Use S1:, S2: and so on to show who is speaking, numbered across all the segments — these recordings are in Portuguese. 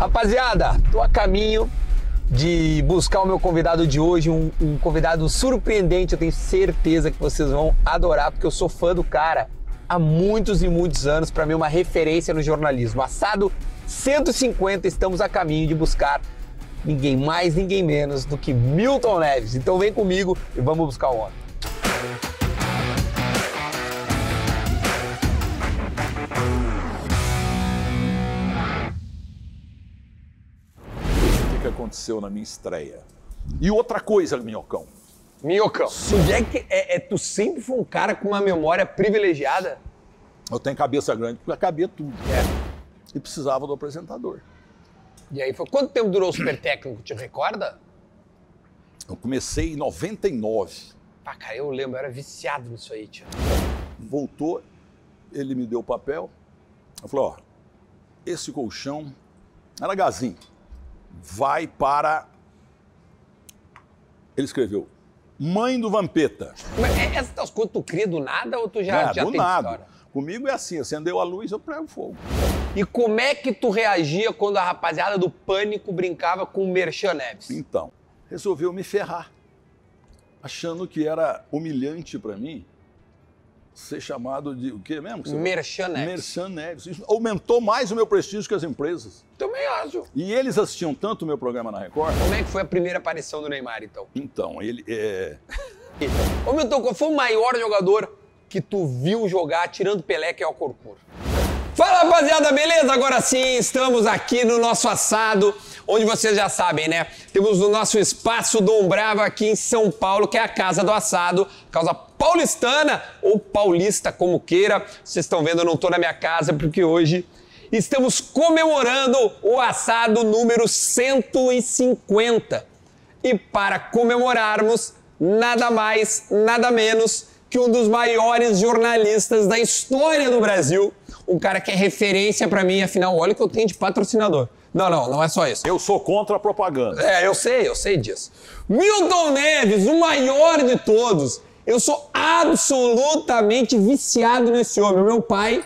S1: Rapaziada, tô a caminho de buscar o meu convidado de hoje, um, um, convidado surpreendente. Eu tenho certeza que vocês vão adorar, porque eu sou fã do cara há muitos e muitos anos. Para mim, uma referência no jornalismo. Assado 150, estamos a caminho de buscar ninguém mais, ninguém menos do que Milton Neves. Então vem comigo e vamos buscar o homem.
S2: Aconteceu na minha estreia? E outra coisa, Minhocão.
S1: Minhocão, tu, é, que, é, é, tu sempre foi um cara com uma memória privilegiada?
S2: Eu tenho cabeça grande porque cabia tudo. É. E precisava do apresentador.
S1: E aí foi quanto tempo durou o super técnico, te recorda?
S2: Eu comecei em 99.
S1: Ah, cara, eu lembro, eu era viciado nisso aí, tio.
S2: Voltou, ele me deu o papel. Eu falei, ó, esse colchão era gazinho. Vai para. Ele escreveu, mãe do Vampeta.
S1: Mas é, essas coisas tu cria do nada ou tu já,
S2: é,
S1: já
S2: do
S1: tem
S2: nada.
S1: história?
S2: Comigo é assim, acendeu a luz, eu prego fogo.
S1: E como é que tu reagia quando a rapaziada do Pânico brincava com o Merchan Neves?
S2: Então, resolveu me ferrar, achando que era humilhante para mim ser chamado de o quê mesmo? que você falou?
S1: Merchan Neves.
S2: Merchan Neves. Isso aumentou mais o meu prestígio que as empresas.
S1: Também acho.
S2: E eles assistiam tanto o meu programa na Record.
S1: Como é que foi a primeira aparição do Neymar, então?
S2: Então, ele é.
S1: Ô, Milton, qual foi o maior jogador que tu viu jogar tirando Pelé, que é o Corcor? Fala, rapaziada, beleza? Agora sim, estamos aqui no nosso assado, onde vocês já sabem, né? Temos o nosso espaço Dom Brava aqui em São Paulo, que é a casa do assado, casa paulistana ou paulista, como queira. Vocês estão vendo, eu não tô na minha casa porque hoje estamos comemorando o assado número 150. E para comemorarmos, nada mais, nada menos que um dos maiores jornalistas da história do Brasil, um cara que é referência para mim, afinal, olha o que eu tenho de patrocinador. Não, não, não é só isso.
S2: Eu sou contra a propaganda.
S1: É, eu sei, eu sei disso. Milton Neves, o maior de todos. Eu sou absolutamente viciado nesse homem. O meu pai,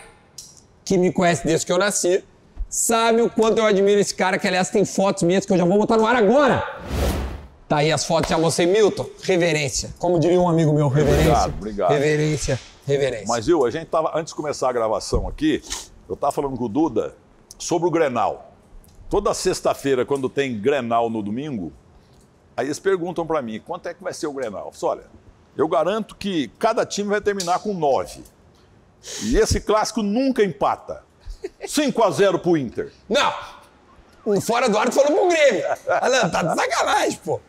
S1: que me conhece desde que eu nasci, sabe o quanto eu admiro esse cara, que aliás tem fotos minhas que eu já vou botar no ar agora. Tá aí as fotos, já mostrei. Milton, reverência. Como diria um amigo meu, reverência.
S2: Obrigado, obrigado.
S1: Reverência, reverência.
S2: Mas viu, a gente tava, antes de começar a gravação aqui, eu tava falando com o Duda sobre o Grenal. Toda sexta-feira, quando tem Grenal no domingo, aí eles perguntam para mim, quanto é que vai ser o Grenal? Eu falo, olha, eu garanto que cada time vai terminar com nove. E esse clássico nunca empata. 5 a 0 pro Inter.
S1: Não! O Fora do ar falou pro Grêmio. Alan, tá de sacanagem, pô.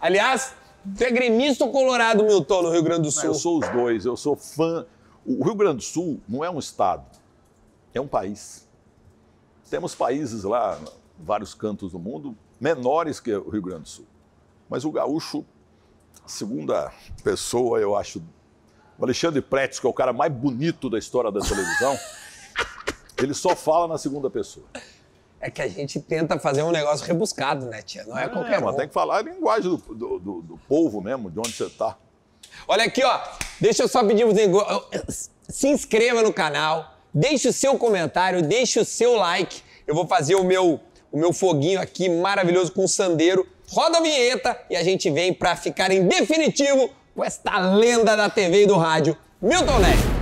S1: Aliás, tu é gremista ou colorado, Milton, no Rio Grande do Sul?
S2: Eu sou os dois, eu sou fã. O Rio Grande do Sul não é um estado, é um país. Temos países lá, vários cantos do mundo, menores que o Rio Grande do Sul. Mas o gaúcho, a segunda pessoa, eu acho, o Alexandre Pretes, que é o cara mais bonito da história da televisão, ele só fala na segunda pessoa.
S1: É que a gente tenta fazer um negócio rebuscado, né, tia? Não é, qualquer
S2: mas
S1: um.
S2: tem que falar a linguagem do, do, do- do povo mesmo, de onde você está.
S1: Olha aqui, ó. Deixa eu só pedir você. Se inscreva no canal, deixe o seu comentário, deixe o seu like. Eu vou fazer o meu, o meu foguinho aqui maravilhoso com sandeiro. Roda a vinheta e a gente vem pra ficar em definitivo com esta lenda da TV e do rádio, Milton Neves.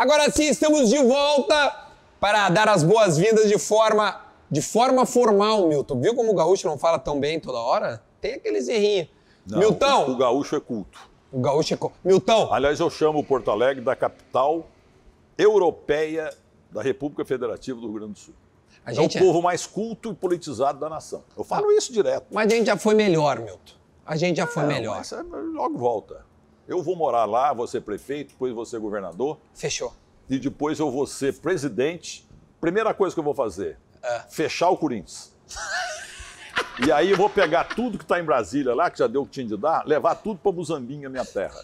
S1: Agora sim, estamos de volta para dar as boas-vindas de forma de forma formal, Milton. Viu como o gaúcho não fala tão bem toda hora? Tem aqueles errinhos.
S2: Não,
S1: Milton,
S2: O, o gaúcho é culto.
S1: o gaúcho é... co- Milton,
S2: Aliás, eu chamo Porto Alegre da capital europeia da República Federativa do Rio Grande do Sul.
S1: a
S2: É o povo mais culto e politizado da nação. Eu falo isso direto.
S1: Mas a gente já foi melhor, Milton. A gente já foi
S2: Não,
S1: melhor.
S2: mas é- logo volta. Eu vou morar lá, vou ser prefeito, depois vou ser governador
S1: Fechou.
S2: e depois eu vou ser presidente Primeira coisa que eu vou fazer: fechar o Corinthians. E aí eu vou pegar tudo que está em Brasília lá, que já deu o que tinha de dar, levar tudo para Muzambinho, a minha terra.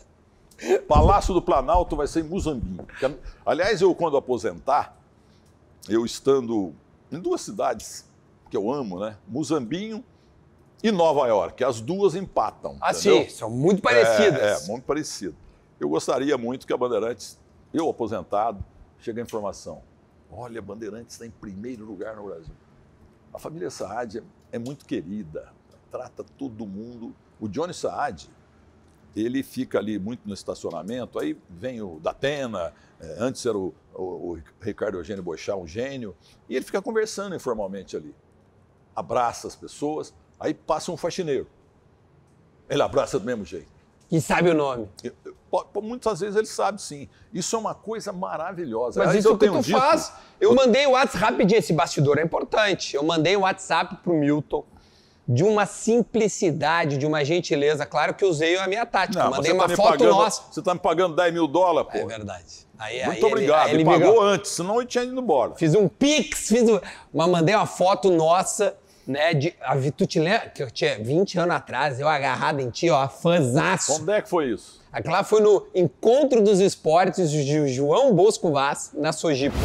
S2: Palácio do Planalto vai ser em Muzambinho. Aliás, eu quando aposentar, eu estando em duas cidades que eu amo, né? Muzambinho e Nova York. As duas empatam.
S1: Ah,
S2: entendeu?
S1: sim, são muito parecidas.
S2: É, é, muito parecido. Eu gostaria muito que a Bandeirantes, eu aposentado, chegue a informação. Olha, a Bandeirantes está em primeiro lugar no Brasil. A família Saad é, é muito querida, trata todo mundo. O Johnny Saad, ele fica ali muito no estacionamento, aí vem o Datena, é, antes era o, o, o Ricardo Eugênio Boixá, um gênio, e ele fica conversando informalmente ali. Abraça as pessoas, aí passa um faxineiro. Ele abraça do mesmo jeito.
S1: E sabe o nome.
S2: Muitas vezes ele sabe sim. Isso é uma coisa maravilhosa.
S1: Mas
S2: Aliás,
S1: isso
S2: eu
S1: que tu
S2: dito-
S1: faz. Eu mandei o WhatsApp rapidinho, esse bastidor é importante. Eu mandei o WhatsApp pro Milton de uma simplicidade, de uma gentileza. Claro que usei a minha tática.
S2: Não,
S1: mandei uma
S2: tá me
S1: foto
S2: pagando,
S1: nossa.
S2: Você está me pagando 10 mil dólares, pô.
S1: É verdade. Aí, aí
S2: Muito
S1: ele-
S2: obrigado.
S1: aí ele
S2: Ele,
S1: me
S2: pagou antes, senão eu tinha ido embora.
S1: Fiz um pix, fiz um... Mas mandei uma foto nossa, né? De... A... Tu te lembra que eu tinha 20 anos atrás, eu agarrado em ti, ó, fãzaço.
S2: Onde é que foi isso?
S1: Aquela foi no Encontro dos Esportes de João Bosco Vaz, na Sojipa.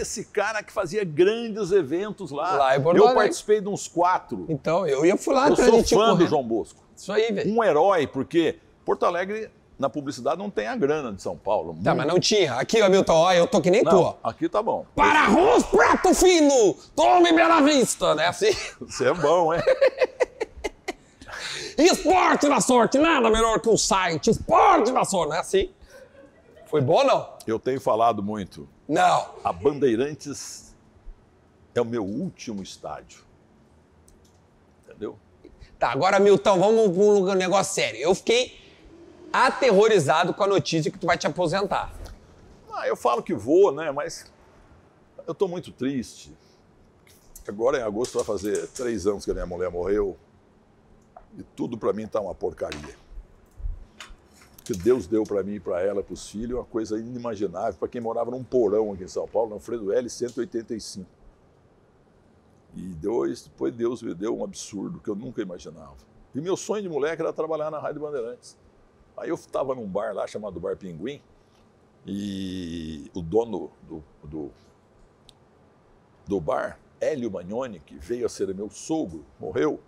S2: Esse cara que fazia grandes eventos lá.
S1: Lá
S2: eu participei de uns quatro.
S1: Então, eu ia fui lá
S2: Eu
S1: atrás
S2: sou
S1: de ti
S2: fã do
S1: correndo.
S2: João Bosco.
S1: Isso aí, velho.
S2: Um herói, porque Porto Alegre, na publicidade, não tem a grana de São Paulo.
S1: Tá, mas não tinha. Aqui, ó, Milton, ó, eu tô que nem tu.
S2: Não, aqui tá bom.
S1: Para arroz, prato fino, tome Bela Vista, né? Assim.
S2: Você é bom, hein?
S1: Esporte da sorte, nada melhor que um site. Esporte da sorte, né? Assim. Foi bom ou não?
S2: Eu tenho falado muito.
S1: Não.
S2: A Bandeirantes é o meu último estádio. Entendeu?
S1: Tá, agora, Milton, vamos para um negócio sério. Eu fiquei aterrorizado com a notícia que tu vai te aposentar.
S2: Ah, eu falo que vou, né? Mas eu estou muito triste. Agora em agosto vai fazer três anos que a minha mulher morreu. E tudo para mim tá uma porcaria. Que Deus deu para mim para ela, para os filhos, é uma coisa inimaginável para quem morava num porão aqui em São Paulo, no Alfredo L 185. E depois, depois Deus me deu um absurdo que eu nunca imaginava. E meu sonho de moleque era trabalhar na Rádio Bandeirantes. Aí eu estava num bar lá chamado Bar Pinguim, e o dono do, do, do bar, Hélio Magnoni, que veio a ser meu sogro, morreu.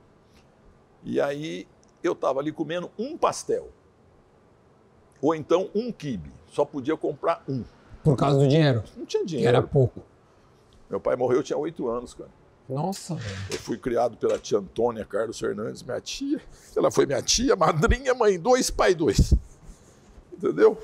S2: E aí eu estava ali comendo um pastel. Ou então um quibe. Só podia comprar um.
S1: Por causa do dinheiro.
S2: Não tinha dinheiro.
S1: era pouco.
S2: Meu pai morreu, eu tinha oito anos, cara.
S1: Nossa, velho.
S2: Eu fui criado pela tia Antônia Carlos Fernandes, minha tia. Ela foi minha tia, madrinha, mãe dois, pai dois. Entendeu?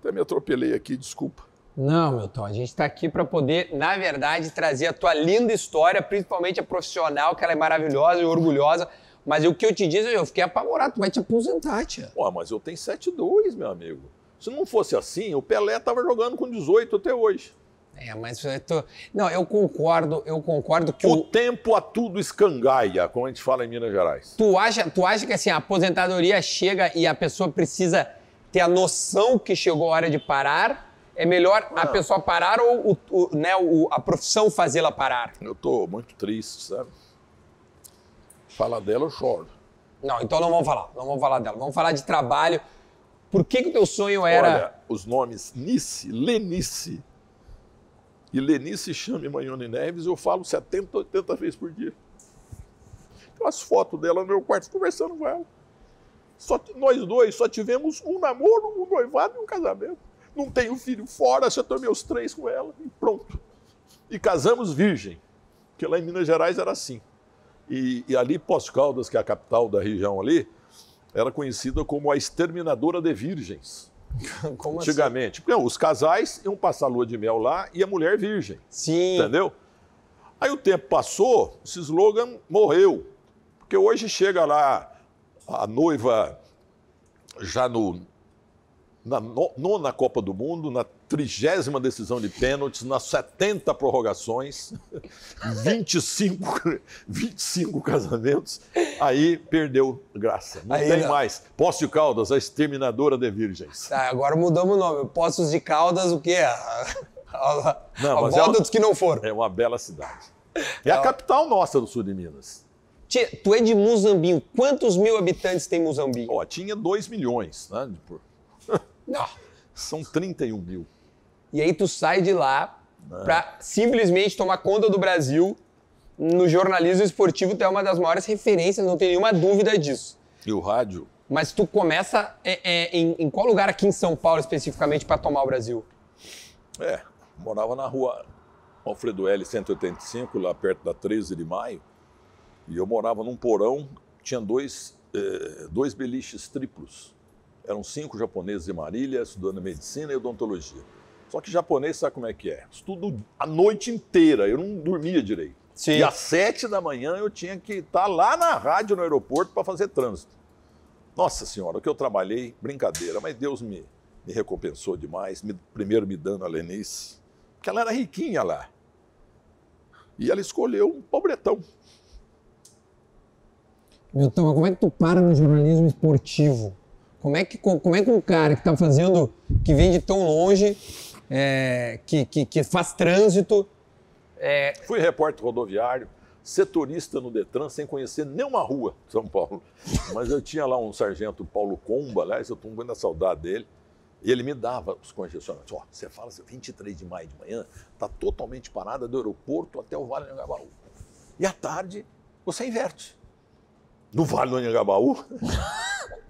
S2: Até me atropelei aqui, desculpa.
S1: Não, Milton, a gente está aqui para poder, na verdade, trazer a tua linda história, principalmente a profissional, que ela é maravilhosa e orgulhosa. Mas o que eu te disse, eu fiquei apavorado, tu vai te aposentar, tia.
S2: Pô, mas eu tenho 7-2, meu amigo. Se não fosse assim, o Pelé estava jogando com 18 até hoje.
S1: É, mas eu tô... Não, eu concordo, eu concordo que
S2: O
S1: o...
S2: tempo a tudo escangaia, como a gente fala em Minas Gerais.
S1: Tu acha, tu acha que assim, a aposentadoria chega e a pessoa precisa ter a noção que chegou a hora de parar? É melhor a
S2: Não.
S1: pessoa parar ou o, o- né, a profissão fazê-la parar?
S2: Eu tô muito triste, sabe? Fala dela, eu choro.
S1: Não, então não vamos falar, não vamos falar dela. Vamos falar de trabalho. Por que que o teu sonho era...
S2: Olha, os nomes Nice, Lenice e Lenice Chame Manhone Neves, eu falo 70, 80 vezes por dia. Tem umas fotos dela no meu quarto conversando com ela. Só, nós dois só tivemos um namoro, um noivado e um casamento. Não tenho filho fora, só tomei os três com ela e pronto. E casamos virgem, porque lá em Minas Gerais era assim. E, e ali, Pós Caldas, que é a capital da região ali, era conhecida como a exterminadora de virgens.
S1: Como assim?
S2: Antigamente. Porque, não, os casais iam passar lua de mel lá e a mulher virgem.
S1: Sim.
S2: Entendeu? Aí o tempo passou, esse slogan morreu. Porque hoje chega lá a noiva já no, na no- nona Copa do Mundo, na trigésima decisão de pênaltis, nas 70 prorrogações, 25, 25 casamentos. Aí perdeu graça. Não
S1: Aí
S2: tem
S1: não.
S2: mais. Poço de Caldas, a exterminadora de virgens.
S1: Tá, agora mudamos o nome. Poços de Caldas, o quê? A, a,
S2: Não,
S1: a
S2: mas é
S1: volta
S2: uma-
S1: dos que não foram.
S2: É uma bela cidade. É a capital nossa do sul de Minas.
S1: Tia, tu é de Muzambinho. Quantos mil habitantes tem Muzambinho?
S2: Ó, tinha 2 milhões, né?
S1: Não.
S2: São 31 mil.
S1: E aí tu sai de lá
S2: É.
S1: pra simplesmente tomar conta do Brasil. No jornalismo esportivo, tu é uma das maiores referências, não tem nenhuma dúvida disso.
S2: E o rádio,
S1: Mas tu começa é, é, em, em qual lugar aqui em São Paulo especificamente pra tomar o Brasil?
S2: é, morava na rua Alfredo L, 185, lá perto da 13 de maio. E eu morava num porão, tinha dois, eh, dois beliches triplos. Eram cinco japoneses de Marília, estudando medicina e odontologia. Só que japonês sabe como é que é? Estudo a noite inteira, eu não dormia direito.
S1: Sim.
S2: E às sete da manhã eu tinha que estar lá na rádio, no aeroporto, para fazer trânsito. Nossa Senhora, o que eu trabalhei, brincadeira, mas Deus me, me recompensou demais, me- primeiro me dando a Lenice, porque ela era riquinha lá. E ela escolheu um pobretão.
S1: Milton, mas como é que tu para no jornalismo esportivo? Como é que, como é que um cara que tá fazendo, que vem de tão longe, é, que, que, que faz trânsito, é,
S2: Fui repórter rodoviário, setorista no Detran, sem conhecer nenhuma rua de São Paulo. Mas eu tinha lá um sargento Paulo Comba, aliás, eu estou com muita saudade dele. E ele me dava os congestionantes. Ó, você fala assim, 23 de maio de manhã, está totalmente parada do aeroporto até o Vale do Anhangabaú. E à tarde, você inverte. No Vale do Anhangabaú,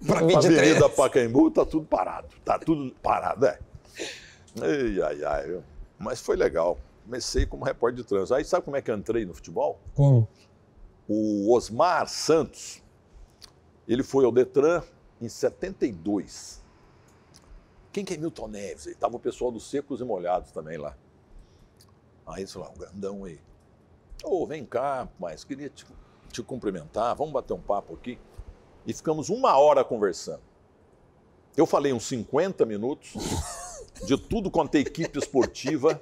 S1: para
S2: a
S1: 23.
S2: Avenida Pacaembu, está tudo parado. Está tudo parado, é. Ai, ai, ai. viu? Mas foi legal. Comecei como repórter de trânsito. Aí sabe como é que eu entrei no futebol?
S1: Como?
S2: O Osmar Santos, ele foi ao Detran em 72. Quem que é Milton Neves? Aí tava o pessoal dos Secos e Molhados também lá. Aí eles falaram, um grandão aí. Ô, vem cá, mas queria te, te cumprimentar, vamos bater um papo aqui. E ficamos uma hora conversando. Eu falei uns 50 minutos de tudo quanto é equipe esportiva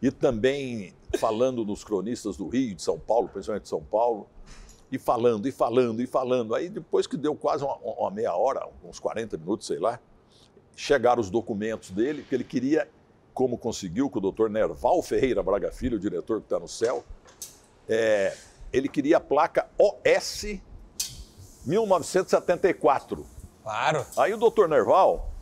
S2: e também falando dos cronistas do Rio, de São Paulo, principalmente de São Paulo, e falando, e falando, e falando. Aí depois que deu quase uma, uma meia hora, uns 40 minutos, sei lá, chegaram os documentos dele, que ele queria, como conseguiu com o doutor Nerval Ferreira Braga Filho, o diretor que está no céu, é, ele queria a placa OS 1974.
S1: Claro.
S2: Aí o doutor Nerval,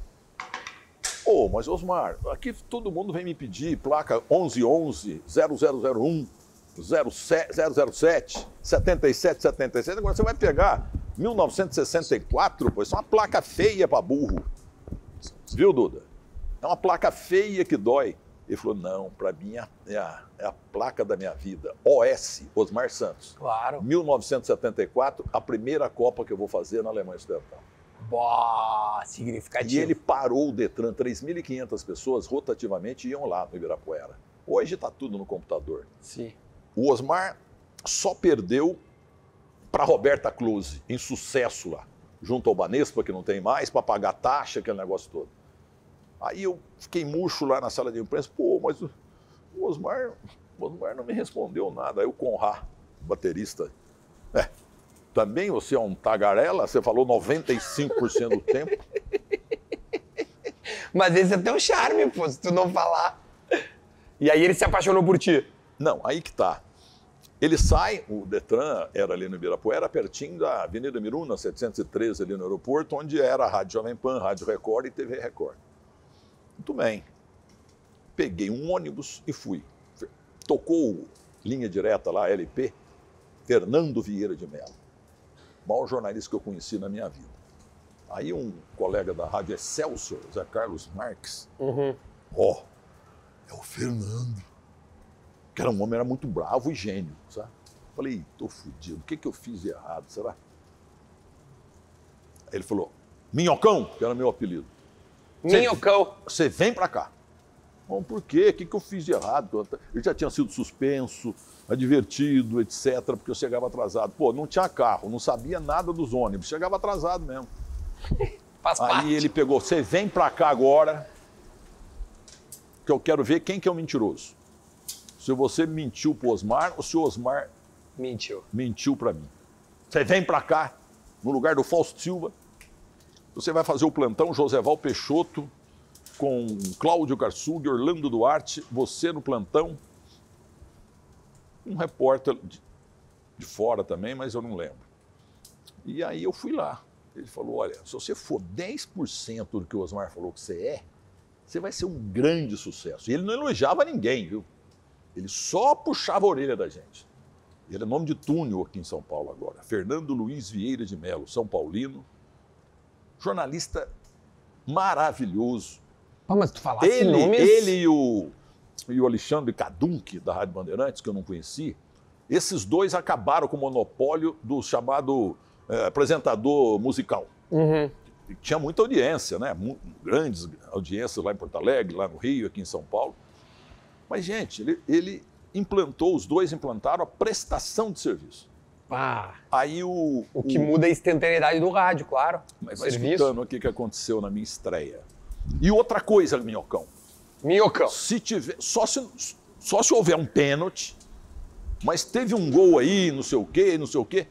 S2: ô, mas Osmar, aqui todo mundo vem me pedir placa 1111, 0001, 07, 007, 77, 77. Agora você vai pegar 1964, pô, isso é uma placa feia para burro. Viu, Duda? É uma placa feia que dói. Ele falou, não, para mim é a, é a- é a placa da minha vida. OS, Osmar Santos.
S1: Claro.
S2: 1974, a primeira Copa que eu vou fazer na Alemanha Ocidental.
S1: Boa,
S2: E
S1: significativo.
S2: ele parou o Detran, 3.500 pessoas rotativamente iam lá no Ibirapuera. Hoje está tudo no computador.
S1: Sim.
S2: O Osmar só perdeu para Roberta Close, em sucesso lá, junto ao Banespa, que não tem mais, para pagar taxa, aquele negócio todo. Aí eu fiquei murcho lá na sala de imprensa, pô, mas o o Osmar, o Osmar não me respondeu nada. Aí o Conrá, baterista, é, também você é um tagarela, você falou 95% do tempo.
S1: Mas esse é teu charme, pô, se tu não falar. E aí ele se apaixonou por ti.
S2: Não, aí que tá. Ele sai, o Detran era ali no Ibirapuera, pertinho da Avenida Miruna, 713, ali no aeroporto, onde era a Rádio Jovem Pan, Rádio Record e TV Record. Muito bem. Peguei um ônibus e fui. Tocou linha direta lá, LP, Fernando Vieira de Mello. Maior jornalista que eu conheci na minha vida. Aí um colega da Rádio Excelsior, Zé Carlos Marques,
S1: Uhum.
S2: Ó, é o Fernando. Que era um homem, era muito bravo e gênio, sabe? Falei, tô fudido, o que, que eu fiz de errado, será? Aí ele falou, Minhocão, que era meu apelido,
S1: Minhocão.
S2: você vem pra cá. Bom, por quê? O que, que eu fiz de errado? Eu já tinha sido suspenso, advertido, etc., porque eu chegava atrasado. Pô, não tinha carro, não sabia nada dos ônibus, chegava atrasado mesmo.
S1: Faz
S2: Aí
S1: parte.
S2: ele pegou, você vem pra cá agora, que eu quero ver quem que é o mentiroso. Se você mentiu pro Osmar ou se o Osmar
S1: Mentiu.
S2: mentiu pra mim. Você vem para cá, no lugar do Fausto Silva. Você vai fazer o plantão Joseval Peixoto com Cláudio Karsug, Orlando Duarte, você no plantão. Um repórter de, de fora também, mas eu não lembro. E aí eu fui lá. Ele falou: olha, se você for 10% do que o Osmar falou que você é, você vai ser um grande sucesso. E ele não elogiava ninguém, viu? Ele só puxava a orelha da gente. Ele é nome de túnel aqui em São Paulo agora. Fernando Luiz Vieira de Melo, São Paulino. Jornalista maravilhoso.
S1: Pô, mas tu falasse
S2: Ele,
S1: nomes...
S2: ele e, o, e o Alexandre Cadunque, da Rádio Bandeirantes, que eu não conheci, esses dois acabaram com o monopólio do chamado eh, apresentador musical.
S1: Uhum.
S2: Tinha muita audiência, né? Grandes audiências lá em Porto Alegre, lá no Rio, aqui em São Paulo. Mas, gente, ele, ele implantou, os dois implantaram a prestação de serviço.
S1: Pá,
S2: Aí o.
S1: o que muda é a instantaneidade do rádio, claro.
S2: Mas
S1: O
S2: vai escutando aqui o que aconteceu na minha estreia. E outra coisa, Minhocão.
S1: Minhocão.
S2: Se tiver. Só se, só se houver um pênalti, mas teve um gol aí, não sei o quê, não sei o quê.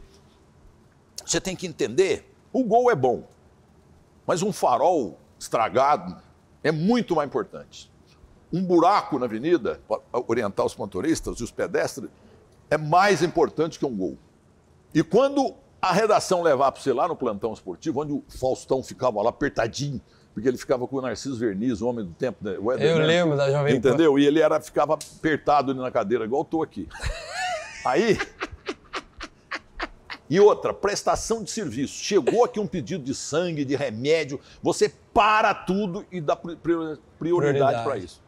S2: Você tem que entender: o gol é bom, mas um farol estragado é muito mais importante. Um buraco na avenida, para orientar os motoristas e os pedestres, é mais importante que um gol. E quando a redação levar para você lá no plantão esportivo, onde o Faustão ficava lá apertadinho, porque ele ficava com o Narciso Verniz, o homem do tempo, né? o
S1: Eu lembro da Jovem Pan.
S2: Entendeu? E ele era, ficava apertado ali na cadeira, igual eu tô aqui. Aí. E outra, prestação de serviço. Chegou aqui um pedido de sangue, de remédio, você para tudo e dá pri- priori- prioridade para isso.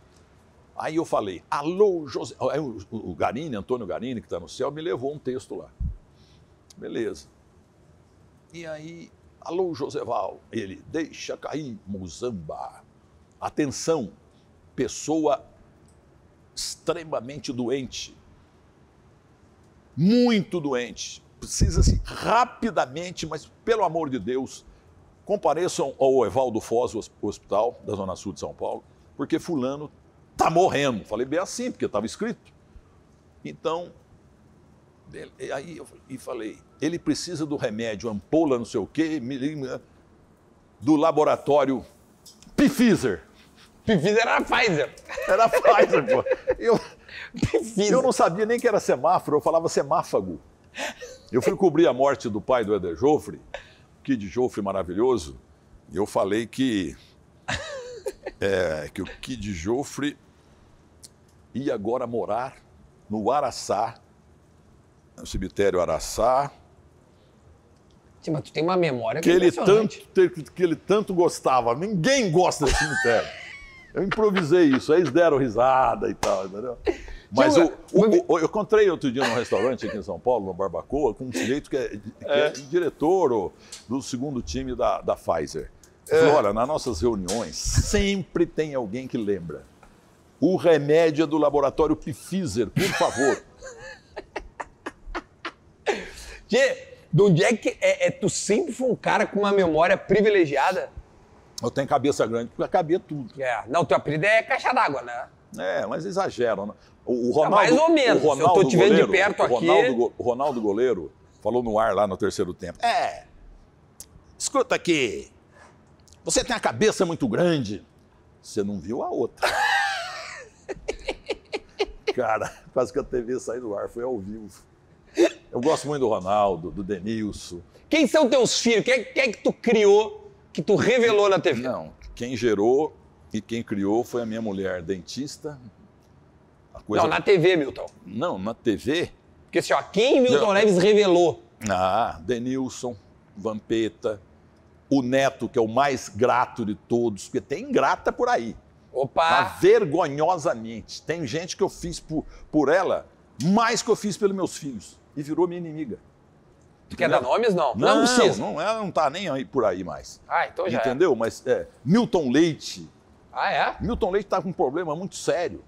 S2: Aí eu falei, alô, José. Aí o, o Garini, Antônio Garini, que está no céu, me levou um texto lá. Beleza. E aí, alô, Joseval. Ele, deixa cair, Muzamba. Atenção, pessoa extremamente doente. Muito doente. Precisa-se rapidamente, mas pelo amor de Deus, compareçam ao Evaldo Foz, o hospital da Zona Sul de São Paulo, porque fulano tá morrendo. Falei bem assim, porque estava escrito. Então, ele- e aí eu e falei, ele precisa do remédio, ampola, não sei o quê, do laboratório Pfizer.
S1: Pfizer era Pfizer.
S2: Era Pfizer, pô. Eu, eu não sabia nem que era semáforo, eu falava semáfago. Eu fui cobrir a morte do pai do Eder Joffre, Kid Joffre maravilhoso, e eu falei que, é, que o Kid Joffre ia agora morar no Araçá, no cemitério Araçá,
S1: Sim, Mas tu tem uma memória
S2: que ele,
S1: impressionante.
S2: tanto, que ele tanto gostava. Ninguém gosta desse cemitério. Eu improvisei isso, aí eles deram risada e tal, entendeu? Mas
S1: uma-
S2: o- o- eu encontrei outro dia num restaurante aqui em São Paulo, no Barbacoa, com um sujeito que é, que é diretor ó, do segundo time da, da Pfizer. Ele falou, olha, nas nossas reuniões sempre tem alguém que lembra. O remédio é do laboratório Pfizer, por favor.
S1: Tchê, de onde é que é, é- tu sempre foi um cara com uma memória privilegiada?
S2: Eu tenho cabeça grande, porque cabia tudo.
S1: É. Não, teu apelido é caixa d'água, né?
S2: É, mas exageram. né? O, o Ronaldo,
S1: mais ou menos.
S2: o
S1: Eu tô te vendo de
S2: goleiro,
S1: perto
S2: o
S1: aqui.
S2: Ronaldo, go- o Ronaldo goleiro falou no ar lá no terceiro tempo. É. Escuta aqui. Você tem a cabeça muito grande. Você não viu a outra. Cara, quase que a TV saiu do ar, foi ao vivo. Eu gosto muito do Ronaldo, do Denilson.
S1: Quem são teus filhos? Quem é, quem é que tu criou, que tu revelou na TV?
S2: Não, quem gerou e quem criou foi a minha mulher dentista.
S1: Não, na TV, Milton.
S2: Não, na TV
S1: Porque assim, ó, quem Milton
S2: Não.
S1: Neves revelou?
S2: Ah, Denilson, Vampeta, o Neto, que é o mais grato de todos, porque tem ingrata por aí.
S1: Opa!
S2: vergonhosamente. Tem gente que eu fiz por, por ela mais que eu fiz pelos meus filhos. E virou minha inimiga.
S1: Tu quer dar nomes? Não. Não,
S2: Não,
S1: precisa.
S2: não, ela não tá nem aí por aí mais.
S1: Ah, então já é.
S2: Entendeu? Mas é, Milton Leite.
S1: Ah, é?
S2: Milton Leite está com um problema muito sério.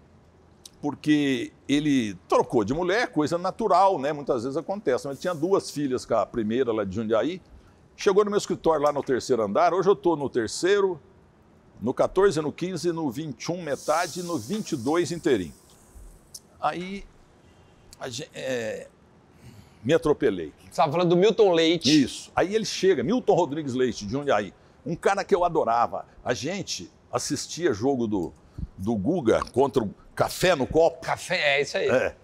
S2: Porque ele trocou de mulher, coisa natural, né? Muitas vezes acontece. Mas ele tinha duas filhas com a primeira lá de Jundiaí. Chegou no meu escritório lá no terceiro andar. Hoje eu estou no terceiro, no 14, no 15, no 21, metade, e no 22 inteirinho. Aí, a gen- é, me atropelei.
S1: Você estava falando do Milton Leite.
S2: Isso. Aí ele chega, Milton Rodrigues Leite, de Jundiaí. Um cara que eu adorava. A gente assistia jogo do, do Guga contra o Café no Copo.
S1: Café, é isso aí.
S2: É.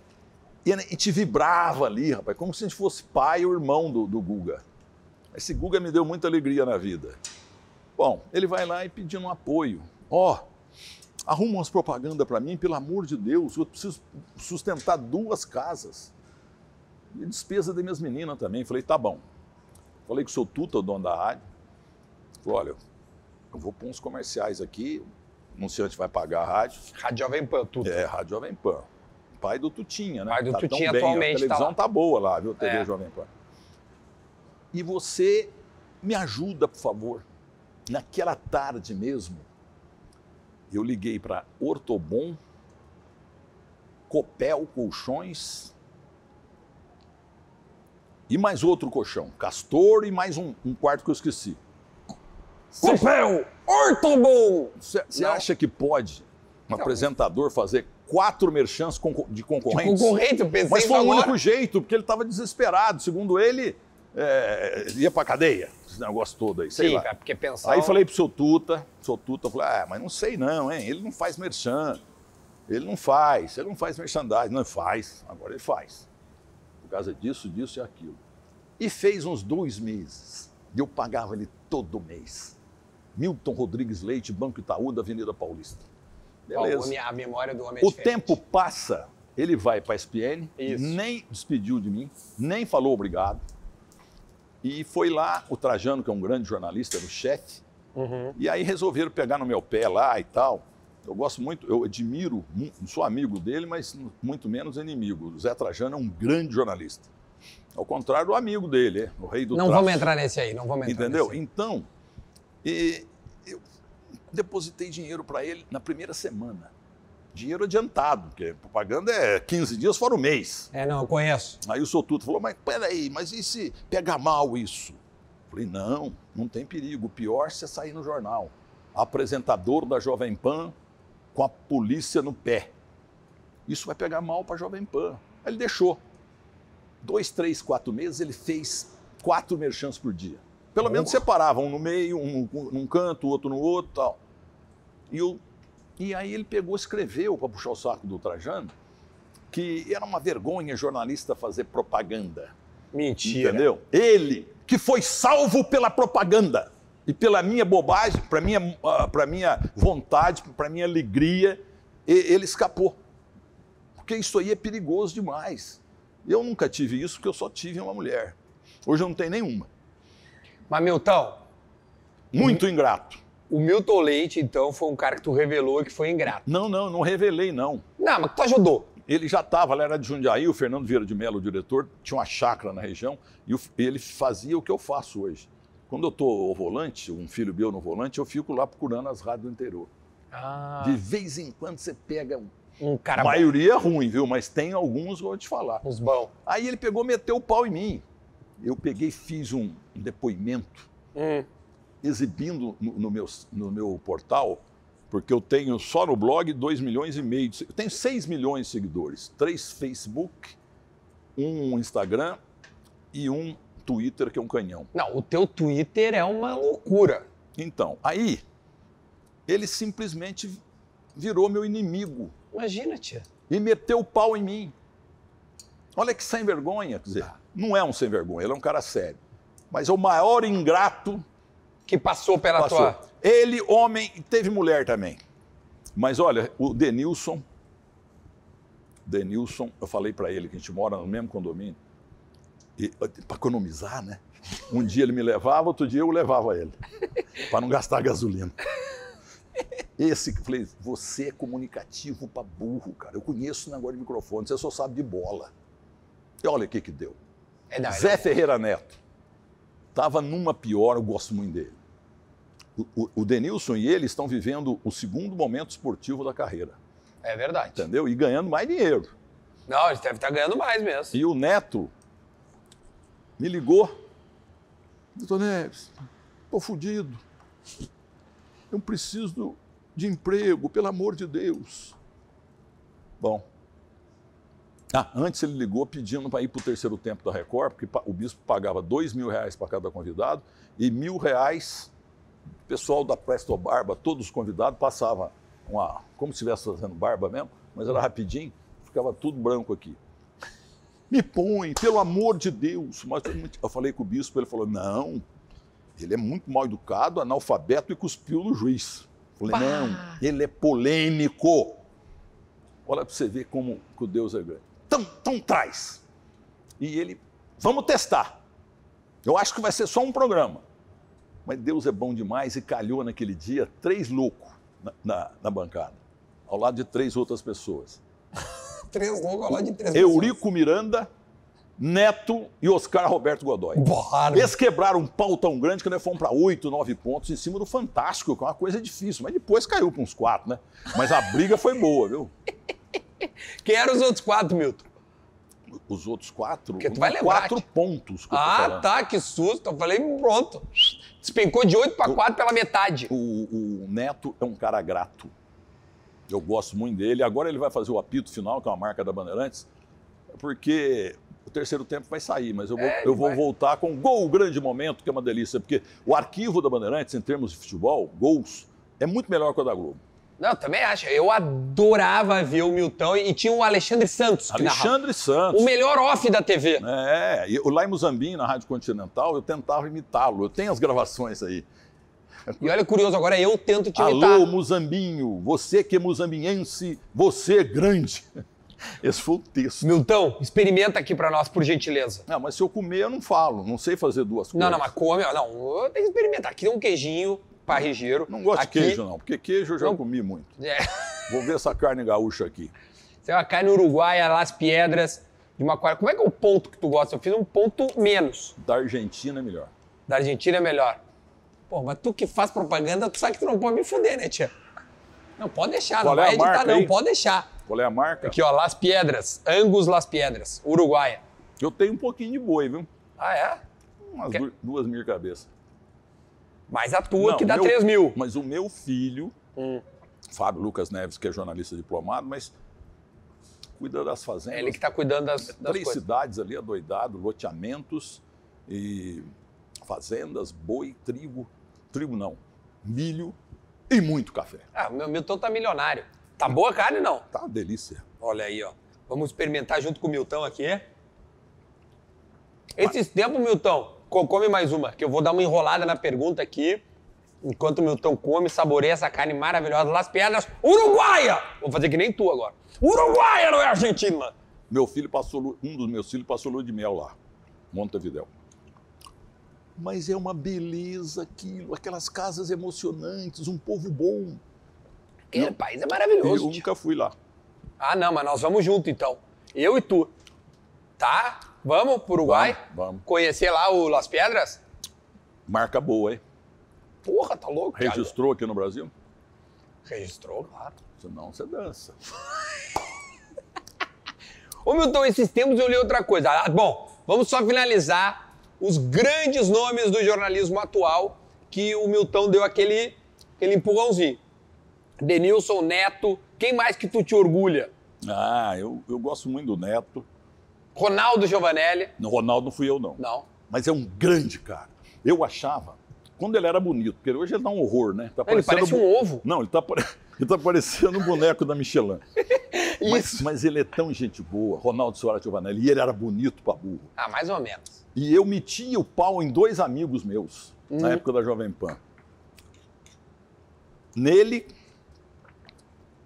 S2: E a gente vibrava ali, rapaz, como se a gente fosse pai ou irmão do, do Guga. Esse Guga me deu muita alegria na vida. Bom, ele vai lá e pedindo um apoio. Ó, oh, arruma umas propaganda para mim, pelo amor de Deus, eu preciso sustentar duas casas. E despesa das minhas meninas também. Falei, tá bom. Falei o seu Tuta, o dono da rádio. Falei, olha, eu vou pôr uns comerciais aqui, o anunciante vai pagar a rádio.
S1: Rádio Jovem Pan, Tuta.
S2: É, Rádio Jovem Pan. Pai do Tutinha, né?
S1: Pai do
S2: tá
S1: Tutinha
S2: bem,
S1: atualmente.
S2: A televisão
S1: tá,
S2: tá boa lá, viu? TV
S1: É.
S2: Jovem Pan. E você me ajuda, por favor. Naquela tarde mesmo, eu liguei para Ortobon, Copel Colchões e mais outro colchão, Castor e mais um, um quarto que eu esqueci.
S1: Copel! Ortobon!
S2: Você acha que pode um
S1: Não.
S2: apresentador fazer quatro merchants de
S1: De
S2: concorrentes?
S1: concorrente, eu pensei
S2: Mas foi o único jeito, porque ele estava desesperado. Segundo ele, é, ia para cadeia, esse negócio todo aí, sei
S1: Sim,
S2: lá.
S1: cara, porque pensar...
S2: Aí falei pro seu Tuta, seu Tuta falou, ah, mas não sei não, hein? Ele não faz merchan. Ele não faz, ele não faz merchandising. Não, faz, agora ele faz. Por causa disso, disso e aquilo. E fez uns dois meses. E eu pagava ele todo mês. Milton Rodrigues Leite, Banco Itaú da Avenida Paulista. Beleza.
S1: a memória do homem é
S2: O
S1: diferente.
S2: tempo passa, ele vai para a SPN,
S1: Isso.
S2: nem despediu de mim, nem falou obrigado. E foi lá, o Trajano, que é um grande jornalista, era o chefe,
S1: Uhum.
S2: e aí resolveram pegar no meu pé lá e tal. Eu gosto muito, eu admiro, mu- sou amigo dele, mas muito menos inimigo. O Zé Trajano é um grande jornalista. Ao contrário do amigo dele, é, o rei do
S1: Não
S2: traço.
S1: vamos entrar nesse aí, não vamos entrar
S2: Entendeu? Então, e eu depositei dinheiro para ele na primeira semana. Dinheiro adiantado, porque propaganda é 15 dias fora o mês.
S1: É, não, eu conheço.
S2: Aí o seu Tuto falou, mas peraí, mas e se pega mal isso? Falei, não, não tem perigo. O pior é você sair no jornal. Apresentador da Jovem Pan com a polícia no pé. Isso vai pegar mal para a Jovem Pan. Aí ele deixou. Dois, três, quatro meses, ele fez quatro merchants por dia. Pelo menos separava, um no meio, um num canto, outro no outro tal. E, eu, e aí ele pegou, escreveu para puxar o saco do Trajano, que era uma vergonha jornalista fazer propaganda.
S1: Mentira.
S2: Entendeu? Ele, que foi salvo pela propaganda e pela minha bobagem, para minha, para minha vontade, para minha alegria, ele escapou. Porque isso aí é perigoso demais. Eu nunca tive isso, porque eu só tive uma mulher. Hoje eu não tenho nenhuma.
S1: Mas, Milton,
S2: Muito ingrato.
S1: o Milton Leite, então, foi um cara que tu revelou que foi ingrato.
S2: Não, não, não revelei, não.
S1: Não, mas tu ajudou.
S2: Ele já estava, ele era de Jundiaí, o Fernando Vieira de Mello, o diretor, tinha uma chácara na região e ele fazia o que eu faço hoje. Quando eu estou ao volante, um filho meu no volante, eu fico lá procurando as rádios do interior.
S1: Ah,
S2: De vez em quando você pega. um-
S1: um cara
S2: A maioria é ruim, viu? Mas tem alguns que eu vou te falar.
S1: uns bons.
S2: Aí ele pegou, meteu o pau em mim. Eu peguei e fiz um depoimento
S1: Hum,
S2: exibindo no, no meu, no meu portal, porque eu tenho só no blog 2 milhões e meio. De, eu tenho 6 milhões de seguidores. Três Facebook, um Instagram e um Twitter, que é um canhão.
S1: Não, o teu Twitter é uma loucura.
S2: Então, aí, ele simplesmente virou meu inimigo
S1: Imagina, tia.
S2: e meteu o pau em mim. Olha que sem vergonha, quer dizer, não é um sem vergonha, ele é um cara sério. Mas é o maior ingrato
S1: Que passou pela
S2: passou.
S1: tua.
S2: Ele, homem, teve mulher também. Mas olha, o Denilson, Denilson, eu falei para ele que a gente mora no mesmo condomínio, para economizar, né? Um dia ele me levava, outro dia eu levava ele, para não gastar gasolina. Esse, eu falei, você é comunicativo para burro, cara. Eu conheço o negócio de microfone, você só sabe de bola. E olha o que que deu.
S1: É, não,
S2: Zé Ferreira Neto estava numa pior, eu gosto muito dele. O, o- o Denilson e ele estão vivendo o segundo momento esportivo da carreira,
S1: é verdade.
S2: entendeu? E ganhando mais dinheiro.
S1: Não, eles devem estar ganhando mais mesmo.
S2: E o Neto me ligou. Doutor Neves, estou fudido. Eu preciso de emprego, pelo amor de Deus. Bom, Ah, antes ele ligou pedindo para ir para o terceiro tempo da Record, porque o bispo pagava dois mil reais para cada convidado e mil reais, o pessoal da Presto Barba, todos os convidados passavam uma, como se estivesse fazendo barba mesmo, mas era rapidinho, ficava tudo branco aqui. Me põe, pelo amor de Deus. Mas eu falei com o bispo, ele falou: não, ele é muito mal educado, analfabeto e cuspiu no juiz. Falei, não, ele é polêmico. Olha para você ver como que o Deus é grande. Então, então traz. E ele, vamos testar. Eu acho que vai ser só um programa. Mas Deus é bom demais e calhou naquele dia três loucos na, na, na bancada, ao lado de três outras pessoas.
S1: Três de três
S2: Eurico
S1: pessoas.
S2: Miranda, Neto e Oscar Roberto Godoy.
S1: Bora.
S2: Eles quebraram um pau tão grande que nós fomos para oito, nove pontos em cima do Fantástico, que é uma coisa difícil. Mas depois caiu para uns quatro, né? Mas a briga foi boa, viu?
S1: Quem eram os outros quatro, Milton?
S2: Os outros quatro?
S1: Porque tu vai lembrar
S2: quatro
S1: que...
S2: pontos. Que
S1: ah, tá, que susto. Eu falei, pronto. Despencou de oito para quatro pela metade.
S2: O, o Neto é um cara grato. Eu gosto muito dele. Agora ele vai fazer o apito final, que é uma marca da Bandeirantes, porque o terceiro tempo vai sair, mas eu vou,
S1: É,
S2: eu vou
S1: vai.
S2: voltar com Gol Grande Momento, que é uma delícia, porque o arquivo da Bandeirantes, em termos de futebol, gols, é muito melhor que o da Globo.
S1: Não, também acho. Eu adorava ver o Milton e tinha o Alexandre Santos.
S2: Alexandre Santos.
S1: O melhor off da TV.
S2: É, e lá em Muzambinho, na Rádio Continental, eu tentava imitá-lo. Eu tenho as gravações aí.
S1: E olha, curioso, agora eu tento te imitar.
S2: Alô, Muzambinho, você que é muzambinhense, você é grande. Esse foi o texto.
S1: Milton, experimenta aqui pra nós, por gentileza.
S2: Não, mas se eu comer, eu não falo. Não sei fazer duas coisas.
S1: Não, não, mas come. Não, tem que experimentar. Aqui tem um queijinho parrigeiro.
S2: Não gosto
S1: aqui,
S2: de queijo, não, porque queijo eu já
S1: Não.
S2: comi muito.
S1: É,
S2: Vou ver essa carne gaúcha aqui.
S1: Isso é uma carne uruguaia, Las Piedras, de uma Como é que é o ponto que tu gosta? Eu fiz um ponto menos.
S2: Da Argentina é melhor.
S1: Da Argentina é melhor. Pô, mas tu que faz propaganda, tu sabe que tu não pode me fuder, né, tia? Não, pode deixar,
S2: Qual
S1: não
S2: é
S1: vai
S2: a
S1: editar,
S2: marca
S1: não,
S2: aí?
S1: pode deixar.
S2: Qual é a marca?
S1: Aqui, ó, Las Piedras, Angus Las Piedras, uruguaia.
S2: Eu tenho um pouquinho de boi, viu?
S1: Ah, é?
S2: Umas duas mil cabeças.
S1: Mas a tua
S2: Não,
S1: que dá
S2: meu-
S1: 3 mil.
S2: Mas o meu filho,
S1: Hum.
S2: Fábio Lucas Neves, que é jornalista diplomado, mas cuida das fazendas.
S1: É ele que tá cuidando das, das
S2: Três
S1: coisas.
S2: cidades ali, adoidado, loteamentos e fazendas, boi, trigo. Trigo não, milho e muito café.
S1: Ah, o meu Milton tá milionário. Tá boa a carne, não?
S2: Tá uma delícia.
S1: Olha aí, ó. Vamos experimentar junto com o Milton aqui. Esses tempos, Milton, co- come mais uma, que eu vou dar uma enrolada na pergunta aqui. Enquanto o Milton come, saboreia essa carne maravilhosa. Las Piedras, Uruguaia! Vou fazer que nem tu agora. Uruguaia não é Argentina!
S2: Meu filho passou, um dos meus filhos passou lua de mel lá, Montevidéu. Mas é uma beleza aquilo, aquelas casas emocionantes, um povo bom.
S1: Aquele
S2: Não.
S1: país é
S2: Eu
S1: maravilhoso. tio.
S2: nunca fui lá.
S1: Ah, não, mas nós vamos junto então. Eu e tu. Tá? Vamos pro Uruguai?
S2: Vamos, vamos.
S1: Conhecer lá o Las Piedras?
S2: Marca boa, hein?
S1: Porra, tá louco? cara.
S2: Registrou aqui no Brasil?
S1: Registrou, claro.
S2: Senão você dança.
S1: Ô Milton, esses tempos eu li outra coisa. Ah, bom, vamos só finalizar os grandes nomes do jornalismo atual que o Milton deu aquele, aquele empurrãozinho. Denilson, Neto, quem mais que tu te orgulha?
S2: Ah, eu, eu gosto muito do Neto.
S1: Ronaldo Giovanelli?
S2: No Ronaldo não fui eu, não.
S1: Não.
S2: Mas é um grande cara. Eu achava, quando ele era bonito, porque hoje ele dá um horror, né? Tá
S1: Ele
S2: parecendo
S1: parece um ovo.
S2: Não, ele tá, pare- ele tá parecendo um boneco da Michelin. Mas, mas ele é tão gente boa, Ronaldo Soares Giovanelli, e ele era bonito pra burro.
S1: Ah, mais ou menos.
S2: E eu metia o pau em dois amigos meus, na
S1: Hum.
S2: época da Jovem Pan. Nele,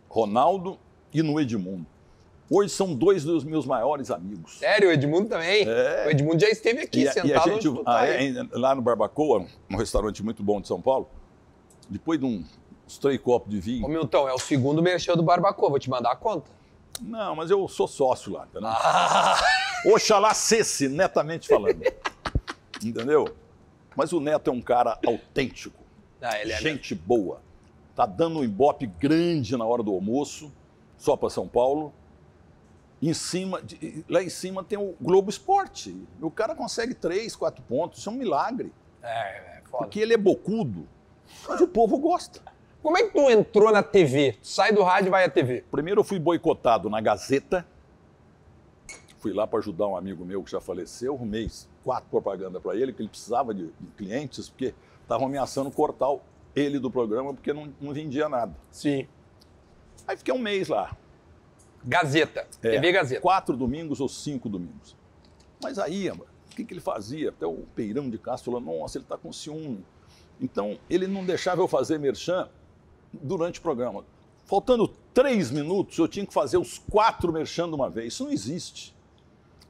S2: Ronaldo e no Edmundo. Hoje são dois dos meus maiores amigos.
S1: Sério, o Edmundo também.
S2: É.
S1: O Edmundo já esteve aqui,
S2: E
S1: sentado
S2: e gente,
S1: tá
S2: ah, é, lá no Barbacoa, um restaurante muito bom de São Paulo, depois de um- uns três copos de
S1: Ô
S2: vinho.
S1: Milton, é o segundo merchan do Barbacoa, vou te mandar a conta.
S2: Não, mas eu sou sócio lá, entendeu?
S1: Ah,
S2: Oxalá cesse, netamente falando. entendeu? Mas o Neto é um cara autêntico,
S1: Ah, ele é
S2: gente boa. Tá dando um ibope grande na hora do almoço, só para São Paulo. Em cima, de- lá em cima tem o Globo Esporte. O cara consegue três, quatro pontos, isso é um milagre.
S1: É, é foda.
S2: Porque ele é bocudo, mas o povo gosta.
S1: Como é que tu entrou na TV? Tu sai do rádio e vai à TV.
S2: Primeiro eu fui boicotado na Gazeta, fui lá para ajudar um amigo meu que já faleceu, arrumei quatro propagandas para ele, que ele precisava de, de clientes, porque estavam ameaçando cortar ele do programa porque não, não vendia nada.
S1: Sim.
S2: Aí fiquei um mês lá.
S1: Gazeta.
S2: É,
S1: TV Gazeta.
S2: Quatro domingos ou cinco domingos. Mas aí, o que, que ele fazia? Até o Peirão de Castro falou, nossa, ele está com ciúme. Então, ele não deixava eu fazer merchan durante o programa. Faltando três minutos, eu tinha que fazer os quatro merchan de uma vez. Isso não existe.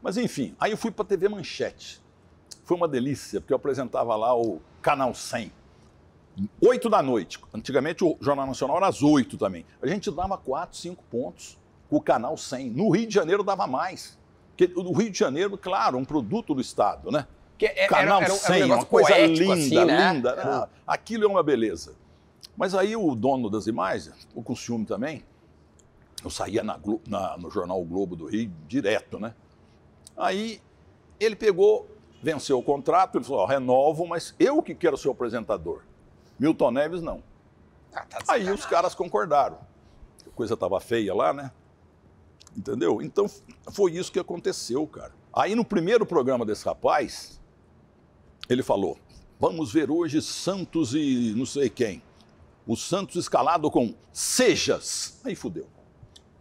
S2: Mas, enfim, aí eu fui para a TV Manchete. Foi uma delícia, porque eu apresentava lá o Canal 100. Oito da noite. Antigamente o Jornal Nacional era às oito também. A gente dava quatro, cinco pontos com o Canal 100. No Rio de Janeiro dava mais. Porque o Rio de Janeiro, claro, um produto do Estado, né?
S1: Que era,
S2: Canal
S1: era, era um
S2: 100, uma
S1: negócio
S2: coisa
S1: poético,
S2: linda,
S1: assim, né?
S2: linda.
S1: Era-
S2: Ah, aquilo é uma beleza. Mas aí o dono das imagens, o com ciúme também, eu saía na na- no jornal O Globo do Rio direto, né? Aí ele pegou, venceu o contrato, ele falou, ó, renovo, mas eu que quero ser o apresentador. Milton Neves não.
S1: Ah, tá
S2: Aí os caras concordaram. A coisa estava feia lá, né? Entendeu? Então foi isso que aconteceu, cara. Aí no primeiro programa desse rapaz, ele falou: vamos ver hoje Santos e não sei quem. O Santos escalado com Sejas. Aí fudeu.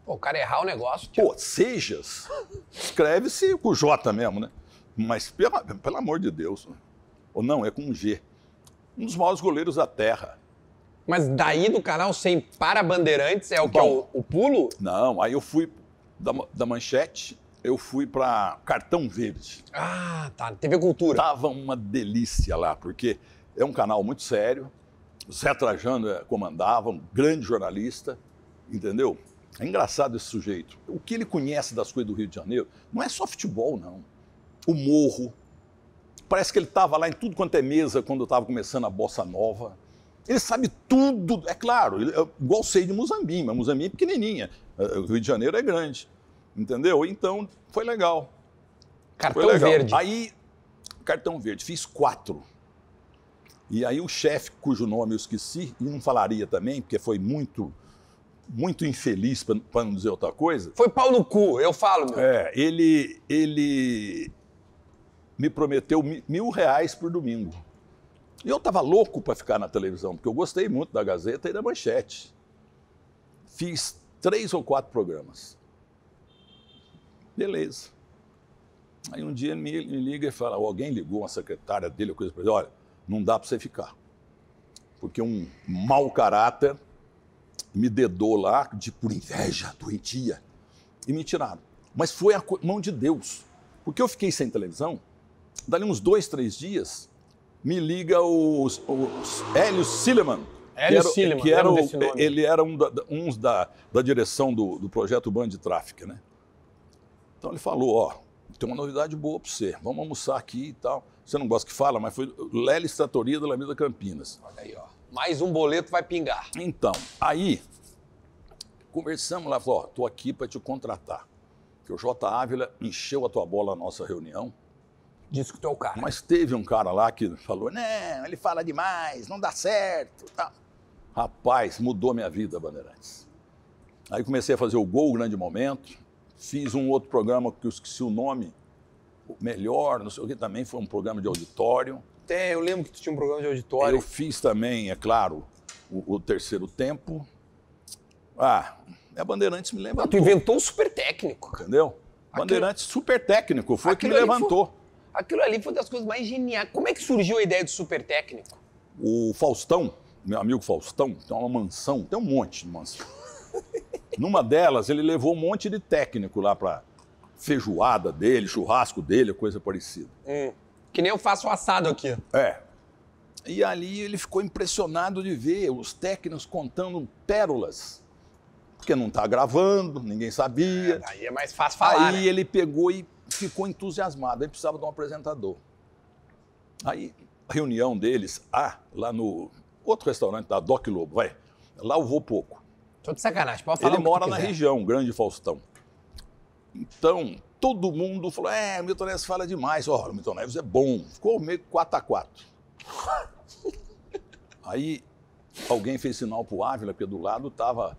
S1: Pô, o cara errar o negócio. tio.
S2: Pô, Sejas? Escreve-se com J mesmo, né? Mas pelo, pelo amor de Deus. Ou não, é com G. Um dos maiores goleiros da Terra.
S1: Mas daí do canal 100 para Bandeirantes é o que? é o, o pulo?
S2: Não, aí eu fui da, da manchete, eu fui para Cartão Verde.
S1: Ah, tá. TV Cultura.
S2: Tava uma delícia lá, porque é um canal muito sério. Zé Trajano eh, comandava, um grande jornalista, entendeu? É engraçado esse sujeito. O que ele conhece das coisas do Rio de Janeiro não é só futebol, não. O morro. Parece que ele estava lá em tudo quanto é mesa quando estava começando a bossa nova. Ele sabe tudo, é claro, ele- é igual sei de Muzambinho, mas Muzambinho é pequenininha. Eh, O Rio de Janeiro é grande, entendeu? Então, foi legal.
S1: Cartão
S2: Foi legal.
S1: Verde.
S2: Aí, cartão verde, fiz quatro. E aí o chefe, cujo nome eu esqueci, e não falaria também, porque foi muito, muito infeliz, para não dizer outra coisa,
S1: Foi pau no cu, eu falo, meu.
S2: é, ele, ele me prometeu mi- mil reais por domingo. E eu estava louco para ficar na televisão, porque eu gostei muito da Gazeta e da Manchete. Fiz três ou quatro programas. Beleza. Aí um dia ele me, liga e fala, alguém ligou, uma secretária dele, coisa para ele, olha, não dá para você ficar. Porque um mau caráter me dedou lá, de por inveja, doentia, e me tiraram. Mas foi a mão de Deus. Porque eu fiquei sem televisão, dali uns dois, três dias, me liga os, os Hélio Silliman.
S1: Hélio
S2: que era,
S1: Silliman,
S2: que era o- ele era um da, da- uns da, da direção do, do projeto Band de Tráfico, né? Então ele falou, ó, tem uma novidade boa para você, vamos almoçar aqui e tal. Você não gosta que fala, mas foi Lelis Tratoria da Alameda Campinas.
S1: Olha aí, ó. Mais um boleto vai pingar.
S2: Então, aí, conversamos lá, falou, ó, tô aqui para te contratar. Que o J. Ávila encheu a tua bola na nossa reunião,
S1: Disse que tu é o cara.
S2: mas teve um cara lá que falou, não, ele fala demais, não dá certo. Tá. Rapaz, mudou minha vida, Bandeirantes. Aí comecei a fazer o Gol, o Grande Momento, fiz um outro programa que eu esqueci o nome, o Melhor, não sei o que, também foi um programa de auditório.
S1: É, eu lembro que tu tinha um programa de auditório.
S2: Eu fiz também, é claro, o, o terceiro tempo. Ah, a Bandeirantes me
S1: Ah,
S2: levantou,
S1: tu inventou o super técnico.
S2: entendeu? Bandeirantes super técnico, foi o que me
S1: Aquilo
S2: levantou.
S1: Aquilo ali foi das coisas mais geniais. Como é que surgiu a ideia do super técnico?
S2: O Faustão, meu amigo Faustão, tem uma mansão, tem um monte de mansão. Numa delas, ele levou um monte de técnico lá para feijoada dele, churrasco dele, coisa parecida.
S1: Hum. Que nem eu faço assado aqui.
S2: É. E ali ele ficou impressionado de ver os técnicos contando pérolas. Porque não está gravando, ninguém sabia.
S1: Aí é mais fácil falar,
S2: Aí
S1: né?
S2: ele pegou e ficou entusiasmado. Aí precisava de um apresentador. Aí, a reunião deles, ah, lá no outro restaurante da Doc Lobo, vai. Lá eu vou pouco.
S1: Tô de sacanagem, pode falar
S2: Ele mora na região, Grande Faustão. Então, todo mundo falou: é, o Milton Neves fala demais. Ó, o Milton Neves é bom. Ficou meio 4 a 4 Aí alguém fez sinal pro Ávila, porque do lado estava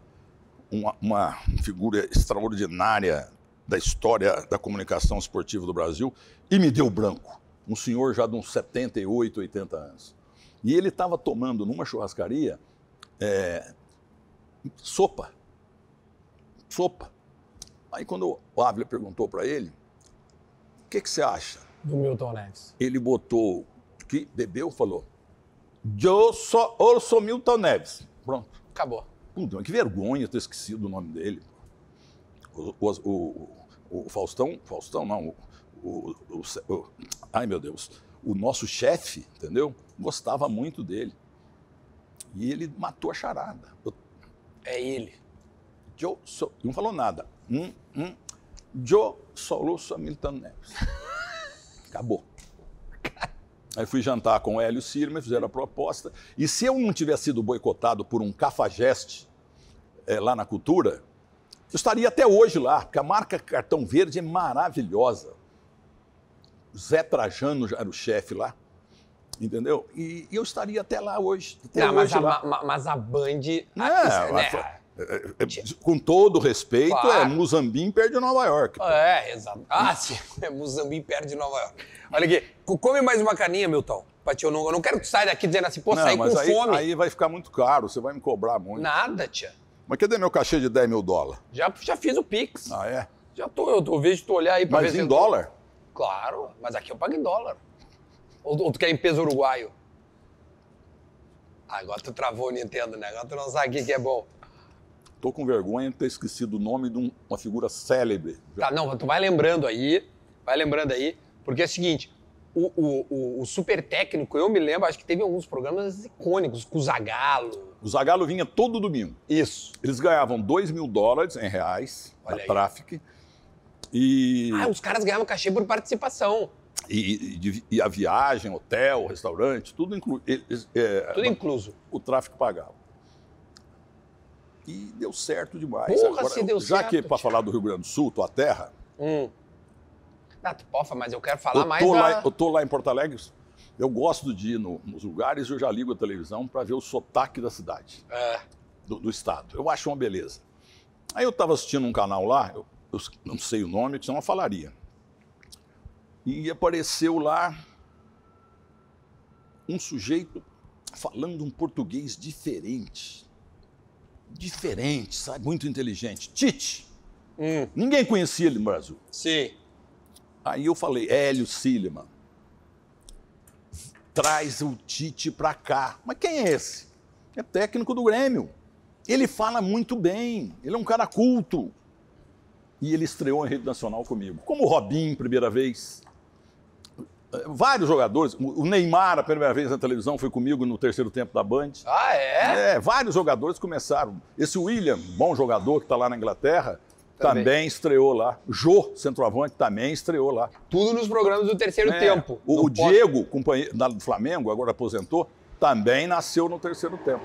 S2: uma, uma figura extraordinária da história da comunicação esportiva do Brasil e me deu branco. Um senhor já de uns 78, 80 anos. E ele estava tomando numa churrascaria é, sopa. Sopa. Aí quando o Ávila perguntou para ele, o que, que você acha?
S1: Do Milton Neves.
S2: Ele botou, que bebeu, falou, eu sou, eu sou Milton Neves. Pronto.
S1: Acabou.
S2: Puta, que vergonha ter esquecido o nome dele. O, o, o, o Faustão, Faustão não, o, o, ai meu Deus, o nosso chefe, entendeu? Gostava muito dele. E ele matou a charada. Eu,
S1: é ele.
S2: Eu sou, não falou nada. Hum, hum, eu sou Milton Neves. Acabou. Aí fui jantar com o Hélio Sirma, fizeram a proposta. E se eu não tivesse sido boicotado por um cafajeste é, lá na cultura, eu estaria até hoje lá, porque a marca Cartão Verde é maravilhosa. Zé Trajano era o chefe lá, entendeu? E, e, eu estaria até lá hoje. Até
S1: não,
S2: hoje
S1: mas,
S2: lá.
S1: A, mas a Band.
S2: Não, a, né? É, é, com todo respeito, é claro. é Muzambim perde Nova York.
S1: Pô. É, exato. Ah, sim, é Muzambim perde Nova York. Olha aqui, come mais uma caninha, Milton. Eu não, eu não quero que tu saia daqui dizendo assim, pô, não, sair com
S2: aí,
S1: fome.
S2: Aí vai ficar muito caro, você vai me cobrar muito.
S1: Nada, tia.
S2: Mas cadê meu cachê de 10 mil dólares?
S1: Já, já fiz o Pix.
S2: Ah, é?
S1: Já tô, eu, tô, eu vejo tu olhar aí pra
S2: mas
S1: ver
S2: em
S1: se
S2: dólar?
S1: Tô... Claro, mas aqui eu pago em dólar. Ou, ou tu quer em peso uruguaio? Ah, agora tu travou o Nintendo, né? Agora tu não sabe o que é bom.
S2: Tô com vergonha de ter esquecido o nome de um, uma figura célebre.
S1: Tá, não, tu vai lembrando aí, vai lembrando aí, porque é o seguinte, o, o, o, o, super técnico, eu me lembro, acho que teve alguns programas icônicos, com o Zagalo.
S2: O Zagalo vinha todo domingo.
S1: Isso.
S2: Eles ganhavam 2 mil dólares em reais
S1: Olha
S2: da
S1: aí.
S2: Traffic. E,
S1: Ah, os caras ganhavam cachê por participação.
S2: E, e- e a viagem, hotel, restaurante, tudo incluído.
S1: Tudo incluso.
S2: O tráfico pagava. E deu certo demais.
S1: Porra, se deu
S2: já
S1: certo,
S2: que para falar do Rio Grande do Sul, tua terra,
S1: Hum. Ah, pofa, mas eu quero falar
S2: eu
S1: mais
S2: tô,
S1: da...
S2: lá, eu tô lá em Porto Alegre, eu gosto de ir no- nos lugares, eu já ligo a televisão para ver o sotaque da cidade.
S1: É.
S2: do, do estado. Eu acho uma beleza. Aí eu estava assistindo um canal lá, eu, eu não sei o nome, senão eu falaria. E apareceu lá um sujeito falando um português diferente. Diferente, sabe? Muito inteligente. Tite.
S1: Hum,
S2: Ninguém conhecia ele no Brasil.
S1: sim.
S2: Aí eu falei, Hélio Silliman, traz o Tite pra cá. Mas quem é esse? É técnico do Grêmio. Ele fala muito bem, ele é um cara culto. E ele estreou em rede nacional comigo. Como o Robinho, primeira vez. Vários jogadores. O Neymar, a primeira vez na televisão, foi comigo no terceiro tempo da Band.
S1: Ah, é?
S2: É, vários jogadores começaram. Esse William, bom jogador que está lá na Inglaterra,
S1: Também.
S2: também. estreou lá. Jô, centroavante, também estreou lá.
S1: Tudo nos programas do terceiro
S2: É,
S1: tempo.
S2: O, o Diego, companheiro do Flamengo, agora aposentou, também nasceu no terceiro tempo.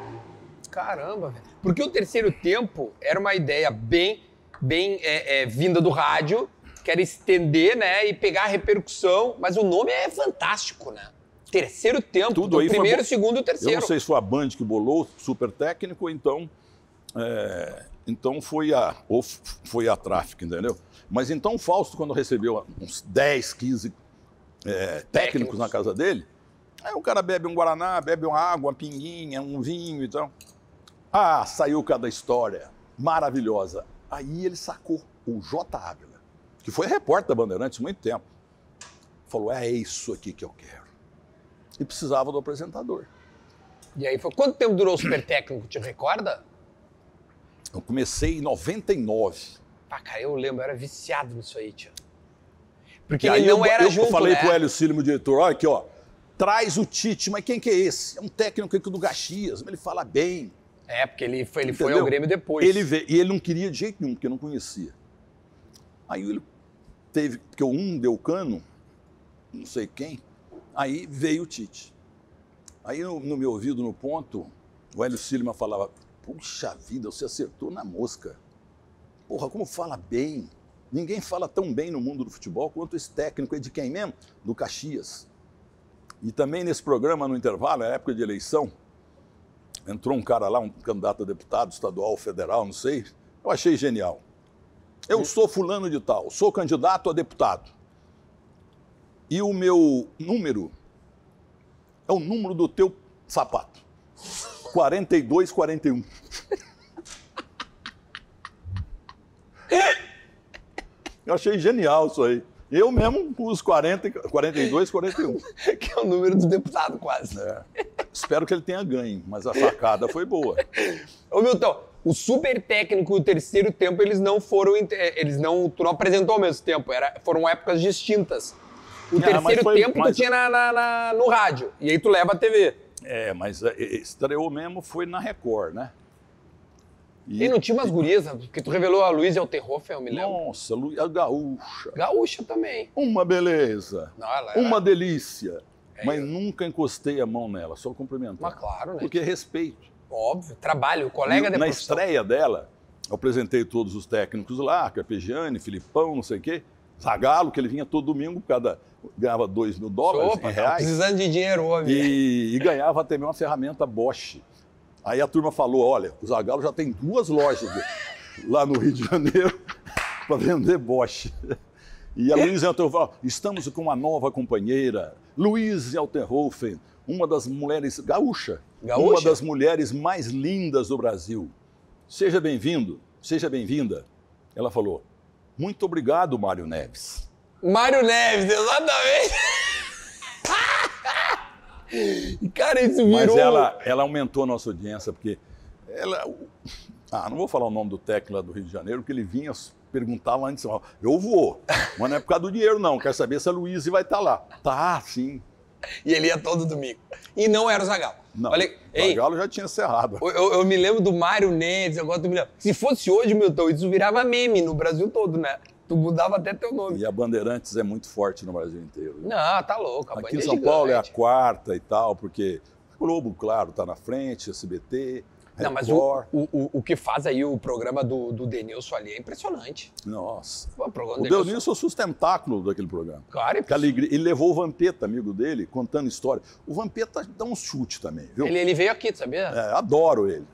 S1: Caramba, velho. Porque o terceiro tempo era uma ideia bem, bem é, é, vinda do rádio, que era estender, né, e pegar a repercussão. Mas o nome é fantástico, né? Terceiro tempo,
S2: Tudo
S1: do
S2: aí foi
S1: primeiro,
S2: bom.
S1: segundo e
S2: Eu
S1: terceiro.
S2: não sei se foi a Band que bolou, super técnico, então. é, então foi a. Ou foi a tráfico, entendeu? Mas então o Fausto, quando recebeu uns 10, 15 é, técnicos,
S1: Técnicos.
S2: na casa dele, aí o cara bebe um Guaraná, bebe uma água, uma pinguinha, um vinho e tal. Ah, saiu cada história maravilhosa. Aí ele sacou o J. Ávila, que foi repórter da Bandeirantes muito tempo. Falou: é isso aqui que eu quero. E precisava do apresentador.
S1: E aí foi. Quanto tempo durou o super técnico? Te recorda?
S2: Eu comecei em 99.
S1: Pá, cara, eu lembro, eu era viciado nisso aí, tio. Porque
S2: E aí
S1: ele não
S2: eu,
S1: era
S2: eu
S1: junto,
S2: falei
S1: né?
S2: pro Hélio Cílio, o diretor, olha aqui, ó. Traz o Tite, mas quem que é esse? É um técnico aqui do Gaxias, mas ele fala bem.
S1: É, porque ele foi, ele foi ao Grêmio depois.
S2: Ele veio, e ele não queria de jeito nenhum, porque não conhecia. Aí ele teve, porque um deu cano, não sei quem, aí veio o Tite. Aí no, no meu ouvido, no ponto, o Hélio Silva falava, puxa vida, você acertou na mosca. Porra, como fala bem. Ninguém fala tão bem no mundo do futebol quanto esse técnico é de quem mesmo? Do Caxias. E também nesse programa, no intervalo, na época de eleição, entrou um cara lá, um candidato a deputado estadual, federal, não sei. Eu achei genial. Eu sou fulano de tal, sou candidato a deputado. E o meu número é o número do teu sapato. 42, 41. Eu achei genial isso aí. Eu mesmo uso 40, 42, 41.
S1: que é o número do deputado, quase.
S2: É. Espero que ele tenha ganho, mas a sacada foi boa.
S1: Ô, Milton, o super técnico e o terceiro tempo, eles não foram. Eles não. Tu não apresentou ao mesmo tempo. Era, foram épocas distintas. O terceiro foi, tempo mas... tu tinha na, na, na, no rádio. E aí tu leva a TV.
S2: É, mas é, estreou mesmo foi na Record, né?
S1: E, e não tinha umas gurias, porque tu revelou a Luísa Alterhofen, eu me lembro.
S2: Nossa, a gaúcha.
S1: Gaúcha também.
S2: Uma beleza. Não, ela era... Uma delícia. É, mas eu... nunca encostei a mão nela, só cumprimentar.
S1: Mas claro, né?
S2: Porque é respeito.
S1: Óbvio, trabalho, colega e, de
S2: Na profissão. estreia dela, eu apresentei todos os técnicos lá, Carpegiani, Filipão, não sei o quê. Zagalo, que ele vinha todo domingo, cada ganhava 2 mil dólares Opa, em reais.
S1: precisando de dinheiro,
S2: homem. E, e ganhava também uma ferramenta Bosch. Aí a turma falou: olha, o Zagalo já tem duas lojas lá no Rio de Janeiro para vender Bosch. E a Luísa Alterhofen falou: estamos com uma nova companheira, Luísa Alterhofen, uma das mulheres gaúcha, gaúcha, uma das mulheres mais lindas do Brasil. Seja bem-vindo, seja bem-vinda. Ela falou: muito obrigado, Mário Neves.
S1: Mário Neves, exatamente. Cara, isso virou...
S2: Mas ela, ela aumentou a nossa audiência, porque ela... Ah, não vou falar o nome do técnico lá do Rio de Janeiro, porque ele vinha perguntar lá antes, eu vou, mas não é por causa do dinheiro não, quero saber se a Luísa vai estar lá. Tá, sim.
S1: E ele ia todo domingo. E não era o Zagallo.
S2: Não, Olha, o Zagallo já tinha cerrado.
S1: Eu, eu, eu, me lembro do Mário Neves, eu gosto do Milhão. Se fosse hoje, Milton, isso virava meme no Brasil todo, né? Tu mudava até teu nome.
S2: E a Bandeirantes é muito forte no Brasil inteiro.
S1: Não, tá louco.
S2: Aqui em São é Paulo é a quarta e tal, porque Globo, claro, tá na frente, SBT,
S1: não, mas o, o, o, que faz aí o programa do, do Denilson ali é impressionante.
S2: Nossa. O, o Denilson é o sustentáculo daquele programa.
S1: Claro.
S2: É que alegria. Ele levou o Vampeta, amigo dele, contando história. O Vampeta dá um chute também, viu?
S1: Ele, ele veio aqui, sabia?
S2: É, adoro ele.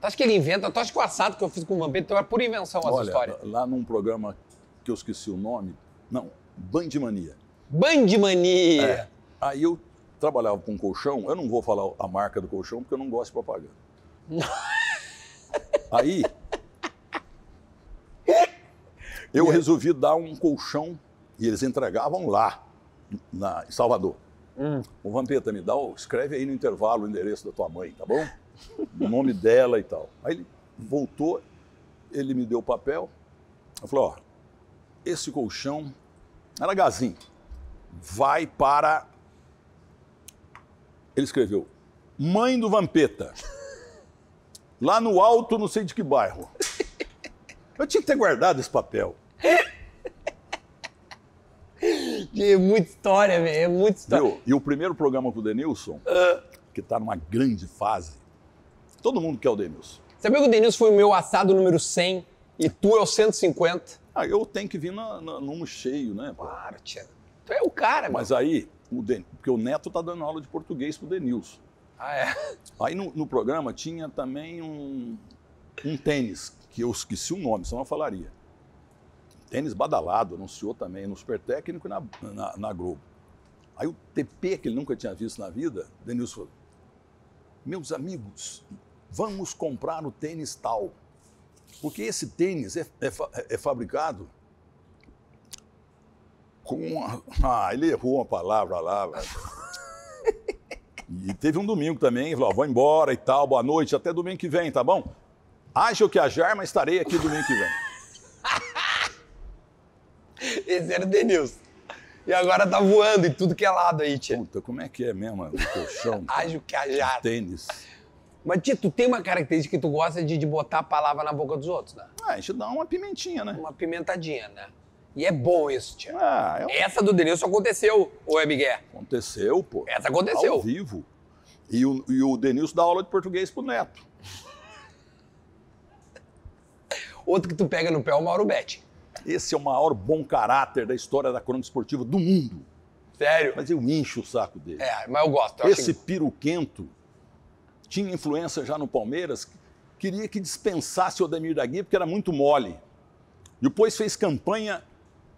S1: Tu acha que ele inventa? Tu acha que o assado que eu fiz com o Vampeta então é por invenção essa
S2: Olha,
S1: história?
S2: lá num programa que eu esqueci o nome, não, Bandmania.
S1: Bandmania!
S2: É. Aí eu trabalhava com um colchão, eu não vou falar a marca do colchão porque eu não gosto de propaganda. Aí eu resolvi dar um colchão e eles entregavam lá, na, em Salvador. Hum. O Vampeta, me dá, escreve aí no intervalo o endereço da tua mãe, tá bom? O nome dela e tal. Aí ele voltou, ele me deu o papel, eu falei, ó, esse colchão, era gazinho, vai para. Ele escreveu, mãe do Vampeta lá no alto, não sei de que bairro. Eu tinha que ter guardado esse papel.
S1: É muita história, velho. É muita história. Viu?
S2: E o primeiro programa com o Denilson, uh. que está numa grande fase, todo mundo quer o Denilson.
S1: Sabia que o Denilson foi o meu assado número 100 e tu é o 150?
S2: Ah, eu tenho que vir na, na, num cheio, né?
S1: Pô? Claro. Tu é o cara,
S2: Mas
S1: meu.
S2: aí, o Den... porque o Neto tá dando aula de português pro Denilson.
S1: Ah, é?
S2: Aí no, no programa tinha também um, um tênis, que eu esqueci o nome, senão eu falaria. Tênis badalado, anunciou também no Super Técnico e na, na, na Globo. Aí o TP, que ele nunca tinha visto na vida, Denilson falou: Meus amigos, vamos comprar o tênis tal. Porque esse tênis é, é, é fabricado com uma. Ah, ele errou uma palavra lá, velho. E teve um domingo também, falou, vou embora e tal, boa noite, até domingo que vem, tá bom? Haja o que ajar, mas estarei aqui domingo que vem.
S1: Esse era o Denilson. E agora tá voando em tudo que é lado aí, tia.
S2: Puta, como é que é mesmo o colchão?
S1: Haja o que ajar.
S2: Tênis.
S1: Mas, tia, tu tem uma característica que tu gosta de, de botar a palavra na boca dos outros, né?
S2: Ah, a gente dá uma pimentinha, né?
S1: Uma pimentadinha, né? E é bom isso, tia.
S2: Ah, eu...
S1: Essa do Denilson aconteceu, ô Miguel?
S2: Aconteceu, pô.
S1: Essa aconteceu.
S2: Ao vivo. E o, e o Denilson dá aula de português pro neto.
S1: Outro que tu pega no pé é o Mauro Betti.
S2: Esse é o maior bom caráter da história da crônica esportiva do mundo.
S1: Sério?
S2: Mas eu encho o saco dele.
S1: É, mas eu gosto. Eu
S2: Esse piruquento tinha influência já no Palmeiras, queria que dispensasse o Ademir da Guia porque era muito mole. Depois fez campanha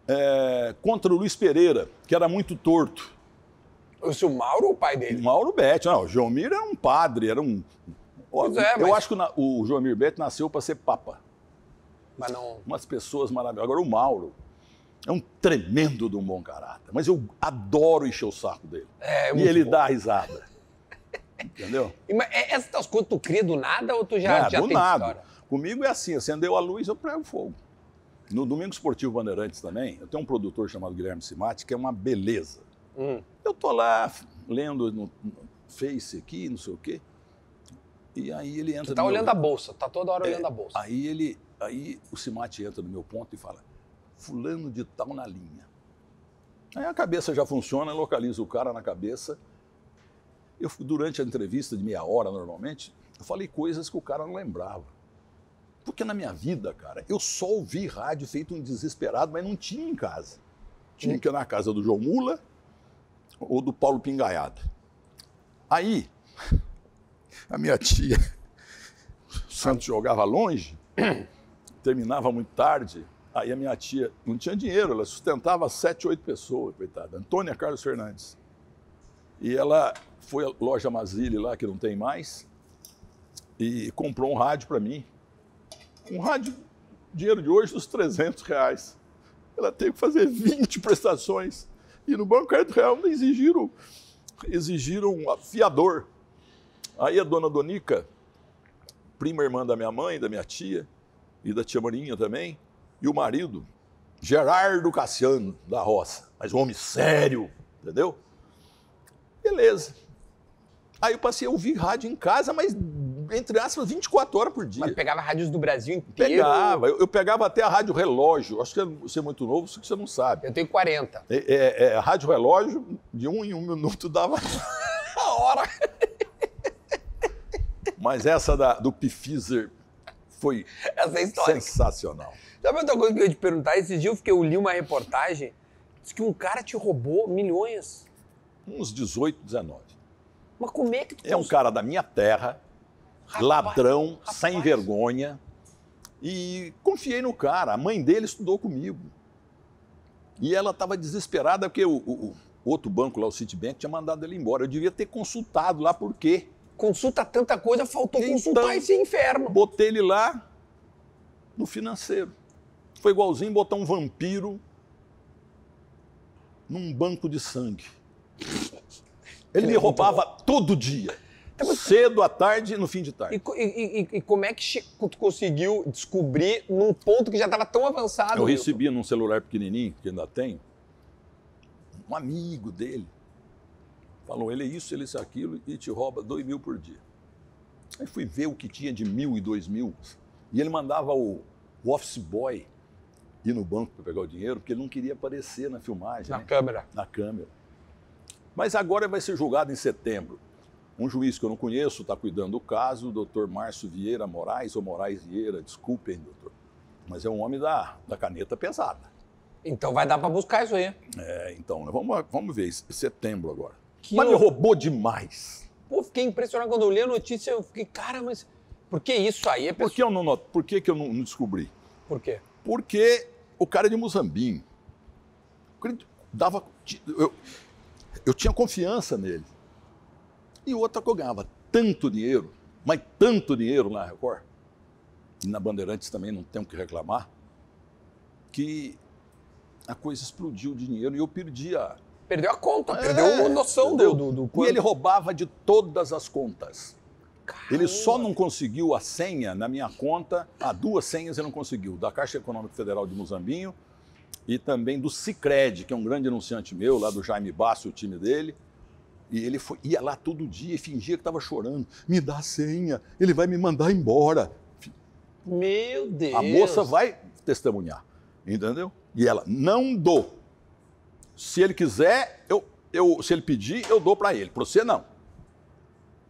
S2: é, contra o Luiz Pereira, que era muito torto.
S1: O Mauro ou o pai
S2: O
S1: dele?
S2: Mauro Betti, não, o João era um padre, era um.
S1: Pois é,
S2: eu
S1: mas-
S2: acho que o o João Betti nasceu para ser papa.
S1: Mas não.
S2: Umas pessoas maravilhosas. Agora, o Mauro é um tremendo de um bom caráter, mas eu adoro encher o saco dele.
S1: É,
S2: e
S1: muito
S2: ele
S1: bom.
S2: dá risada. Entendeu?
S1: E, mas é- essas coisas tu cria do nada ou tu já,
S2: É,
S1: já
S2: do
S1: tem
S2: nada.
S1: história?
S2: Comigo é assim, acendeu a luz, eu prego fogo. No Domingo Esportivo Bandeirantes também, eu tenho um produtor chamado Guilherme Simati, que é uma beleza.
S1: Hum.
S2: Eu tô lá lendo no, Face aqui, não sei o quê. E aí ele entra
S1: Tu tá
S2: no meu-
S1: olhando a bolsa, tá toda hora
S2: É,
S1: olhando a bolsa.
S2: Aí ele, aí o Simati entra no meu ponto e fala: fulano de tal na linha. Aí a cabeça já funciona, localiza o cara na cabeça. Eu durante a entrevista de meia hora normalmente, eu falei coisas que o cara não lembrava. Porque na minha vida, cara, eu só ouvi rádio feito um desesperado, mas não tinha em casa. Tinha que ir na casa do João Mula ou do Paulo Pingaiada. Aí, a minha tia, o Santos jogava longe, terminava muito tarde, aí a minha tia não tinha dinheiro, ela sustentava sete, oito pessoas, coitada. Antônia Carlos Fernandes. E ela foi à loja Mazili lá, que não tem mais, e comprou um rádio para mim. Um rádio, dinheiro de hoje, dos 300 reais. Ela teve que fazer 20 prestações. E no Banco Crédito Real ainda exigiram, exigiram um afiador. Aí a dona Donica, prima irmã da minha mãe, da minha tia e da tia Marinha também, e o marido, Gerardo Cassiano, da roça, mas um homem sério, entendeu? Beleza. Aí eu passei a ouvir rádio em casa, mas entre aspas, 24 horas por dia.
S1: Mas pegava rádios do Brasil inteiro.
S2: Pegava, eu, eu pegava até a rádio relógio. Acho que você é muito novo, isso que você não sabe.
S1: Eu tenho 40.
S2: É, é, é, rádio relógio, de um em um minuto dava.
S1: A hora.
S2: Mas essa da- do Pifizer foi
S1: Essa é
S2: sensacional.
S1: Sabe outra coisa que eu ia te perguntar? Esses dias eu, fiquei, eu li uma reportagem, diz que um cara te roubou milhões.
S2: Uns 18, 19.
S1: Mas como é que tu
S2: É um cara da minha terra,
S1: Rapaz,
S2: ladrão,
S1: rapaz.
S2: sem vergonha. E confiei no cara. A mãe dele estudou comigo. E ela estava desesperada porque o, o- o outro banco lá, o Citibank, tinha mandado ele embora. Eu devia ter consultado lá por quê.
S1: consulta tanta coisa, faltou
S2: Então-
S1: consultar esse inferno.
S2: Botei ele lá no financeiro. Foi igualzinho botar um vampiro num banco de sangue. Ele me roubava todo dia. Cedo, à tarde e no fim de tarde.
S1: E, e- e- como é que tu conseguiu descobrir num ponto que já estava tão avançado?
S2: Eu
S1: Milton?
S2: recebia num celular pequenininho, que ainda tem, um amigo dele. Falou, ele é isso, ele é isso, aquilo, e te rouba dois mil por dia. Aí fui ver o que tinha de mil e dois mil. E ele mandava o, o office boy ir no banco para pegar o dinheiro, porque ele não queria aparecer na filmagem,
S1: Na
S2: né?
S1: câmera.
S2: na câmera. Mas agora vai ser julgado em setembro. Um juiz que eu não conheço está cuidando do caso, o doutor Márcio Vieira Moraes, ou Moraes Vieira, desculpem, doutor. Mas é um homem da, da caneta pesada.
S1: Então vai dar para buscar isso aí.
S2: É, então, né, vamos, vamos ver, setembro agora.
S1: Que
S2: Mas me
S1: louco.
S2: roubou demais.
S1: Pô, fiquei impressionado quando eu li a notícia. Eu fiquei, cara, mas por que isso aí? É
S2: Por que eu não, not- por que que eu não, não descobri?
S1: Por quê?
S2: Porque o cara é de Muzambinho. Ele Dava, eu, eu tinha confiança nele. E outra que eu ganhava tanto dinheiro, mas tanto dinheiro na Record, e na Bandeirantes também não tenho o que reclamar, que a coisa explodiu de dinheiro e eu perdi a.
S1: Perdeu a conta,
S2: É,
S1: perdeu a noção do,
S2: entendeu?
S1: do, do
S2: E ele roubava de todas as contas. Ele só
S1: Caramba.
S2: não conseguiu a senha na minha conta, há duas senhas ele não conseguiu, da Caixa Econômica Federal de Muzambinho e também do Cicred, que é um grande anunciante meu, lá do Jaime Basso, o time dele. E ele foi, ia lá todo dia e fingia que estava chorando. Me dá a senha, ele vai me mandar embora.
S1: Meu Deus.
S2: A moça vai testemunhar, entendeu? E ela, não dou. Se ele quiser, eu, eu, se ele pedir, eu dou para ele. Para você, não.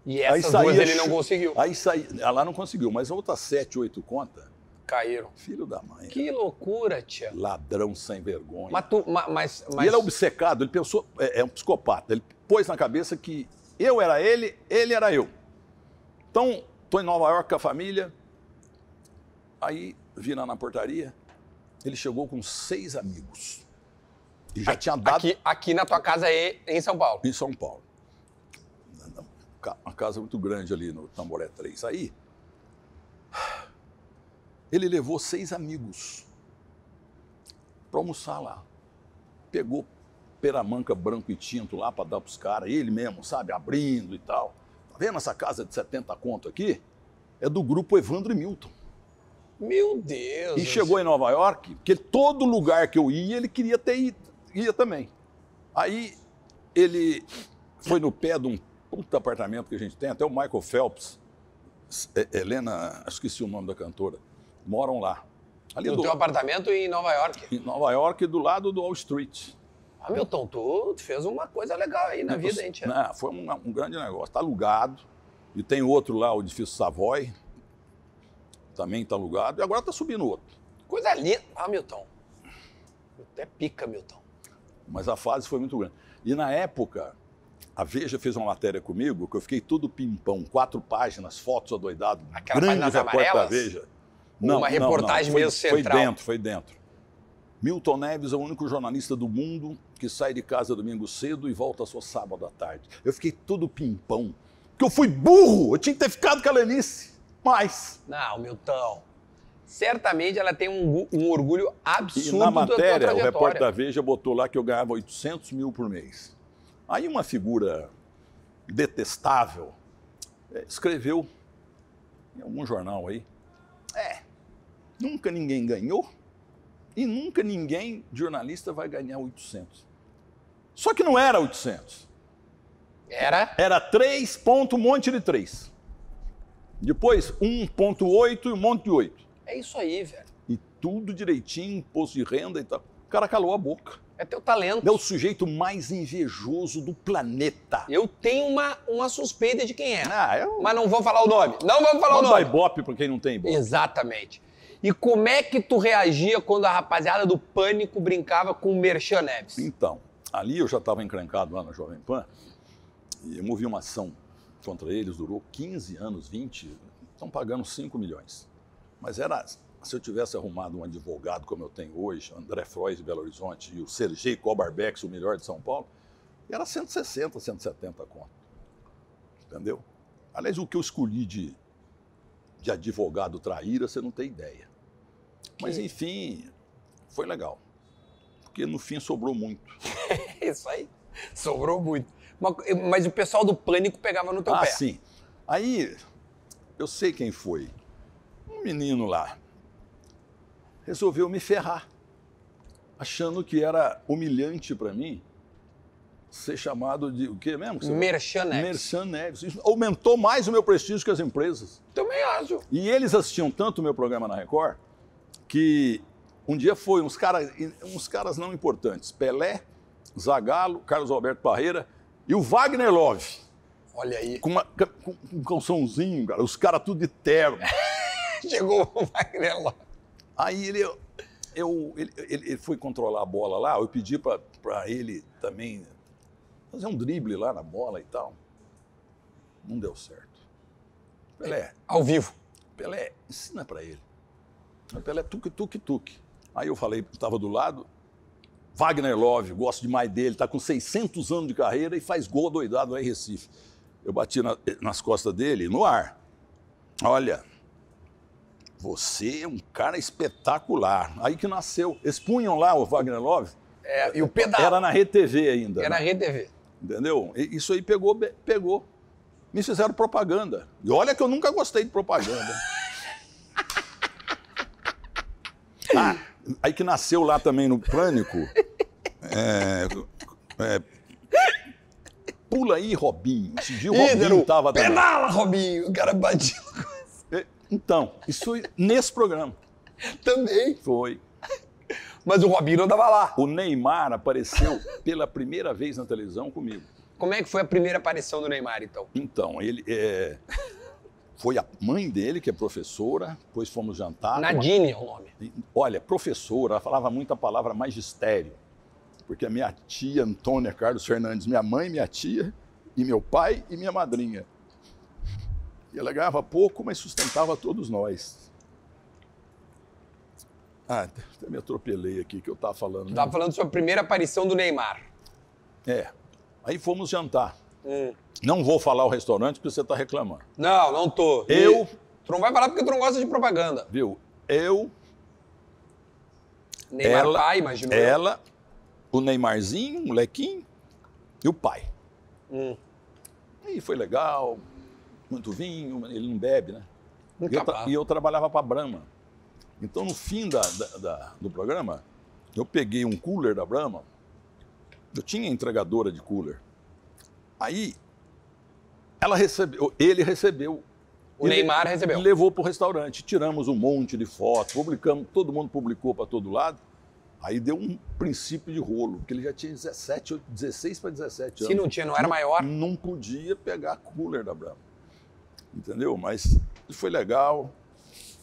S1: E
S2: Aí
S1: essas
S2: saía
S1: duas ele não conseguiu.
S2: Aí saí, ela não conseguiu, mas a outra sete, oito conta,
S1: Caíram.
S2: filho da mãe.
S1: Que loucura, tia.
S2: Ladrão sem vergonha.
S1: Mas, tu, ma- mas, mas,
S2: E ele é obcecado, ele pensou, é, é um psicopata. Ele pôs na cabeça que eu era ele, ele era eu. Então, estou em Nova York com a família, aí vi lá na portaria, ele chegou com seis amigos. E já tinha dado
S1: Aqui, aqui na tua casa aí, em São Paulo.
S2: em São Paulo. Uma casa muito grande ali no Tamboré 3. Aí, ele levou seis amigos para almoçar lá. Pegou peramanca branco e tinto lá para dar para os caras, ele mesmo, sabe, abrindo e tal. Tá vendo essa casa de 70 conto aqui? É do grupo Evandro e Milton.
S1: Meu Deus.
S2: E chegou em Nova York, porque todo lugar que eu ia, ele queria ter ido, ia também. Aí ele foi no pé de um puta apartamento que a gente tem, até o Michael Phelps, é, Helena, esqueci o nome da cantora, moram lá. Ali
S1: No
S2: do,
S1: teu apartamento em Nova York.
S2: em Nova York, do lado do Wall Street.
S1: Hamilton, tu fez uma coisa legal aí na vida, hein, tia?
S2: Não, foi um, um grande negócio. Está alugado. E tem outro lá, o edifício Savoy, também está alugado. E agora está subindo outro.
S1: Coisa linda. Hamilton. Até pica, Hamilton.
S2: Mas a fase foi muito grande. E na época, a Veja fez uma matéria comigo que eu fiquei todo pimpão, quatro páginas, fotos adoidado,
S1: Aquela
S2: grande repórter da
S1: amarelas?
S2: Veja.
S1: Uma reportagem
S2: foi,
S1: mesmo
S2: Foi
S1: central.
S2: dentro, foi dentro. Milton Neves é o único jornalista do mundo que sai de casa domingo cedo e volta só sábado à tarde. Eu fiquei todo pimpão, porque eu fui burro, eu tinha que ter ficado com a Lenice. Mas,
S1: Não, Milton. Certamente ela tem um, um orgulho
S2: e
S1: absurdo
S2: na
S1: da tua
S2: matéria, o repórter da Veja botou lá que eu ganhava 800 mil por mês. Aí uma figura detestável eh, escreveu em algum jornal aí, é, nunca ninguém ganhou e nunca ninguém jornalista vai ganhar 800. Só que não era 800,
S1: Era?
S2: era 3 ponto um monte de 3. Depois 1.8 e um monte de 8.
S1: É isso aí, velho.
S2: E tudo direitinho, imposto de renda e tal. O cara calou a boca.
S1: É teu talento.
S2: É o sujeito mais invejoso do planeta.
S1: Eu tenho uma, uma suspeita de quem é.
S2: Ah, o
S1: Mas não vou falar o nome. Não vamos falar
S2: Vamos
S1: o nome.
S2: ibope pra quem não tem ibope.
S1: Exatamente. E como é que tu reagia quando a rapaziada do Pânico brincava com o Merchan Neves?
S2: Então, ali eu já estava encrencado lá na Jovem Pan e eu movi uma ação contra eles, durou 15 anos, 20, estão pagando 5 milhões. Mas era, se eu tivesse arrumado um advogado como eu tenho hoje, André Frois de Belo Horizonte e o Sergei Kobarbex, o melhor de São Paulo, era 160, 170 conto. Entendeu? Aliás, o que eu escolhi de, de advogado traíra, você não tem ideia. Mas
S1: Que-
S2: enfim, foi legal. Porque no fim sobrou muito.
S1: Isso aí. Sobrou muito. Mas, mas o pessoal do Pânico pegava no teu
S2: Ah,
S1: pé.
S2: sim. Aí, eu sei quem foi. Um menino lá resolveu me ferrar, achando que era humilhante para mim ser chamado de o quê mesmo? que falou?
S1: Merchan Neves.
S2: Merchan Neves. Isso aumentou mais o meu prestígio que as empresas.
S1: Também acho.
S2: E eles assistiam tanto o meu programa na Record que um dia foi uns caras, uns caras não importantes, Pelé, Zagallo, Carlos Alberto Parreira e o Wagner Love
S1: Olha aí.
S2: com, uma, com um calçãozinho, cara, os caras tudo de terno.
S1: Chegou o Wagner lá.
S2: Aí ele, eu, ele, ele- ele foi controlar a bola lá, eu pedi para ele também fazer um drible lá na bola e tal. Não deu certo. Pelé,
S1: Ao vivo.
S2: Pelé, ensina para ele. Aí Pelé, tuque, tuque, tuque. Aí eu falei, estava do lado, Wagner Love, gosto demais dele, está com 600 anos de carreira e faz gol doidado lá em Recife. Eu bati na- nas costas dele, no ar. Olha, você é um cara espetacular. Aí que nasceu. Eles punham lá o Wagner Love,
S1: É, e o pedal.
S2: era na Rede TV ainda.
S1: Era
S2: né?
S1: Rede TV.
S2: Entendeu? Isso aí pegou, pegou. Me fizeram propaganda. E olha que eu nunca gostei de propaganda. Aí que nasceu lá também no Pânico. é, é, pula aí, Robinho. Esse dia o Robinho
S1: Ídolo,
S2: estava também.
S1: Pedala, Robinho. O cara batia.
S2: É, Então, isso nesse programa.
S1: Também.
S2: Foi.
S1: Mas o Robinho não tava lá.
S2: O Neymar apareceu pela primeira vez na televisão comigo.
S1: Como é que foi a primeira aparição do Neymar, então?
S2: Então, ele é, foi a mãe dele, que é professora, depois fomos jantar.
S1: Nadine é o nome.
S2: Olha, professora, ela falava muito a palavra magistério, porque a minha tia Antônia Carlos Fernandes, minha mãe, minha tia, e meu pai e minha madrinha. E ela ganhava pouco, mas sustentava todos nós. Ah, até me atropelei aqui que eu tava falando. né?
S1: Tava falando sobre a primeira aparição do Neymar.
S2: É. Aí fomos jantar.
S1: Hum.
S2: Não vou falar o restaurante porque você tá reclamando.
S1: Não, não tô.
S2: Eu-
S1: E Tu não vai falar porque tu não gosta de propaganda.
S2: Viu? Eu,
S1: Neymar
S2: ela,
S1: pai, imagina. eu.
S2: ela, o Neymarzinho, o molequinho e o pai.
S1: Hum.
S2: Aí foi legal, muito vinho, ele não bebe, né? E eu, tra-
S1: Incapaz.
S2: e eu trabalhava para Brahma. Então, no fim da- da- da- do programa, eu peguei um cooler da Brahma. Eu tinha entregadora de cooler. Aí, ela recebeu, ele recebeu.
S1: O
S2: Ele
S1: Neymar recebeu.
S2: Levou para o restaurante. Tiramos um monte de fotos, publicamos, todo mundo publicou para todo lado. Aí deu um princípio de rolo, porque ele já tinha 17, ou 16 para 17 anos.
S1: Se não tinha, não era maior.
S2: Não podia pegar cooler da Brahma. Entendeu? Mas foi legal.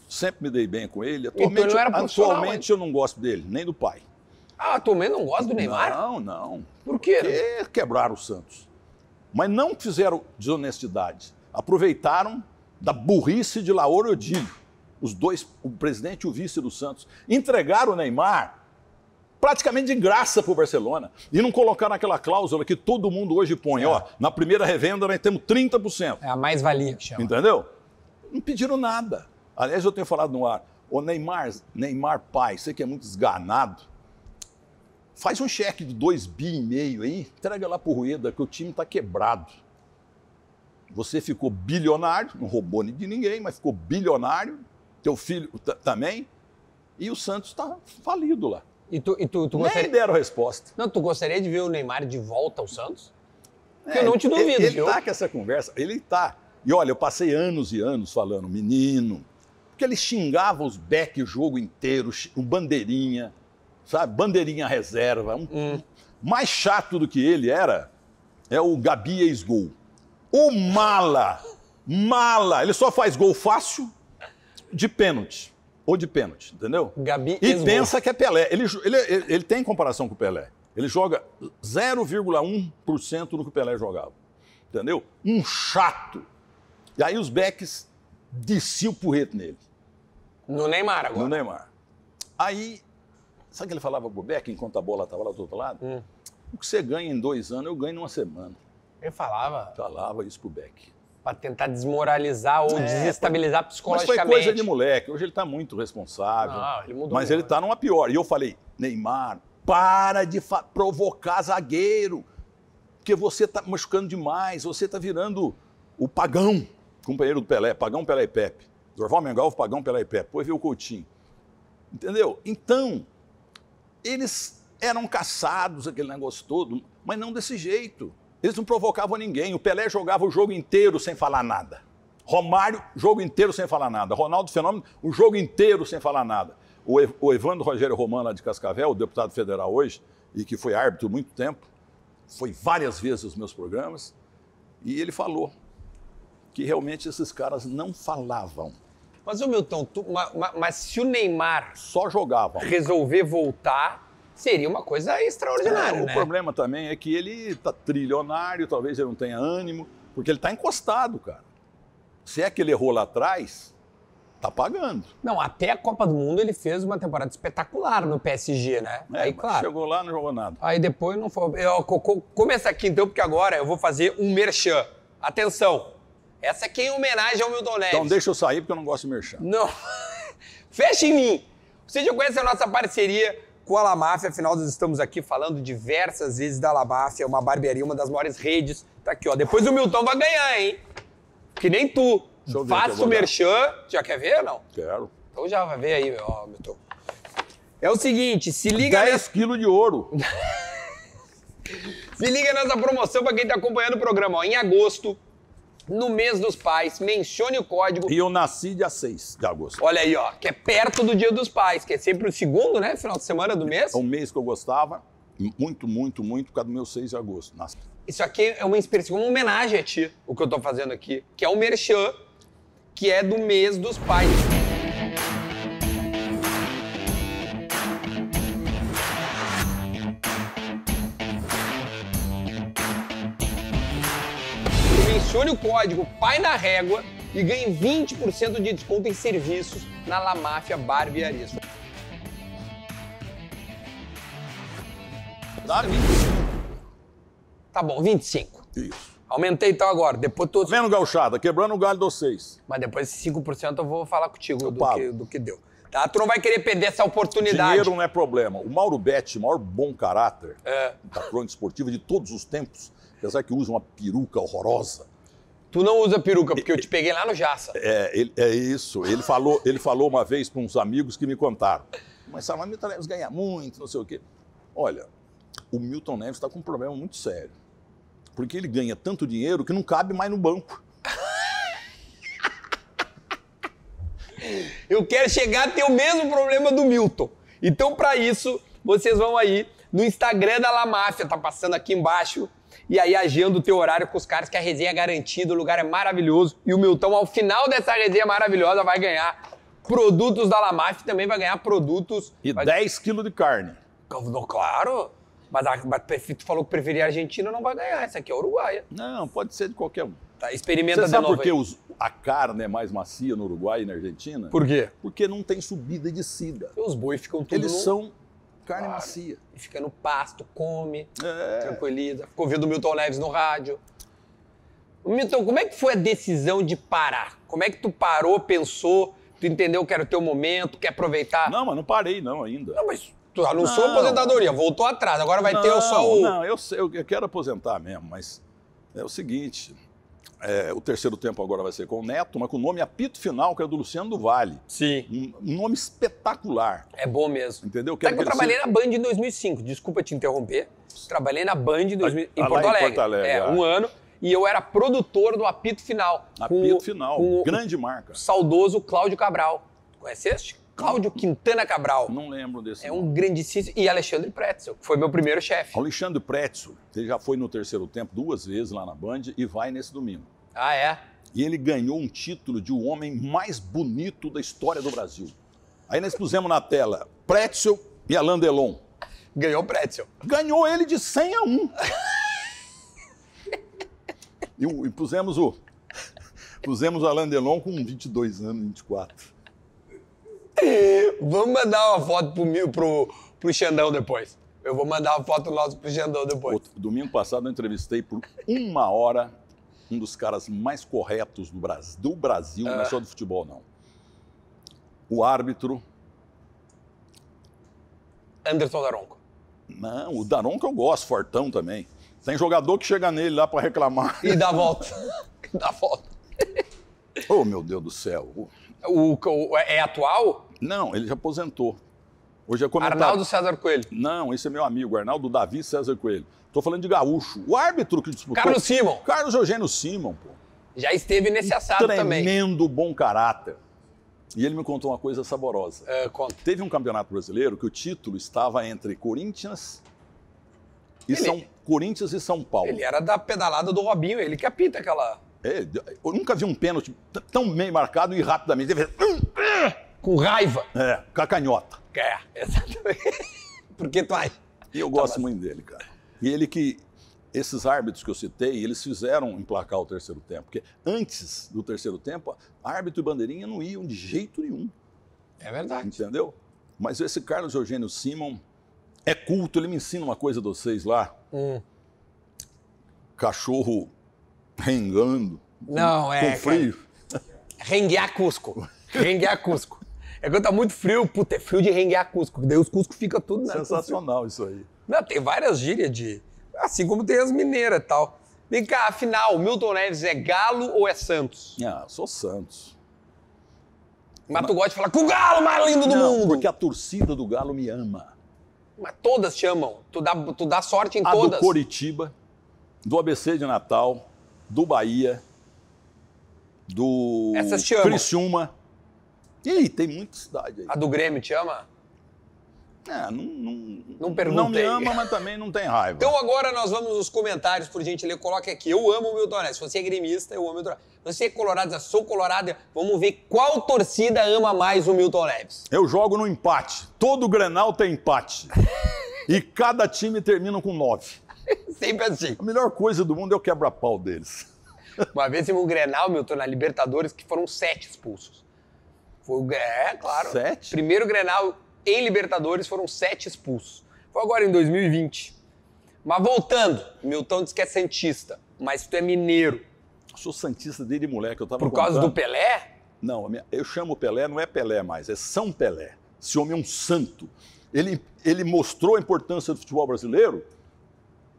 S2: Sempre me dei bem com ele.
S1: Então ele
S2: Atualmente,
S1: não
S2: atualmente eu não gosto dele, nem do pai.
S1: Ah, tu mesmo não gosta do Neymar?
S2: Não, não.
S1: Por quê?
S2: Porque quebraram o Santos. Mas não fizeram desonestidade. Aproveitaram da burrice de Lauro Odílio. Os dois, o presidente e o vice do Santos. Entregaram o Neymar praticamente de graça para o Barcelona. E não colocaram aquela cláusula que todo mundo hoje põe.
S1: É.
S2: Ó, na primeira revenda nós temos 30%.
S1: É a mais-valia que chama.
S2: Entendeu? Não pediram nada. Aliás, eu tenho falado no ar. Ô Neymar, Neymar pai, você que é muito esganado, faz um cheque de 2 bi e meio aí, entrega lá pro Rueda, que o time tá quebrado. Você ficou bilionário, não roubou de ninguém, mas ficou bilionário, teu filho ta- também, e o Santos tá falido lá.
S1: E tu, e tu, tu
S2: Nem
S1: gostaria...
S2: deram resposta.
S1: Não, tu gostaria de ver o Neymar de volta ao Santos?
S2: É,
S1: eu não te duvido,
S2: ele, ele
S1: viu?
S2: tá com essa conversa, ele tá. E olha, eu passei anos e anos falando, menino, porque ele xingava os back o jogo inteiro, um bandeirinha, sabe? Bandeirinha reserva. Um,
S1: Hum.
S2: Mais chato do que ele era é o Gabi ex-gol. O mala, mala, ele só faz gol fácil de pênalti. Ou de pênalti, entendeu?
S1: Gabi
S2: E pensa que é Pelé. Ele, ele, ele, ele tem comparação com o Pelé. Ele joga 0,1% no que o Pelé jogava. Entendeu? Um chato. E aí os backs desciam o porrete nele,
S1: No Neymar agora.
S2: no Neymar. Aí, sabe o que ele falava pro Beck enquanto a bola estava lá do outro lado?
S1: Hum.
S2: O que você ganha em dois anos, eu ganho numa semana.
S1: Ele falava
S2: Falava isso pro Beck.
S1: pra tentar desmoralizar ou
S2: É,
S1: desestabilizar
S2: Mas
S1: psicologicamente.
S2: foi coisa de moleque. Hoje ele está muito responsável.
S1: Não, ele mudou
S2: mas ele
S1: muito.
S2: está numa pior. E eu falei, Neymar, para de provocar zagueiro. Porque você está machucando demais. Você está virando o Pagão, companheiro do Pelé. Pagão, Pelé e Pepe. Dorval Mengalvo, Pagão, Pelé e Pepe. Depois veio o Coutinho. Entendeu? Então, eles eram caçados, aquele negócio todo, mas não desse jeito. Eles não provocavam ninguém. O Pelé jogava o jogo inteiro sem falar nada. Romário, jogo inteiro sem falar nada. Ronaldo Fenômeno, o jogo inteiro sem falar nada. O, Ev- o Evandro Rogério Romano, lá de Cascavel, o deputado federal hoje, e que foi árbitro muito tempo, foi várias vezes nos meus programas, e ele falou que realmente esses caras não falavam,
S1: Mas, ô Milton, tu- ma- ma- mas se o Neymar
S2: só jogavam.
S1: resolver voltar, seria uma coisa extraordinária,
S2: É, o
S1: né?
S2: problema também é que ele tá trilionário, talvez ele não tenha ânimo, porque ele tá encostado, cara. Se é que ele errou lá atrás, tá pagando.
S1: Não, até a Copa do Mundo ele fez uma temporada espetacular no PSG, né?
S2: É,
S1: Aí, claro.
S2: Chegou lá, não jogou nada.
S1: Aí depois não foi. Eu, co- começa aqui então, porque agora eu vou fazer um merchan. Atenção! Essa aqui é em homenagem ao Milton Neves.
S2: Então deixa eu sair porque eu não gosto de merchan.
S1: Não. Fecha em mim. Você já conhece a nossa parceria com a La Máfia, afinal nós estamos aqui falando diversas vezes da La Máfia, uma barbearia, uma das maiores redes. Tá aqui, ó. Depois o Milton vai ganhar, hein? Que nem tu. Faça o merchan. Já quer ver ou não?
S2: Quero.
S1: Então já vai ver aí, ó, Milton. É o seguinte, se liga
S2: 10
S1: nessa,
S2: quilos de ouro.
S1: se liga nessa promoção para quem tá acompanhando o programa, ó. Em agosto, no mês dos pais, mencione o código
S2: E eu nasci dia 6 de agosto.
S1: Olha aí, ó, que é perto do Dia dos Pais, que é sempre o segundo, né? Final de semana do mês.
S2: É um mês que eu gostava, muito, muito, muito, por causa do meu 6 de agosto. Nasci.
S1: Isso aqui é uma inspiração, uma homenagem a ti, o que eu tô fazendo aqui, que é o Merchan, que é do mês dos pais. Adicione o código PAI na Régua e ganhe 20% de desconto em serviços na La Máfia Barbearia.
S2: Dá 25.
S1: Tá bom, 25.
S2: Isso.
S1: Aumentei então agora. Depois tu...
S2: Vendo, gauchada, quebrando o galho dos seis.
S1: Mas depois esses 5% eu vou falar contigo do que, do que, deu. Tá? Tu não vai querer perder essa oportunidade.
S2: Dinheiro não é problema. O Mauro Betti, maior bom caráter
S1: é.
S2: da crônica esportiva de todos os tempos, apesar que usa uma peruca horrorosa,
S1: Tu não usa peruca, porque eu te peguei lá no Jaça.
S2: É, ele- é isso. Ele falou, ele falou uma vez para uns amigos que me contaram. Mas sabe, o Milton Neves ganha muito, não sei o quê. Olha, o Milton Neves está com um problema muito sério. Porque ele ganha tanto dinheiro que não cabe mais no banco.
S1: Eu quero chegar a ter o mesmo problema do Milton. Então, pra isso, vocês vão aí no Instagram da La Máfia, tá passando aqui embaixo. E aí agenda o teu horário com os caras, que a resenha é garantida, o lugar é maravilhoso. E o Milton, ao final dessa resenha maravilhosa, vai ganhar produtos da La Máfia e também vai ganhar produtos...
S2: E
S1: vai...
S2: 10 quilos de carne.
S1: Claro, mas, a, mas tu falou que preferia a Argentina, não vai ganhar. Essa aqui é Uruguaia.
S2: Não, pode ser de qualquer um.
S1: Tá, experimenta
S2: Você
S1: de
S2: sabe por que os- a carne é mais macia no Uruguai e na Argentina?
S1: Por quê?
S2: Porque não tem subida e descida.
S1: Os bois ficam tudo
S2: Eles são carne
S1: Claro.
S2: macia.
S1: E fica no pasto, come,
S2: É.
S1: tranquiliza. Ficou ouvindo o Milton Neves no rádio. Milton, como é que foi a decisão de parar? Como é que tu parou, pensou, tu entendeu que era o teu momento, quer aproveitar?
S2: Não, mas não parei não ainda.
S1: Não, mas tu anunciou a
S2: Não.
S1: aposentadoria, voltou atrás, agora vai ter só o...
S2: Não, eu, sei, eu eu quero aposentar mesmo, mas é o seguinte: é, o terceiro tempo agora vai ser com o Neto, mas com o nome apito final, que é do Luciano do Vale.
S1: Sim,
S2: Um, nome espetacular,
S1: é bom mesmo.
S2: entendeu?
S1: Sabe que eu
S2: que ele
S1: trabalhei
S2: seja-
S1: na Band em 2005, desculpa te interromper. Trabalhei na Band em, 2000, em
S2: Ah, lá
S1: Porto
S2: em
S1: Alegre.
S2: Porto Alegre,
S1: É,
S2: ah.
S1: um ano. E eu era produtor do Apito Final.
S2: Apito
S1: o-
S2: final,
S1: o-
S2: grande marca.
S1: saudoso Cláudio Cabral. Conheceste? Cláudio Quintana Cabral.
S2: Não lembro desse.
S1: É um grandíssimo. E Alexandre Pretzel, que foi meu primeiro chefe.
S2: Alexandre Pretzel, ele já foi no terceiro tempo duas vezes lá na Band e vai nesse domingo.
S1: Ah, é?
S2: E ele ganhou um título de o homem mais bonito da história do Brasil. Aí nós pusemos na tela Pretzel e Alain Delon.
S1: Ganhou o Pretzel.
S2: Ganhou ele de 100 a 1. E, e pusemos o pusemos o Alain Delon com 22 anos, 24.
S1: Vamos mandar uma foto pro, Mil- pro, pro Xandão depois. Eu vou mandar uma foto nossa pro Xandão depois.
S2: Outro- domingo passado eu entrevistei por uma hora um dos caras mais corretos do Brasil, do Brasil não é só do futebol não. O árbitro,
S1: Anderson Daronco.
S2: não, o Daron que eu gosto, fortão também. Tem jogador que chega nele lá para reclamar.
S1: E dá a volta. dá a volta.
S2: Oh, meu Deus do céu.
S1: O, o- é atual?
S2: Não, ele já aposentou. Hoje é comentário.
S1: Arnaldo César Coelho.
S2: Não, esse é meu amigo, Arnaldo Davi César Coelho. Estou falando de gaúcho. O árbitro que disputou.
S1: Carlos Simon.
S2: Carlos Eugênio Simon, pô.
S1: Já esteve nesse assado também.
S2: Tremendo bom caráter. E ele me contou uma coisa saborosa.
S1: É, conta.
S2: Teve um campeonato brasileiro que o título estava entre Corinthians e
S1: Ele-
S2: São Corinthians e São Paulo.
S1: Ele era da pedalada do Robinho, ele que apita aquela.
S2: É, eu nunca vi um pênalti tão bem marcado e rapidamente.
S1: Com raiva.
S2: É, cacanhota.
S1: É, exatamente. Por que tu acha?
S2: E eu gosto muito dele, cara. E ele que. Esses árbitros que eu citei, eles fizeram emplacar o terceiro tempo. Porque antes do terceiro tempo, árbitro e bandeirinha não iam de jeito nenhum.
S1: É verdade.
S2: Entendeu? Mas esse Carlos Eugênio Simon é culto, ele me ensina uma coisa de vocês lá.
S1: Hum.
S2: Cachorro rengando.
S1: Não, é,
S2: Com frio.
S1: Renguear Cusco. Renguear Cusco. É quando tá muito frio, puta, é frio de renguear Cusco. Daí os Cusco fica tudo, né?
S2: Sensacional isso aí.
S1: Não, tem várias gírias de. Assim como tem as mineiras e tal. Vem cá, afinal, Milton Neves é Galo ou é Santos?
S2: Ah, sou Santos.
S1: Mas tu gosta de falar com o Galo mais lindo do
S2: Não,
S1: mundo.
S2: porque a torcida do Galo me ama.
S1: Mas todas chamam. Tu dá, tu dá sorte em
S2: A
S1: todas.
S2: do Coritiba, do ABC de Natal, do Bahia, do
S1: Essas te amam.
S2: Criciúma. Ih, tem muita cidade aí.
S1: A do Grêmio te ama?
S2: É, não, não,
S1: Não
S2: não me
S1: perguntei.
S2: ama, mas também não tem raiva.
S1: Então agora nós vamos nos comentários, por gentileza, coloque aqui. Eu amo o Milton Neves. Se você é gremista, eu amo o Milton Neves. Se você é colorado, diz, sou colorado, vamos ver qual torcida ama mais o Milton Neves.
S2: Eu jogo no empate. Todo Grenal tem empate. e cada time termina com nove.
S1: Sempre assim.
S2: A melhor coisa do mundo é o quebra-pau deles.
S1: Uma vez teve um Grenal, Milton, na Libertadores, que foram sete expulsos. Foi, é, claro.
S2: Sete?
S1: Primeiro Grenal em Libertadores foram sete expulsos. Foi agora em 2020. Mas voltando, Milton diz que é Santista, mas tu é mineiro.
S2: Eu sou Santista desde moleque. Eu tava
S1: Por causa
S2: contando.
S1: do Pelé?
S2: Não, eu chamo Pelé, não é Pelé mais, é São Pelé. Esse homem é um santo. Ele, ele mostrou a importância do futebol brasileiro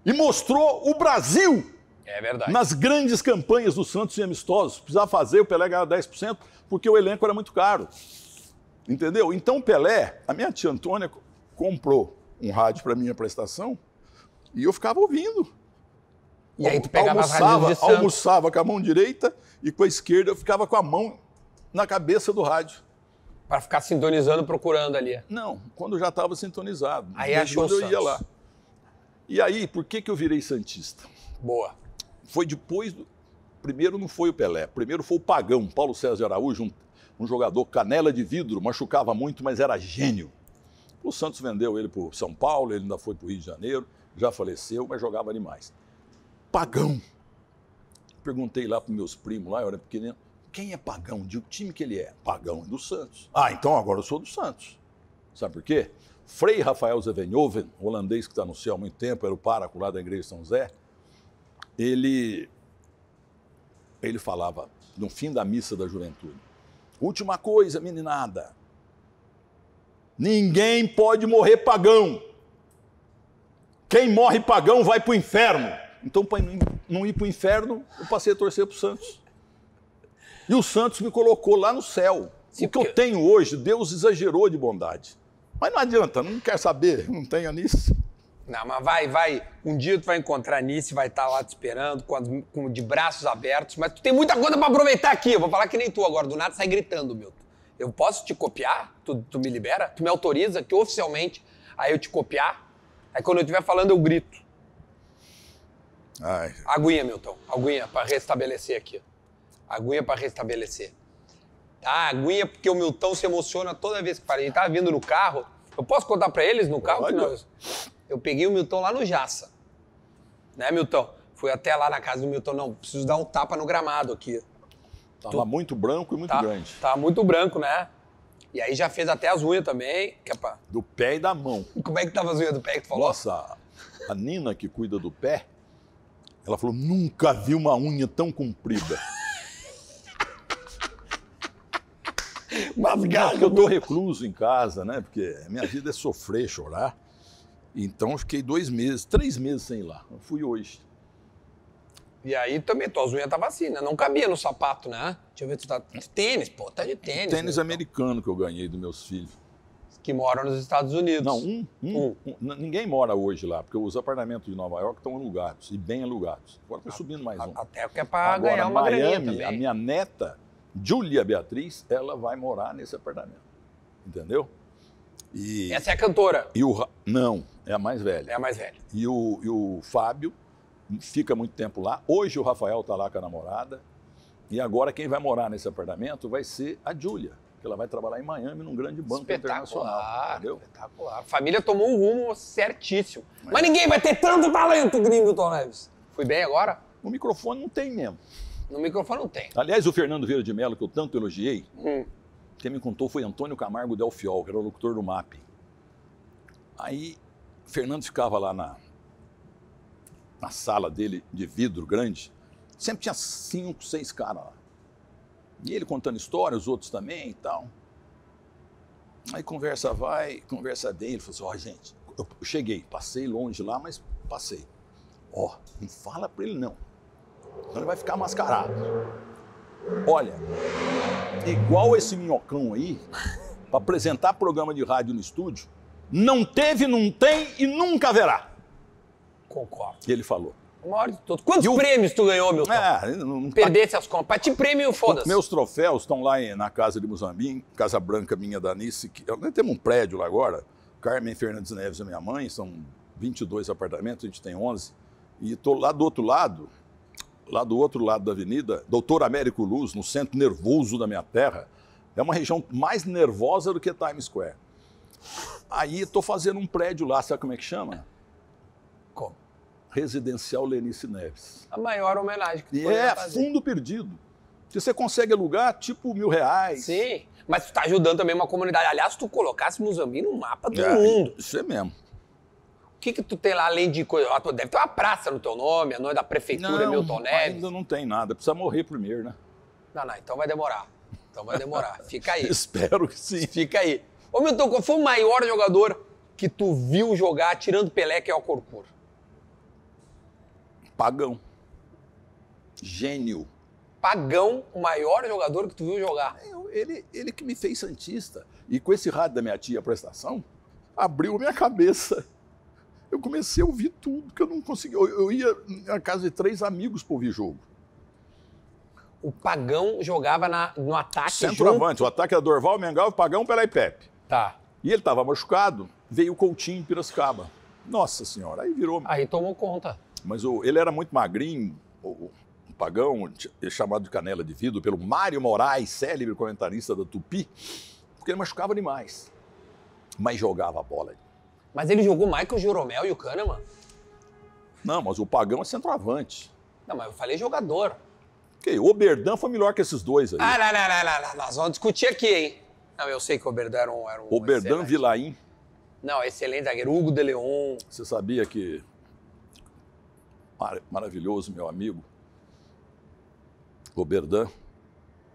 S2: e mostrou o Brasil
S1: É verdade.
S2: nas grandes campanhas do Santos e amistosos. Precisava fazer, o Pelé ganhava 10%, porque o elenco era muito caro. Entendeu? Então o Pelé, a minha tia Antônia co- comprou um rádio para minha prestação e eu ficava ouvindo.
S1: E aí tu pegava as
S2: almoçava,
S1: Santos.
S2: almoçava com a mão direita e com a esquerda eu ficava com a mão na cabeça do rádio.
S1: Pra ficar sintonizando, procurando ali.
S2: Não, quando já estava sintonizado.
S1: Aí achou
S2: eu ia lá. E aí, por que, que eu virei Santista?
S1: Boa.
S2: Foi depois do. Primeiro não foi o Pelé, primeiro foi o Pagão, Paulo César Araújo, um, um jogador canela de vidro, machucava muito, mas era gênio. O Santos vendeu ele para São Paulo, ele ainda foi para o Rio de Janeiro, já faleceu, mas jogava demais. Pagão. Perguntei lá para meus primos, lá eu era pequenino, quem é Pagão? De que time que ele é? Pagão é do Santos. Ah, então agora eu sou do Santos. Sabe por quê? Frei Rafael Zevenhoven, holandês que está no céu há muito tempo, era o pároco lá da igreja de São Zé, ele, ele falava no fim da missa da juventude. Última coisa, meninada. Ninguém pode morrer pagão. Quem morre pagão vai para o inferno. Então, para não ir para o inferno, eu passei a torcer para o Santos. E o Santos me colocou lá no céu.
S1: Sim,
S2: o que eu
S1: porque-
S2: tenho hoje, Deus exagerou de bondade. Mas não adianta, não quer saber, não tenha nisso.
S1: Não, mas vai, vai. Um dia tu vai encontrar Nice, vai estar lá te esperando, com, as- com- de braços abertos. Mas tu tem muita coisa pra aproveitar aqui. Eu vou falar que nem tu agora, do nada sai gritando, Milton. Eu posso te copiar? Tu, tu me libera? Tu me autoriza que oficialmente aí eu te copiar? Aí quando eu estiver falando, eu grito.
S2: Ai,
S1: Aguinha, Milton. Aguinha pra restabelecer aqui. Aguinha pra restabelecer. Tá, aguinha porque o Milton se emociona toda vez que fala. Ele tava vindo no carro. Eu posso contar pra eles no carro? que
S2: Pode.
S1: nós- Eu peguei o Milton lá no Jaça. Né, Milton? Fui até lá na casa do Milton. Não, preciso dar um tapa no gramado aqui.
S2: Tava muito branco e muito
S1: Tá,
S2: grande.
S1: tá muito branco, né? E aí já fez até as unhas também. Que é pra...
S2: Do pé e da mão.
S1: Como é que tava as unhas do pé que tu falou?
S2: Nossa, a Nina que cuida do pé, ela falou: nunca vi uma unha tão comprida.
S1: Mas
S2: Porque eu tô recluso em casa, né? Porque minha vida é sofrer, chorar. Então eu fiquei dois meses, três meses sem ir lá. Eu fui hoje.
S1: E aí também, tuas unhas tava assim, né? Não cabia no sapato, né? Deixa eu ver, tu tá de tênis, pô, tá de tênis.
S2: Tênis
S1: Milton.
S2: americano que eu ganhei dos meus filhos.
S1: Que moram nos Estados Unidos.
S2: Não, um, um,
S1: Um.
S2: um. Ninguém mora hoje lá, porque os apartamentos de Nova York estão alugados, e bem alugados. Agora está subindo mais um.
S1: Até porque é pra
S2: Agora,
S1: ganhar uma
S2: Miami, a minha neta, Júlia Beatriz, ela vai morar nesse apartamento. Entendeu? E,
S1: Essa é a cantora,
S2: e o. Não, é a mais velha.
S1: é a mais velha.
S2: E o, e o Fábio fica muito tempo lá. Hoje o Rafael está lá com a namorada. E agora quem vai morar nesse apartamento vai ser a Júlia, que ela vai trabalhar em Miami num grande banco internacional. Entendeu?
S1: espetacular. A família tomou um rumo certíssimo. Mas ninguém vai ter tanto talento, gringo Tom Neves. Fui bem agora?
S2: O microfone não tem mesmo.
S1: No microfone não tem.
S2: Aliás, o Fernando Vieira de Mello, que eu tanto elogiei,
S1: Hum.
S2: Quem me contou foi Antônio Camargo Del Fiol, que era o locutor do MAP. Aí, Fernando ficava lá na, na sala dele, de vidro grande, sempre tinha cinco, seis caras lá. E ele contando história, os outros também e tal. Aí conversa vai, conversa vem, ele falou assim, ó, gente, eu cheguei, passei longe lá, mas passei. Ó, não fala pra ele não. Então ele vai ficar mascarado. Olha, igual esse minhocão aí, para apresentar programa de rádio no estúdio, não teve, não tem e nunca haverá.
S1: Concordo.
S2: E ele falou.
S1: O maior de todos. Quantos
S2: o-
S1: prêmios tu ganhou, Milton?
S2: É, não, não
S1: Perdesse as contas. Pra ti prêmio, foda-se.
S2: Meus troféus estão lá em- na casa de Muzambim, Casa Branca minha da Nice, que nós temos um prédio lá agora. Carmen Fernandes Neves é minha mãe, são 22 apartamentos, a gente tem 11. E estou lá do outro lado, lá do outro lado da avenida, Doutor Américo Luz, no centro nervoso da minha terra. É uma região mais nervosa do que Times Square. Aí estou fazendo um prédio lá, sabe como é que chama?
S1: Como?
S2: Residencial Lenice Neves.
S1: A maior homenagem que tu
S2: E é
S1: fazer.
S2: fundo perdido. Que você consegue alugar tipo mil reais.
S1: Sim, mas tu tá ajudando também uma comunidade. Aliás, se tu colocasse Muzambique no mapa do
S2: É,
S1: mundo.
S2: Isso é mesmo.
S1: O que, que tu tem lá além de coisa? Deve ter uma praça no teu nome, a nome da prefeitura
S2: Não,
S1: Milton Neves.
S2: ainda não tem nada. Precisa morrer primeiro, né?
S1: Não, não, então vai demorar. Então vai demorar. Fica aí.
S2: Espero que sim.
S1: Fica aí. Ô Milton, qual foi o maior jogador que tu viu jogar tirando Pelé, que é o Corcur?
S2: Pagão. Gênio.
S1: Pagão, o maior jogador que tu viu jogar.
S2: Eu- ele, ele que me fez Santista. E com esse rádio da minha tia, a prestação, abriu minha cabeça. Eu comecei a ouvir tudo, que eu não conseguia. Eu, eu ia na casa de três amigos para ouvir jogo.
S1: O Pagão jogava na- no ataque junto...
S2: Centroavante, o ataque era Dorval, Mengal, Pagão, Pelé e Pepe.
S1: Tá.
S2: E ele estava machucado, veio o Coutinho em Piracicaba. Nossa senhora, aí virou.
S1: Aí tomou conta.
S2: Mas o- ele era muito magrinho, o, o- Pagão, ch- chamado de canela de vidro pelo Mário Moraes, célebre comentarista da Tupi, porque ele machucava demais. Mas jogava a bola.
S1: Mas ele jogou mais que o Jeromel e o Kahneman.
S2: Não, mas o Pagão é centroavante.
S1: Não, mas eu falei jogador.
S2: Ok, O Oberdan foi melhor que esses dois aí.
S1: Ah, não, não, não, não, não, nós vamos discutir aqui, hein? Não, eu sei que o Oberdan era um... Era um
S2: Oberdan Vilaim.
S1: Não, excelente zagueiro. Hugo de Leon.
S2: Você sabia que. Mar- Maravilhoso, meu amigo. Oberdan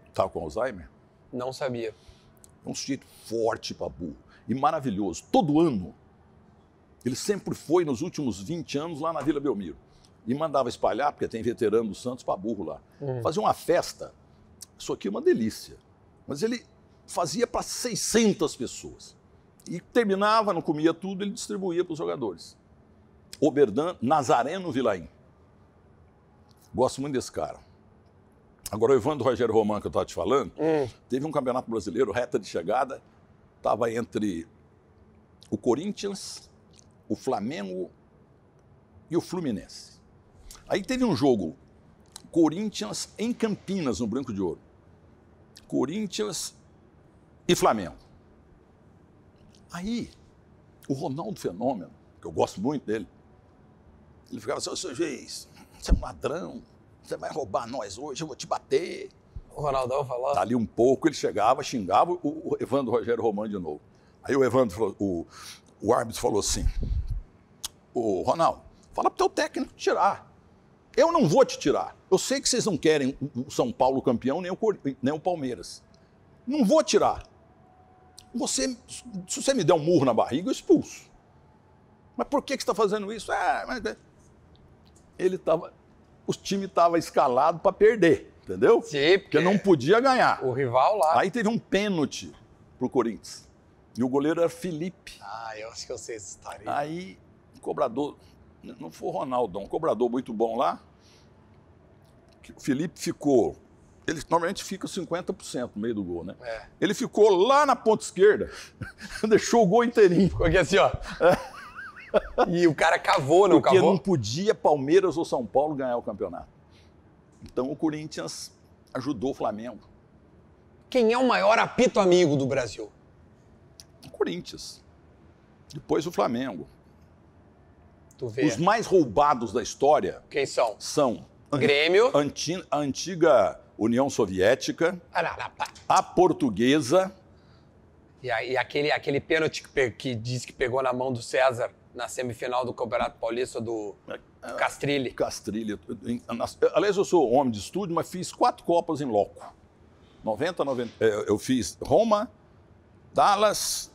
S2: estava com Alzheimer?
S1: Não sabia.
S2: É um sujeito forte burro e maravilhoso. Todo ano. Ele sempre foi, nos últimos 20 anos, lá na Vila Belmiro. E mandava espalhar, porque tem veterano do Santos para burro lá. Fazia uma festa. Isso aqui é uma delícia. Mas ele fazia para 600 pessoas. E terminava, não comia tudo, ele distribuía para os jogadores. Oberdan Nazareno Vilaim. Gosto muito desse cara. Agora, o Evandro Rogério Román, que eu estava te falando, teve um campeonato brasileiro, reta de chegada, estava entre o Corinthians, o Flamengo e o Fluminense. Aí teve um jogo, Corinthians em Campinas, no Branco de Ouro. Corinthians e Flamengo. Aí, o Ronaldo Fenômeno, que eu gosto muito dele, ele ficava assim, seu juiz, você é um ladrão, você vai roubar nós hoje, eu vou te bater.
S1: O Ronaldão falou.
S2: Dali um pouco, ele chegava, xingava o, o Evandro Rogério Romano de novo. Aí o Evandro falou, o, o árbitro falou assim: Ô Ronaldo, fala pro teu técnico tirar. Eu não vou te tirar. Eu sei que vocês não querem o o São Paulo campeão, nem o, nem o Palmeiras. Não vou tirar. Você, se você me der um murro na barriga, eu expulso. Mas por que, que você está fazendo isso? Ah, mas... Ele estava. O time estava escalado para perder, entendeu?
S1: Sim,
S2: Porque não podia ganhar.
S1: O rival lá.
S2: Aí teve um pênalti pro Corinthians. E o goleiro era Felipe.
S1: Ah, eu acho que eu sei essa história.
S2: Aí, o cobrador, não foi o Ronaldo, um cobrador muito bom lá. O Felipe ficou. Ele normalmente fica 50% no meio do gol, né?
S1: É.
S2: Ele ficou lá na ponta esquerda, deixou o gol inteirinho.
S1: Ficou aqui assim, ó. e o cara cavou, não
S2: Porque
S1: cavou?
S2: não podia Palmeiras ou São Paulo ganhar o campeonato. Então o Corinthians ajudou o Flamengo.
S1: Quem é o maior apito amigo do Brasil?
S2: O Corinthians. Depois o Flamengo.
S1: Tu vê.
S2: Os mais roubados da história
S1: Quem são?
S2: são
S1: Grêmio.
S2: anti- a antiga União Soviética, a portuguesa,
S1: E, aí, aquele, aquele pênalti que, que diz que pegou na mão do César na semifinal do Campeonato Paulista do Castrilli.
S2: Castrilha. Aliás, eu sou homem de estúdio, mas fiz quatro Copas em loco. 90, 90. eh, Eu fiz Roma, Dallas,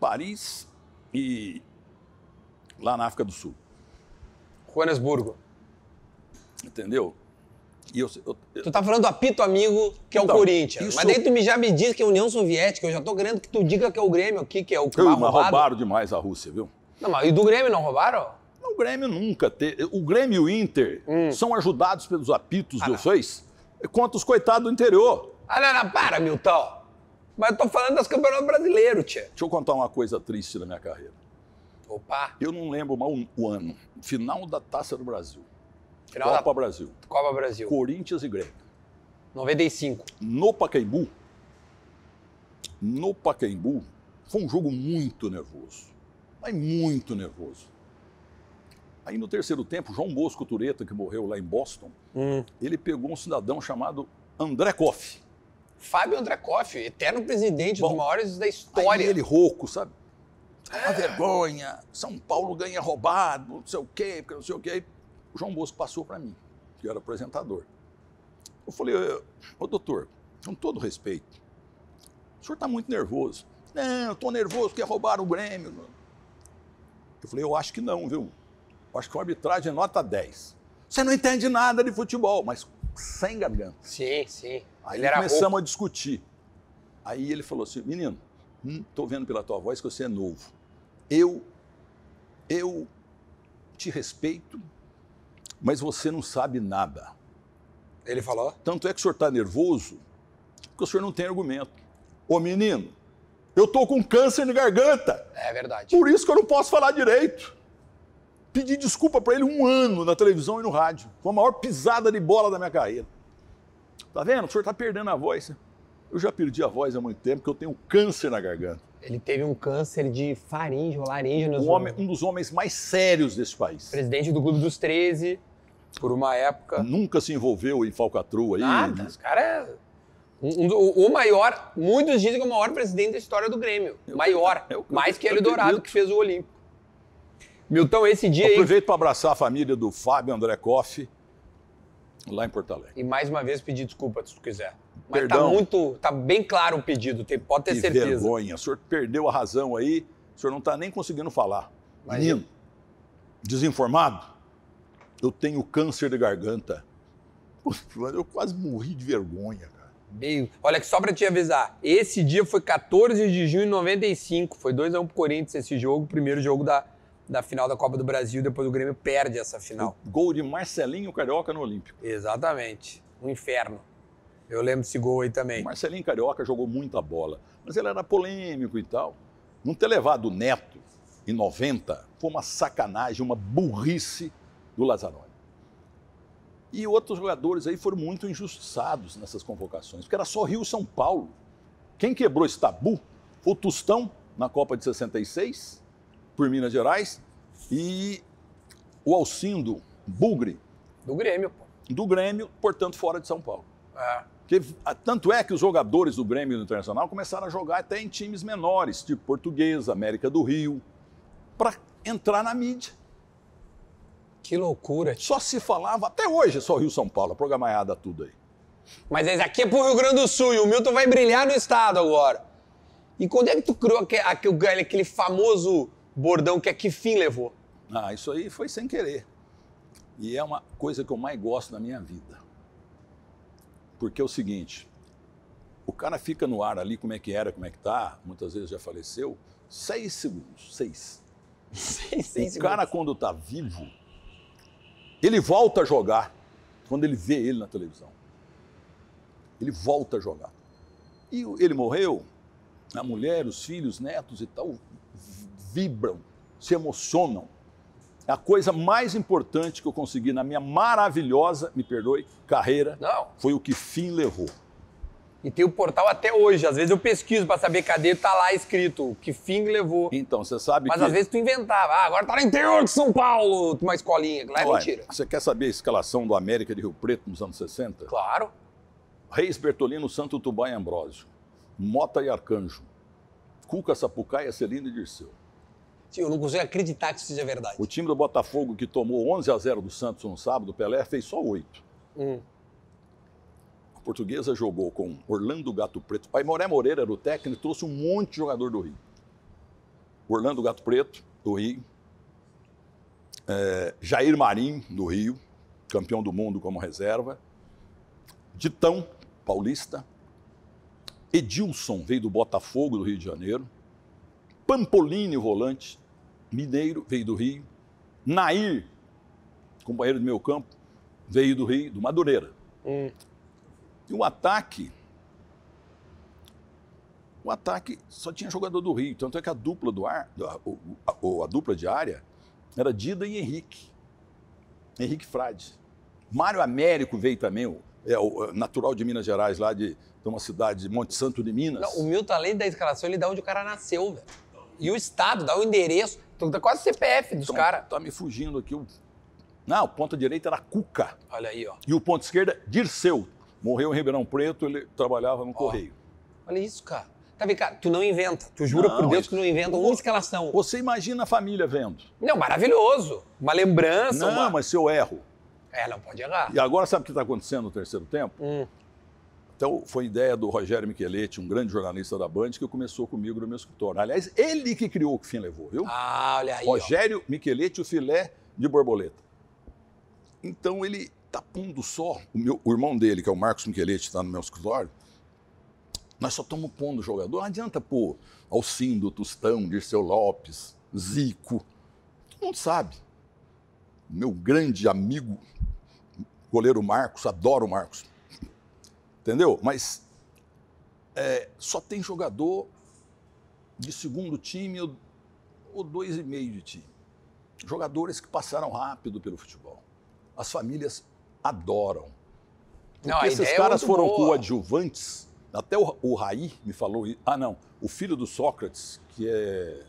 S2: Paris e lá na África do Sul.
S1: Joanesburgo.
S2: Entendeu? E eu, eu-
S1: Tu tá falando do apito amigo, que é o
S2: Então,
S1: Corinthians.
S2: isso-
S1: Mas daí tu me já me diz que é a União Soviética. Eu já tô querendo que tu diga que é o Grêmio aqui, que é o que
S2: eu, mas roubaram demais a Rússia, viu?
S1: Não, mas e do Grêmio não roubaram?
S2: O Grêmio nunca teve. O Grêmio e o Inter são ajudados pelos apitos de
S1: Hum. Ah, não.
S2: vocês contra os coitados do interior.
S1: Ah, não, não, para, Milton. Mas eu tô falando das campeonatos brasileiros, tia.
S2: Deixa eu contar uma coisa triste da minha carreira.
S1: Opa,
S2: Eu não lembro mal o ano. Final da Taça do Brasil.
S1: final
S2: Copa
S1: da
S2: Brasil.
S1: Copa Brasil.
S2: Corinthians e Grêmio.
S1: 95.
S2: No Pacaembu, no Pacaembu, foi um jogo muito nervoso. Mas muito nervoso. Aí no terceiro tempo, João Bosco Tureta, que morreu lá em Boston,
S1: Hum.
S2: ele pegou um cidadão chamado André Koff.
S1: Fábio Andracoff, eterno presidente
S2: Bom,
S1: dos maiores da história.
S2: ele rouco, sabe? É uma vergonha, São Paulo ganha roubado, não sei o quê, porque não sei o quê. O João Bosco passou para mim, que era apresentador. Eu falei, ô doutor, com todo respeito, o senhor está muito nervoso. Não, eu estou nervoso porque roubaram o Grêmio. Eu falei, eu acho que não, viu? Eu acho que a arbitragem é nota 10. Você não entende nada de futebol, mas sem garganta.
S1: Sim, sim.
S2: Aí
S1: Ele
S2: começamos a discutir. Aí ele falou assim, menino, estou vendo pela tua voz que você é novo. Eu, eu te respeito, mas você não sabe nada.
S1: Ele falou?
S2: Tanto é que o senhor está nervoso porque o senhor não tem argumento. Ô menino, eu estou com câncer de garganta,
S1: É verdade.
S2: por isso que eu não posso falar direito. Pedi desculpa para ele um ano na televisão e no rádio. Foi a maior pisada de bola da minha carreira. Tá vendo? O senhor está perdendo a voz. Eu já perdi a voz há muito tempo, porque eu tenho câncer na garganta.
S1: Ele teve um câncer de faringe ou laringe nos
S2: Um, homem- um dos homens mais sérios desse país.
S1: Presidente do Clube dos 13, por uma época.
S2: Nunca se envolveu em falcatrua aí.
S1: Nada, esse cara é. um- um o maior, muitos dizem que é o maior presidente da história do Grêmio. maior.
S2: eu-
S1: mais que
S2: eu
S1: ele Dourado, que fez o Olímpico. Milton, esse dia aí.
S2: Aproveito para abraçar a família do Fábio André Koff, lá em Porto Alegre.
S1: E mais uma vez pedir desculpa se tu quiser. Mas
S2: Perdão.
S1: tá muito. tá bem claro o pedido, pode ter
S2: que
S1: certeza.
S2: vergonha. O senhor perdeu a razão aí, o senhor não está nem conseguindo falar.
S1: Imagina.
S2: Menino, desinformado, eu tenho câncer de garganta. Eu quase morri de vergonha, cara.
S1: Bem, olha, que só pra te avisar, esse dia foi 14 de junho de 95. Foi 2x1 pro Corinthians esse jogo, primeiro jogo da, da final da Copa do Brasil. Depois o Grêmio perde essa final.
S2: Gol de Marcelinho Carioca no Olímpico.
S1: Exatamente. Um inferno. Eu lembro desse gol aí
S2: O
S1: também.
S2: Marcelinho Carioca jogou muita bola, mas ele era polêmico e tal. Não ter levado o Neto em 90 foi uma sacanagem, uma burrice do Lazzaroni. E outros jogadores aí foram muito injustiçados nessas convocações, porque era só Rio e São Paulo. Quem quebrou esse tabu foi o Tostão, na Copa de 66, por Minas Gerais, e o Alcindo Bugre,
S1: Do Grêmio, pô.
S2: do Grêmio, portanto, fora de São Paulo.
S1: É.
S2: Porque, tanto é que os jogadores do Grêmio Internacional começaram a jogar até em times menores, tipo Portuguesa, América do Rio, para entrar na mídia.
S1: Que loucura.
S2: Só se falava, até hoje, é só Rio São Paulo, a programaiada tudo aí.
S1: Mas esse aqui é pro Rio Grande do Sul e o Milton vai brilhar no estado agora. E quando é que tu criou aque- aquele, aquele famoso bordão que é que fim levou?
S2: Ah, isso aí foi sem querer. E é uma coisa que eu mais gosto na minha vida. Porque é o seguinte, o cara fica no ar ali, como é que era, como é que tá, muitas vezes já faleceu, seis segundos, seis.
S1: Seis, seis
S2: o cara, quando está vivo, ele volta a jogar quando ele vê ele na televisão. Ele volta a jogar. E ele morreu, a mulher, os filhos, netos e tal, vibram, se emocionam. É a coisa mais importante que eu consegui na minha maravilhosa, me perdoe, carreira,
S1: Não.
S2: foi o que fim levou.
S1: E tem o portal até hoje. Às vezes eu pesquiso pra saber cadê, tá lá escrito que fim levou.
S2: Então, você sabe
S1: Mas
S2: que...
S1: às vezes tu inventava. Ah, agora tá no interior de São Paulo, uma escolinha. Lá é
S2: Olha,
S1: mentira.
S2: Você quer saber a escalação do América de Rio Preto nos anos 60?
S1: Claro.
S2: Reis Bertolino, Santo Tubá e Ambrósio, Mota e Arcanjo, Cuca, Sapucaia, Celino e Dirceu.
S1: Eu não consigo acreditar que isso seja verdade.
S2: O time do Botafogo, que tomou 11 a 0 do Santos no sábado, Pelé fez só 8.
S1: Hum.
S2: A portuguesa jogou com Orlando Gato Preto. Pai Moré Moreira era o técnico e trouxe um monte de jogador do Rio. Orlando Gato Preto, do Rio. É, Jair Marinho, do Rio, campeão do mundo como reserva. Ditão, paulista. Edilson, veio do Botafogo, do Rio de Janeiro. Pampolini, volante, mineiro, veio do Rio. Nair, companheiro do meu campo, veio do Rio, do Madureira.
S1: Hum.
S2: E o ataque. O ataque só tinha jogador do Rio. Tanto é que a dupla do ar, a, a- a dupla de área, era Dida e Henrique. Henrique Frade. Mário Américo veio também, o, é o natural de Minas Gerais, lá de, de uma cidade de Monte Santo de Minas.
S1: Não, o Milton, além da escalação, ele dá onde o cara nasceu, velho. E o estado, dá o endereço. Então tá quase CPF dos caras.
S2: Tá me fugindo aqui. Não, o ponta direita era Cuca.
S1: Olha aí, ó.
S2: E o ponta esquerda, Dirceu. Morreu em Ribeirão Preto, ele trabalhava no Correio.
S1: Olha isso, cara. Tá vendo, cara? Tu não inventa. Tu jura
S2: Não,
S1: por Deus que não inventa uma escalação.
S2: Você imagina a família vendo.
S1: Não, maravilhoso. Uma lembrança.
S2: Não,
S1: uma...
S2: mas se eu erro.
S1: É, não pode errar.
S2: E agora sabe o que está acontecendo no terceiro tempo?
S1: Hum.
S2: Então, foi ideia do Rogério Micheletti, um grande jornalista da Band, que começou comigo no meu escritório. Aliás, ele que criou o que fim levou, viu?
S1: Ah, olha aí. ó.
S2: Rogério Micheletti, o filé de borboleta. Então ele tá pondo só, o, meu, o irmão dele, que é o Marcos Micheletti, está no meu escritório, nós só estamos pondo jogador. Não adianta pôr Alcindo, Tostão, Dirceu Lopes, Zico. Todo mundo sabe. Meu grande amigo, goleiro Marcos, adoro o Marcos. Entendeu? Mas é, só tem jogador de segundo time ou, ou dois e meio de time. Jogadores que passaram rápido pelo futebol. As famílias adoram. Porque
S1: Não,
S2: esses
S1: é
S2: caras
S1: muito
S2: foram
S1: boa.
S2: coadjuvantes. Até o, o Raí me falou. Ah, não. O filho do Sócrates, que é.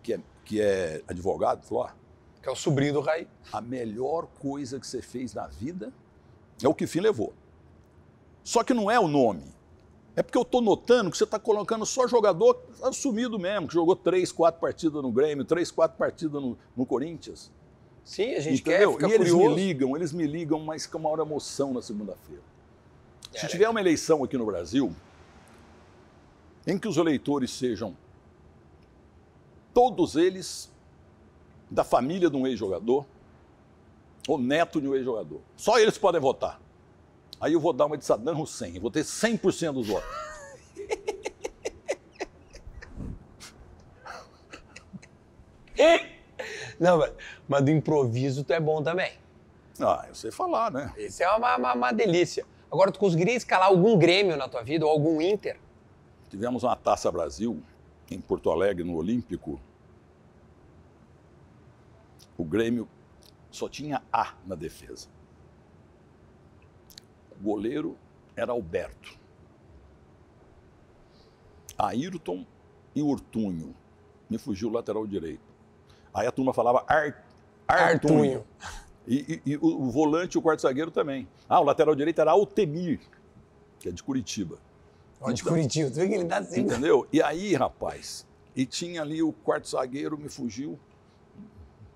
S2: que é, que é advogado, falou: ah,
S1: Que é o sobrinho do Raí.
S2: a melhor coisa que você fez na vida é o que fim levou. Só que não é o nome. É porque eu estou notando que você está colocando só jogador assumido mesmo, que jogou três, quatro partidas no Grêmio, três, quatro partidas no, no Corinthians.
S1: Sim, a gente
S2: Entendeu?
S1: quer, fica
S2: e eles
S1: curioso.
S2: me ligam, eles me ligam, mas com uma hora emoção na segunda-feira. Se
S1: É,
S2: tiver uma eleição aqui no Brasil, em que os eleitores sejam todos eles da família de um ex-jogador ou neto de um ex-jogador, só eles podem votar. Aí eu vou dar uma de Saddam Hussein, vou ter 100% dos votos.
S1: Não, mas, mas do improviso tu é bom também.
S2: Ah, eu sei falar, né?
S1: Isso é uma, uma- uma delícia. Agora, tu conseguiria escalar algum Grêmio na tua vida ou algum Inter?
S2: Tivemos uma Taça Brasil em Porto Alegre, no Olímpico. O Grêmio só tinha A na defesa. O goleiro era Alberto. Ayrton e Urtunho. Me fugiu o lateral direito. Aí a turma falava Ar... Artunho.
S1: Artunho.
S2: E, e- e o, volante, o quarto zagueiro também. Ah, o lateral direito era Altemir, que é de Curitiba.
S1: Ó, de
S2: Então-
S1: Curitiba. Tu vê que ele dá sempre.
S2: Entendeu? E aí, rapaz, e tinha ali o quarto zagueiro, me fugiu,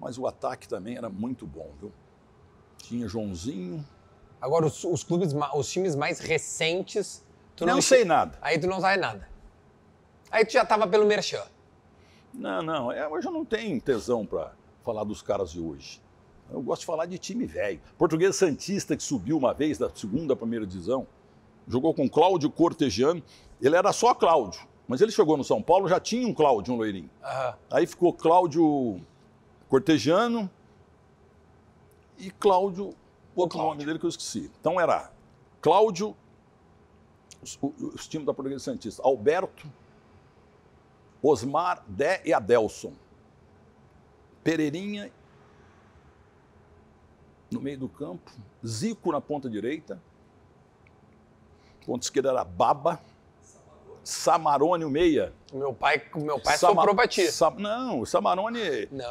S2: mas o ataque também era muito bom, viu? Tinha Joãozinho.
S1: Agora, os, os clubes, os times mais recentes, tu
S2: não
S1: não,
S2: sei nada.
S1: Aí tu não sabe nada. Aí tu já tava pelo Merchan.
S2: Não, não, é, hoje eu não tenho tesão para falar dos caras de hoje. Eu gosto de falar de time velho. Português Santista, que subiu uma vez da segunda à primeira divisão, jogou com Cláudio Cortegiano. Ele era só Cláudio, mas ele chegou no São Paulo, já tinha um Cláudio, um loirinho.
S1: Aham.
S2: Aí ficou Cláudio Cortejano e Cláudio, outro
S1: Cláudio.
S2: nome dele que eu esqueci. Então era Cláudio, os, o- os times da Portuguesa Santista, Alberto, Osmar, Dé e Adelson. Pereirinha no meio do campo, Zico na ponta direita, ponta esquerda era Baba, Samarone o meia.
S1: O meu pai, meu pai
S2: Sama-
S1: soprou pra ti.
S2: Sa- não, o Samarone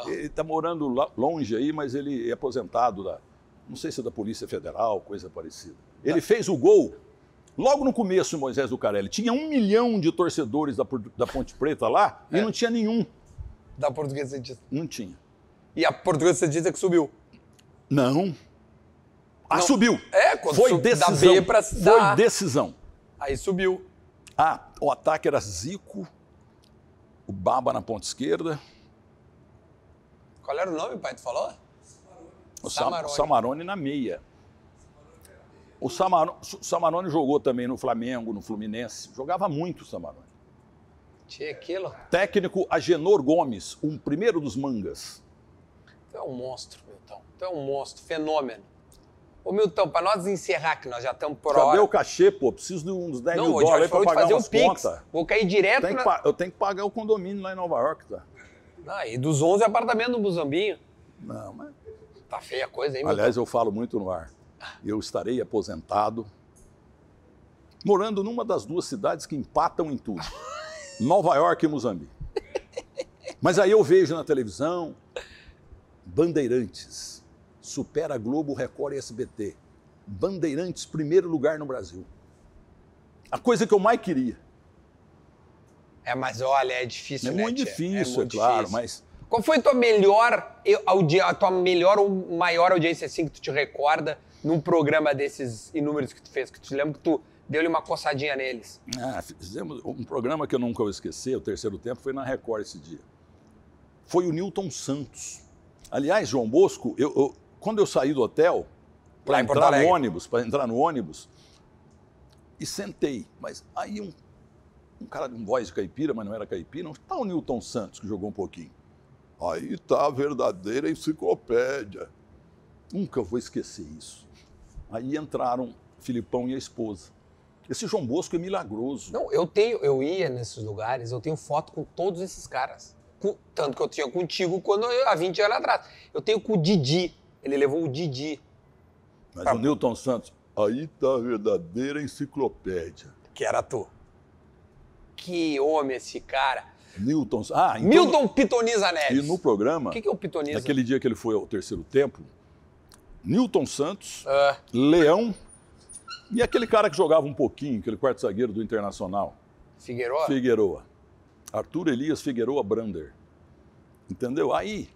S2: está morando longe aí, mas ele é aposentado da, não sei se é da Polícia Federal, coisa parecida. Ele fez o gol logo no começo, Moisés do Carelli. Tinha um milhão de torcedores da, da Ponte Preta lá e
S1: É.
S2: não tinha nenhum.
S1: Da Portuguesa Santista.
S2: Não tinha.
S1: E a Portuguesa Santista que subiu.
S2: Não. Ah,
S1: Não.
S2: subiu.
S1: É, quando
S2: Foi
S1: sub- da
S2: decisão.
S1: B pra-
S2: Foi
S1: da A.
S2: decisão.
S1: Aí subiu.
S2: Ah, o ataque era Zico, o Baba na ponta esquerda,
S1: Qual era o nome, pai? Tu falou?
S2: O Sam-
S1: Samarone.
S2: Samarone na meia. O Samarone, Samarone jogou também no Flamengo, no Fluminense. Jogava muito o Samarone.
S1: Tinha aquilo.
S2: Técnico Agenor Gomes, um primeiro dos mangas.
S1: Tu é um monstro, Milton. Tu é um monstro, fenômeno. Ô, Milton, pra nós encerrar, que nós já estamos por
S2: Cadê
S1: hora.
S2: o cachê, pô? Preciso de uns 10
S1: Não,
S2: mil dólares para pagar
S1: fazer
S2: umas contas.
S1: Vou cair direto
S2: que
S1: na...
S2: Eu tenho que pagar o condomínio lá em Nova York, tá?
S1: Ah, e dos 11 apartamentos no Buzambinho.
S2: Não, mas...
S1: Tá feia a coisa, hein?
S2: Aliás, eu falo muito no ar. Eu estarei aposentado, morando numa das duas cidades que empatam em tudo: Nova York e Moçambique. Mas aí eu vejo na televisão Bandeirantes, supera Globo, Record e SBT. Bandeirantes, primeiro lugar no Brasil. A coisa que eu mais queria.
S1: É, mas olha, é difícil,
S2: É
S1: né,
S2: muito
S1: tia?
S2: difícil, é,
S1: muito
S2: claro,
S1: difícil.
S2: mas
S1: Qual foi a tua melhor, a tua melhor ou maior audiência assim que tu te recorda num programa desses inúmeros que tu fez? Que tu te lembra que tu deu-lhe uma coçadinha neles?
S2: ah, fizemos um programa que eu nunca vou esquecer, o terceiro tempo, foi na Record esse dia. Foi o Newton Santos. Aliás, João Bosco, eu- eu- quando eu saí do hotel, para entrar no ônibus, para entrar no ônibus, e sentei. Mas aí um, um cara de um voz de caipira, mas não era caipira, não está o Newton Santos, que jogou um pouquinho. Aí tá a verdadeira enciclopédia. Nunca vou esquecer isso. Aí entraram Filipão e a esposa. Esse João Bosco é milagroso.
S1: Não, eu tenho, eu ia nesses lugares, eu tenho foto com todos esses caras. Com- tanto que eu tinha contigo quando eu, há 20 anos atrás. Eu tenho com o Didi. Ele levou o Didi,
S2: Mas
S1: Tá
S2: o Newton Santos, aí tá a verdadeira enciclopédia.
S1: que era tu. Que homem esse cara.
S2: Newton. Ah, então,
S1: Milton Pitoniza Neves.
S2: E no programa,
S1: O que, que é o Pitoniza?
S2: naquele dia que ele foi ao terceiro tempo, Newton Santos,
S1: Ah,
S2: Leão e aquele cara que jogava um pouquinho, aquele quarto zagueiro do Internacional,
S1: Figueroa?
S2: Figueroa. Arthur Elias Figueroa Brander. Entendeu? Aí,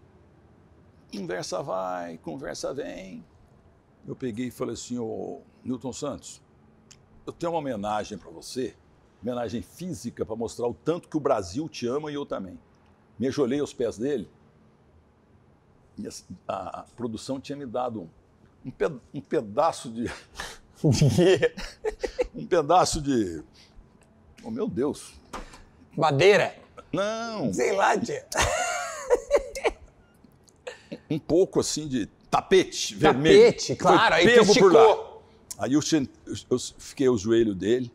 S2: conversa vai, conversa vem. Eu peguei e falei assim, ô Newton Santos, eu tenho uma homenagem para você, homenagem física para mostrar o tanto que o Brasil te ama e eu também. Me ajoelhei aos pés dele e a, a- produção tinha me dado um, um pe- um pedaço de um pedaço de oh meu Deus
S1: Madeira?
S2: não
S1: Sei lá, tia.
S2: um pouco assim de tapete vermelho
S1: Tapete, claro. Aí tu esticou.
S2: aí eu, eu- eu fiquei ao joelho dele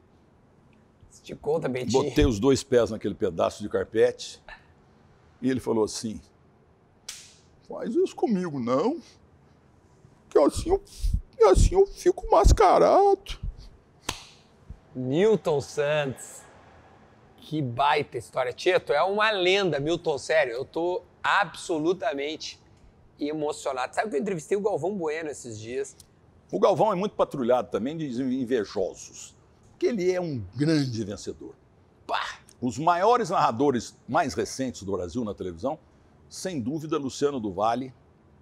S1: Esticou o tapetinho.
S2: botei os dois pés naquele pedaço de carpete e ele falou assim faz isso comigo não que assim eu, assim eu fico mascarado
S1: Milton Santos. Que baita história. Tieto, é uma lenda, Milton, sério. Eu tô absolutamente emocionado. Sabe que eu entrevistei o Galvão Bueno esses dias?
S2: O Galvão é muito patrulhado também de invejosos, porque ele é um grande vencedor.
S1: Pá!
S2: Os maiores narradores mais recentes do Brasil na televisão, sem dúvida, Luciano do Vale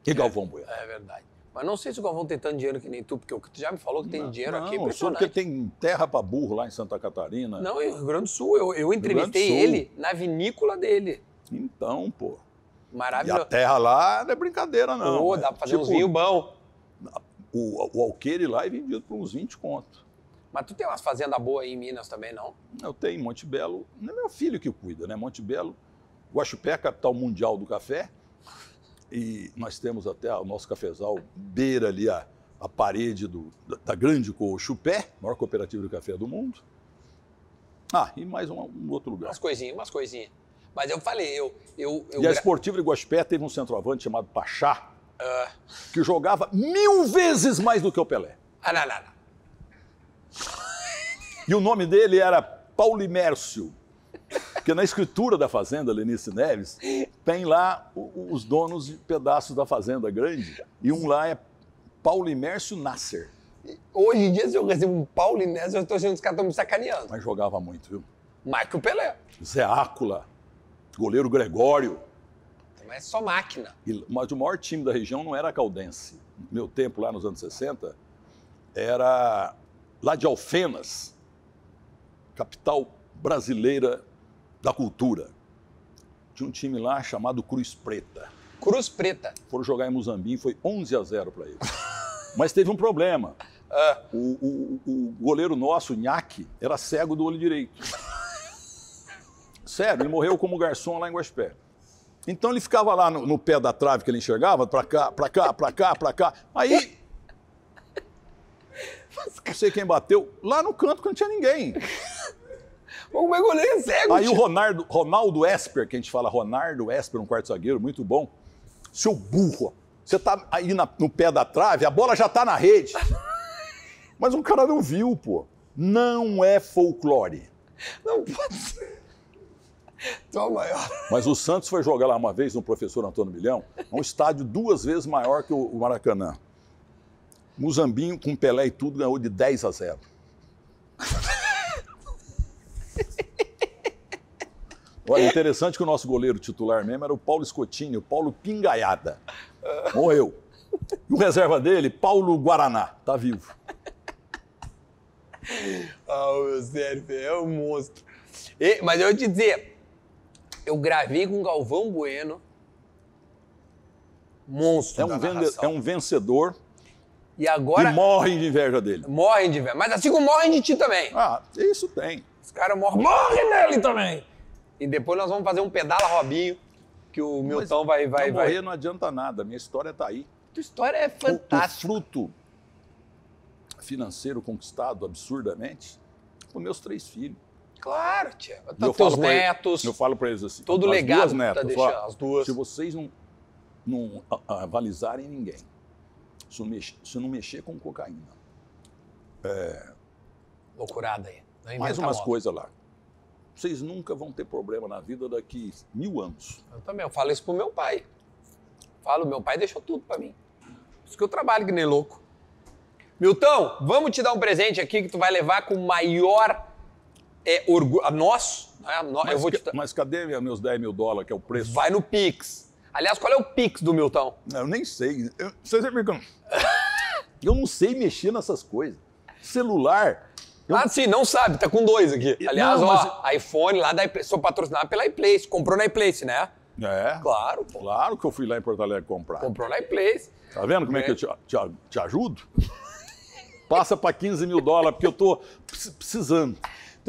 S2: e Galvão Bueno.
S1: É verdade. Mas não sei se o Galvão tem tanto dinheiro que nem tu, porque que tu já me falou que tem dinheiro aqui é
S2: Não, só
S1: impressionante.
S2: porque tem terra para burro lá em Santa Catarina.
S1: Não, em Rio Grande do Sul. Eu, eu entrevistei ele na vinícola dele.
S2: Então, pô. E a
S1: Maravilhoso.
S2: terra lá não é brincadeira, não.
S1: Pô,
S2: É
S1: dá pra fazer
S2: tipo,
S1: uns vinhos bons.
S2: O, o alqueire lá é vendido por uns 20 conto.
S1: Mas tu tem umas fazendas boas aí em Minas também, não?
S2: Eu tenho Monte Belo, não é meu filho que cuida, né? Monte Belo, Guaxupé, capital mundial do café. E nós temos até o nosso cafezal beira ali a, a parede do, da, da grande Cochupé, maior cooperativa de café do mundo. Ah, e mais um, um outro lugar.
S1: Umas coisinhas, umas coisinhas. Mas eu falei, eu. eu, eu
S2: E a Esportiva de Guaxupé teve um centroavante chamado Pachá,
S1: Ah,
S2: que jogava mil vezes mais do que o Pelé.
S1: ah, não, não, não.
S2: E o nome dele era Paulimércio. Porque na escritura da fazenda, Lenice Neves, tem lá os donos de pedaços da fazenda grande. E um lá é Paulimércio Nasser.
S1: Hoje em dia, se eu recebo um Paulo Inés, eu tô achando que os caras estão me sacaneando.
S2: Mas jogava muito, viu?
S1: Mais que o Pelé.
S2: Zé Ácula, goleiro Gregório.
S1: Mas é só máquina.
S2: E- Mas o maior time da região não era a Caldense. No meu tempo, lá nos anos 60, era lá de Alfenas, capital brasileira da cultura. Tinha um time lá chamado Cruz Preta.
S1: Cruz Preta.
S2: Foram jogar em Muzambique, foi 11 a 0 para eles. Mas teve um problema.
S1: Ah,
S2: O, o- o goleiro nosso, Nhaque, era cego do olho direito. Sério, ele morreu como garçom lá em Guaxpé. Então ele ficava lá no, no pé da trave que ele enxergava, pra cá, pra cá, pra cá, pra cá. Aí. Não sei quem bateu, lá no canto que não tinha ninguém.
S1: o goleiro é cego.
S2: Aí o. Ronaldo, Ronaldo Esper, que a gente fala Ronaldo Esper, um quarto zagueiro, muito bom. Seu burro, você tá aí na- no pé da trave, a bola já tá na rede. Mas o cara não viu, pô. Não é folclore.
S1: Não pode ser. Tu é o maior.
S2: Mas o Santos foi jogar lá uma vez no professor Antônio Milhão, um estádio duas vezes maior que o Maracanã. Muzambinho, com Pelé e tudo, ganhou de 10 a 0. Olha, interessante que o nosso goleiro titular mesmo era o Paulo Escotini, o Paulo Pingaiada. Morreu. E o reserva dele, Paulo Guaraná, tá vivo.
S1: Ah, meu Sérgio, é um monstro. E- mas eu te dizer, eu gravei com o Galvão Bueno, monstro
S2: É
S1: da
S2: um, vende- é um vencedor
S1: E agora
S2: e morrem de inveja dele.
S1: morrem de ver. Mas assim como morrem de ti também.
S2: Ah, isso tem.
S1: Os caras morrem, morrem dele também. E depois nós vamos fazer um pedala Robinho, que o Milton vai... vai, vai.
S2: morrer não adianta nada, minha história tá aí.
S1: Tua história é
S2: O-
S1: fantástica.
S2: O fruto financeiro conquistado absurdamente com meus três filhos.
S1: Claro, tia. Tá,
S2: eu
S1: teus
S2: falo pra ele-
S1: netos,
S2: eu falo para eles assim:
S1: todo
S2: as
S1: legado
S2: duas
S1: que
S2: netas,
S1: tá
S2: eu falo,
S1: deixando, as duas.
S2: Se vocês não, não avalizarem ninguém, se não, mexer, se não mexer com cocaína,
S1: Loucurada aí.
S2: Mais umas coisas lá, vocês nunca vão ter problema na vida daqui mil anos.
S1: Eu também, eu falo isso pro meu pai. Falo, meu pai deixou tudo pra mim. Por isso que eu trabalho que nem louco. Milton, vamos te dar um presente aqui que tu vai levar com o maior é, orgulho. Nosso, né? No-
S2: Mas,
S1: eu vou te...
S2: mas cadê meus 10 mil dólares, que é o preço?
S1: Vai no Pix. Aliás, qual é o Pix do Milton?
S2: Eu nem sei. Eu, vocês ficam... eu não sei mexer nessas coisas. Celular. eu-
S1: Ah, sim, não sabe, tá com dois aqui. Aliás,
S2: não,
S1: ó, iPhone lá da iPlace. Sou patrocinado pela iPlace. Comprou na iPlace, né?
S2: É,
S1: Claro, pô.
S2: claro que eu fui lá em Porto Alegre comprar.
S1: Comprou na iPlace.
S2: Tá vendo como é,
S1: É.
S2: que eu te, te- te ajudo? Passa para 15 mil dólares, porque eu tô precis- precisando.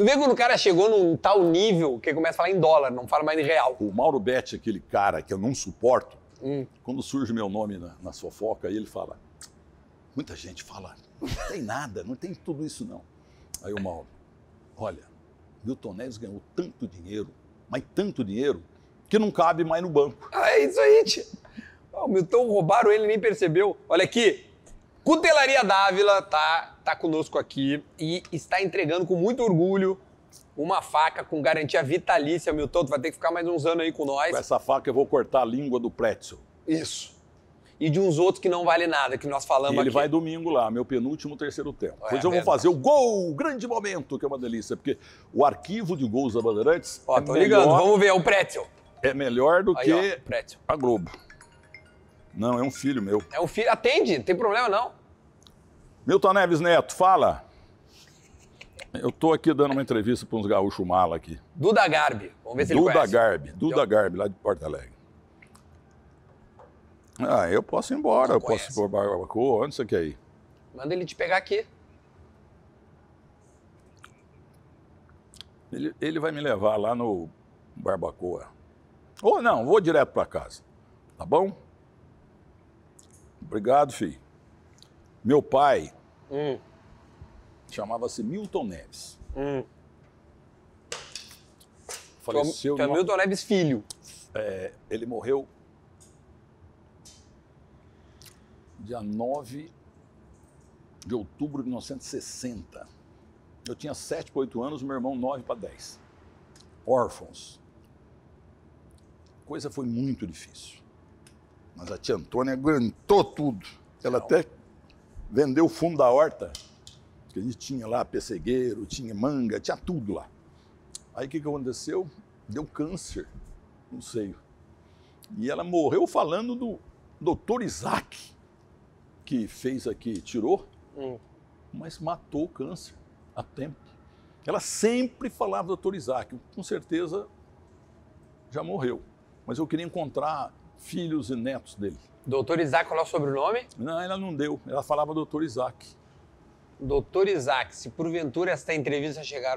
S1: Tu vê quando o cara chegou num tal nível que começa a falar em dólar, não fala mais em real.
S2: O Mauro Betti, aquele cara que eu não suporto,
S1: Hum.
S2: quando surge meu nome na, na fofoca, aí ele fala: muita gente fala, não tem nada, não tem tudo isso não. Aí o Mauro, olha, Milton Neves ganhou tanto dinheiro, mas tanto dinheiro, que não cabe mais no banco.
S1: Ah, é isso aí. Ah, o Milton roubaram ele nem percebeu. Olha aqui. Cutelaria Dávila tá, tá conosco aqui e está entregando com muito orgulho uma faca com garantia vitalícia. Milton, tu vai ter que ficar mais uns anos aí com nós.
S2: Com essa faca eu vou cortar a língua do pretzel.
S1: Isso. E de uns outros que não vale nada, que nós falamos
S2: E ele
S1: aqui.
S2: vai domingo lá, meu penúltimo terceiro tempo.
S1: É,
S2: Depois eu vou fazer o gol, o grande momento, que é uma delícia, porque o arquivo de gols da Bandeirantes
S1: Ó,
S2: é,
S1: tô
S2: melhor,
S1: ligando, vamos ver, é o Pretzel.
S2: é melhor do
S1: Aí,
S2: que
S1: ó,
S2: a Globo. Não, é um filho meu.
S1: É um filho, atende, não tem problema não.
S2: Milton Neves Neto, fala. Eu tô aqui dando uma entrevista para uns gaúchos mala aqui.
S1: Duda Garbi, vamos ver se ele
S2: Duda
S1: conhece.
S2: Garbi, Duda Garbi, lá de Porto Alegre. Ah, eu posso ir embora, eu posso ir por Barbacoa, onde você quer ir?
S1: Manda ele te pegar aqui.
S2: Ele, ele vai me levar lá no Barbacoa. Ou não, vou direto para casa. Tá bom? Obrigado, filho. Meu pai
S1: Hum,
S2: chamava-se Milton Neves.
S1: hum.
S2: Faleceu.
S1: Tu é
S2: no-
S1: Milton Neves filho.
S2: é, ele morreu dia 9 de outubro de 1960. Eu tinha 7 para 8 anos, meu irmão 9 para 10. Órfãos. A coisa foi muito difícil. Mas a tia Antônia aguentou tudo. Ela até vendeu o fundo da horta, que a gente tinha lá pessegueiro, tinha manga, tinha tudo lá. Aí o que, que aconteceu? Deu câncer no seio. E ela morreu falando do doutor Isaac, que fez aqui, tirou,
S1: Hum.
S2: mas matou o câncer a tempo. Ela sempre falava do doutor Isaac, com certeza já morreu. Mas eu queria encontrar filhos e netos dele.
S1: Doutor Isaac, qual é o sobrenome?
S2: Não, ela não deu. Ela falava doutor Isaac.
S1: Doutor Isaac, se porventura esta entrevista chegar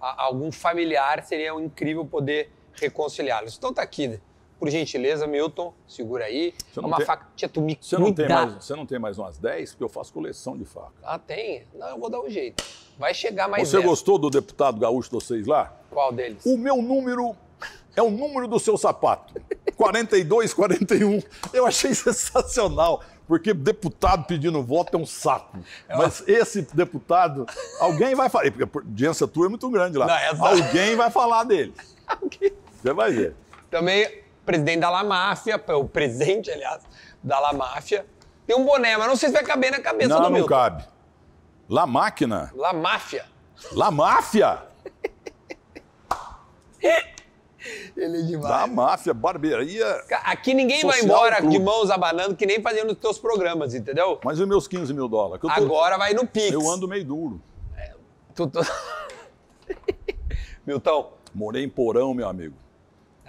S1: a, algum familiar, seria um incrível poder reconciliá-los. Então tá aqui, né? por gentileza, Milton, segura aí.
S2: Você
S1: É
S2: não
S1: uma
S2: tem-
S1: faca. Tia, tu me
S2: Você não, tem mais, você não tem mais umas 10? Porque eu faço coleção de faca.
S1: Ah, tem? Não, eu vou dar um jeito. Vai chegar mais
S2: Você
S1: dez.
S2: gostou do deputado gaúcho de vocês lá?
S1: Qual deles?
S2: O meu número é o número do seu sapato. 42, 41. Eu achei sensacional, porque deputado pedindo voto é um saco. Mas esse deputado, alguém vai falar, porque a audiência tua é muito grande lá.
S1: Não, essa-
S2: Alguém vai falar dele. Você vai ver.
S1: Também, presidente da La Máfia, o presidente, aliás, da La Máfia. Tem um boné, mas não sei se vai caber na cabeça
S2: Não,
S1: do
S2: não
S1: Milton.
S2: cabe. La Máquina,
S1: La Máfia.
S2: La Máfia.
S1: Ele é demais.
S2: Da máfia, barbearia.
S1: Aqui ninguém vai embora
S2: Club.
S1: de mãos abanando, que nem fazendo nos teus programas, entendeu?
S2: Mas e meus 15 mil dólares? Que eu, tô-
S1: Agora vai no Pix.
S2: eu ando meio duro.
S1: Tu- tu- Milton,
S2: Morei em Porão, meu amigo.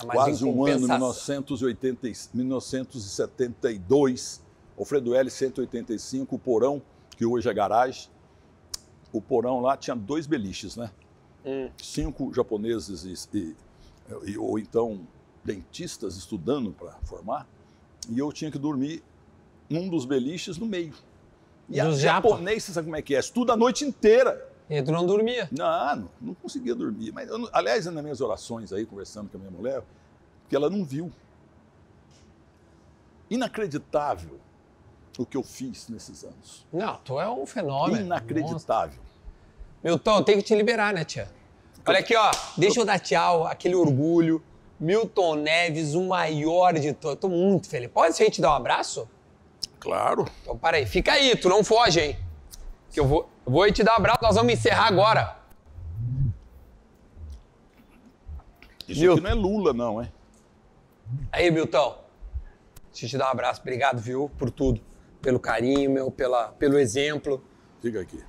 S1: é mais
S2: Quase um ano,
S1: compensação.
S2: 1980, e- 1972. Alfredo L, 185, o Porão, que hoje é garagem. O Porão lá tinha dois beliches, né?
S1: Hum.
S2: Cinco japoneses e- ou então dentistas estudando para formar. E eu tinha que dormir num dos beliches no meio. E a
S1: Dos japa.
S2: japonês, você sabe como é que é? Estuda a noite inteira.
S1: E tu não dormia.
S2: Não, não, não conseguia dormir. Mas, eu aliás, nas minhas orações aí, conversando com a minha mulher, que ela não viu. Inacreditável o que eu fiz nesses anos.
S1: Não, tu é um fenômeno. Nossa.
S2: Inacreditável.
S1: Milton, tem que te liberar, né, tia? Olha aqui, ó. Deixa eu dar tchau, aquele orgulho. Milton Neves, o maior de todos. Tô muito feliz. Pode ser a gente dar um abraço?
S2: Claro.
S1: Então, para aí. Fica aí, tu não foge, hein? Que eu vou, eu vou te dar um abraço, nós vamos encerrar agora.
S2: Isso aqui não é Lula, não, é?
S1: Aí, Milton. Deixa eu te dar um abraço. Obrigado, viu, por tudo. Pelo carinho, meu, pela, pelo exemplo.
S2: Fica aqui.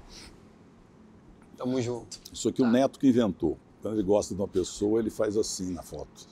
S1: Tamo junto.
S2: Isso aqui o neto que inventou. Quando ele gosta de uma pessoa, ele faz assim na foto.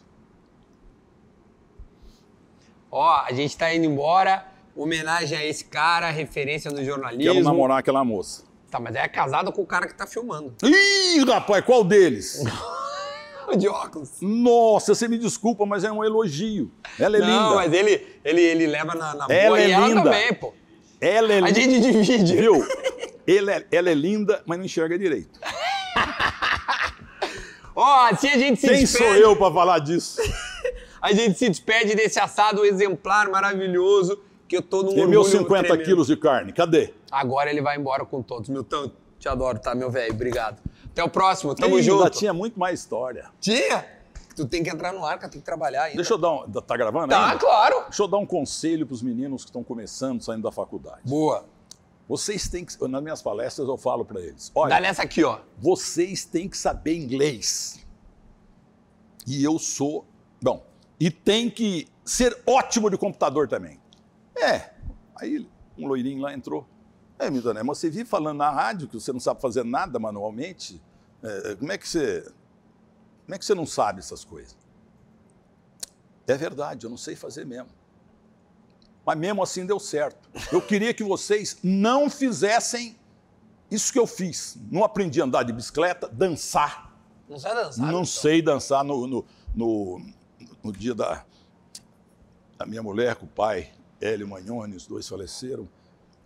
S1: Ó, a gente tá indo embora. Homenagem a esse cara, referência no jornalismo.
S2: Quero namorar aquela moça.
S1: Tá, mas é casado com o cara que tá filmando.
S2: Ih, rapaz, qual deles?
S1: De óculos.
S2: Nossa, você me desculpa, mas é um elogio. Ela é
S1: Não,
S2: linda.
S1: mas ele, ele, ele leva na, na
S2: Ela
S1: boa
S2: é
S1: e ela
S2: linda.
S1: também, pô.
S2: Ela é
S1: A
S2: linda.
S1: gente divide.
S2: Viu? Ela é, ela é linda, mas não enxerga direito.
S1: Ó, assim a gente se
S2: Quem
S1: despede.
S2: sou eu para falar disso?
S1: A gente se despede desse assado exemplar maravilhoso que eu tô num
S2: E meus 50
S1: tremendo.
S2: quilos de carne, cadê?
S1: Agora ele vai embora com todos. Milton, te adoro, tá, meu velho? Obrigado. Até o próximo, tamo
S2: Ih,
S1: junto.
S2: Ainda tinha muito mais história.
S1: Tinha? Tu tem que entrar no ar, cara, tem que trabalhar ainda.
S2: Deixa eu dar um. Tá gravando
S1: Tá,
S2: ainda?
S1: claro.
S2: Deixa eu dar um conselho para os meninos que estão começando, saindo da faculdade.
S1: Boa.
S2: Vocês têm que. Nas minhas palestras eu falo para eles: olha,
S1: Dá nessa aqui, ó.
S2: vocês têm que saber inglês. E eu sou. Bom, e tem que ser ótimo de computador também. É. Aí um loirinho lá entrou. É, Milton, mas você vive falando na rádio que você não sabe fazer nada manualmente. É, como é que você. Como é que você não sabe essas coisas? É verdade, eu não sei fazer mesmo. Mas mesmo assim deu certo. Eu queria que vocês não fizessem isso que eu fiz. Não aprendi a andar de bicicleta, dançar.
S1: Não sabe dançar?
S2: Não
S1: Milton?
S2: sei dançar no, no, no, no dia da, da minha mulher com o pai, Hélio Magnoni, os dois faleceram.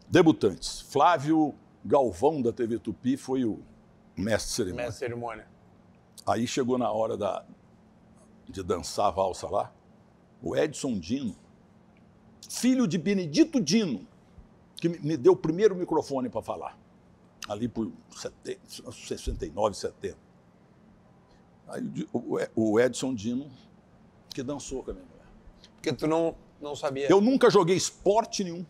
S2: Debutantes. Flávio Galvão, da TV Tupi, foi o mestre de cerimônia.
S1: Mestre de cerimônia.
S2: Aí chegou na hora da, de dançar a valsa lá, o Edson Dino, filho de Benedito Dino, que me- deu o primeiro microfone para falar, ali por 70, 69, 70. Aí o Edson Dino, que dançou com a minha mulher.
S1: Porque tu não, não sabia.
S2: Eu nunca joguei esporte nenhum.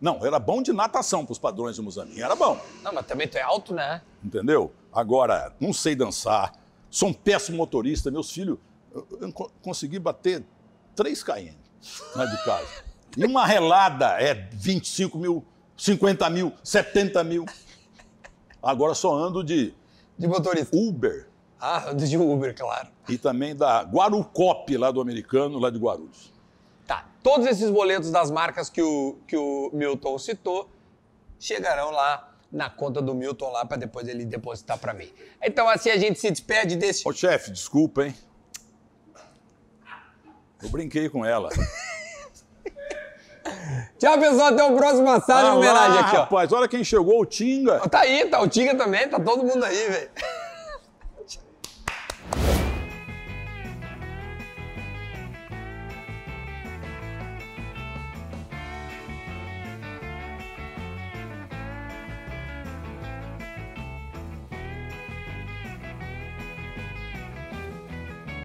S2: Não, era bom de natação para os padrões do Musamin, era bom.
S1: Não, mas também tu é alto, né?
S2: entendeu? Agora, não sei dançar, sou um péssimo motorista, meus filhos, eu, eu co- consegui bater 3 km lá de casa. E uma relada é 25 mil, 50 mil, 70 mil. Agora só ando de
S1: De motorista.
S2: Uber
S1: Ah, de Uber, claro.
S2: e também da Guarucop, lá do americano, lá de Guarulhos.
S1: Tá. Todos esses boletos das marcas que o, que o Milton citou chegarão lá na conta do Milton lá para depois ele depositar para mim. Então assim a gente se despede desse
S2: Ô chefe, desculpa, hein? Eu brinquei com ela.
S1: Tchau, pessoal. Até o próximo assado em
S2: Ah lá,
S1: homenagem aqui, ó.
S2: rapaz, olha quem chegou, o Tinga.
S1: Tá aí, tá o Tiga também, tá todo mundo aí, velho.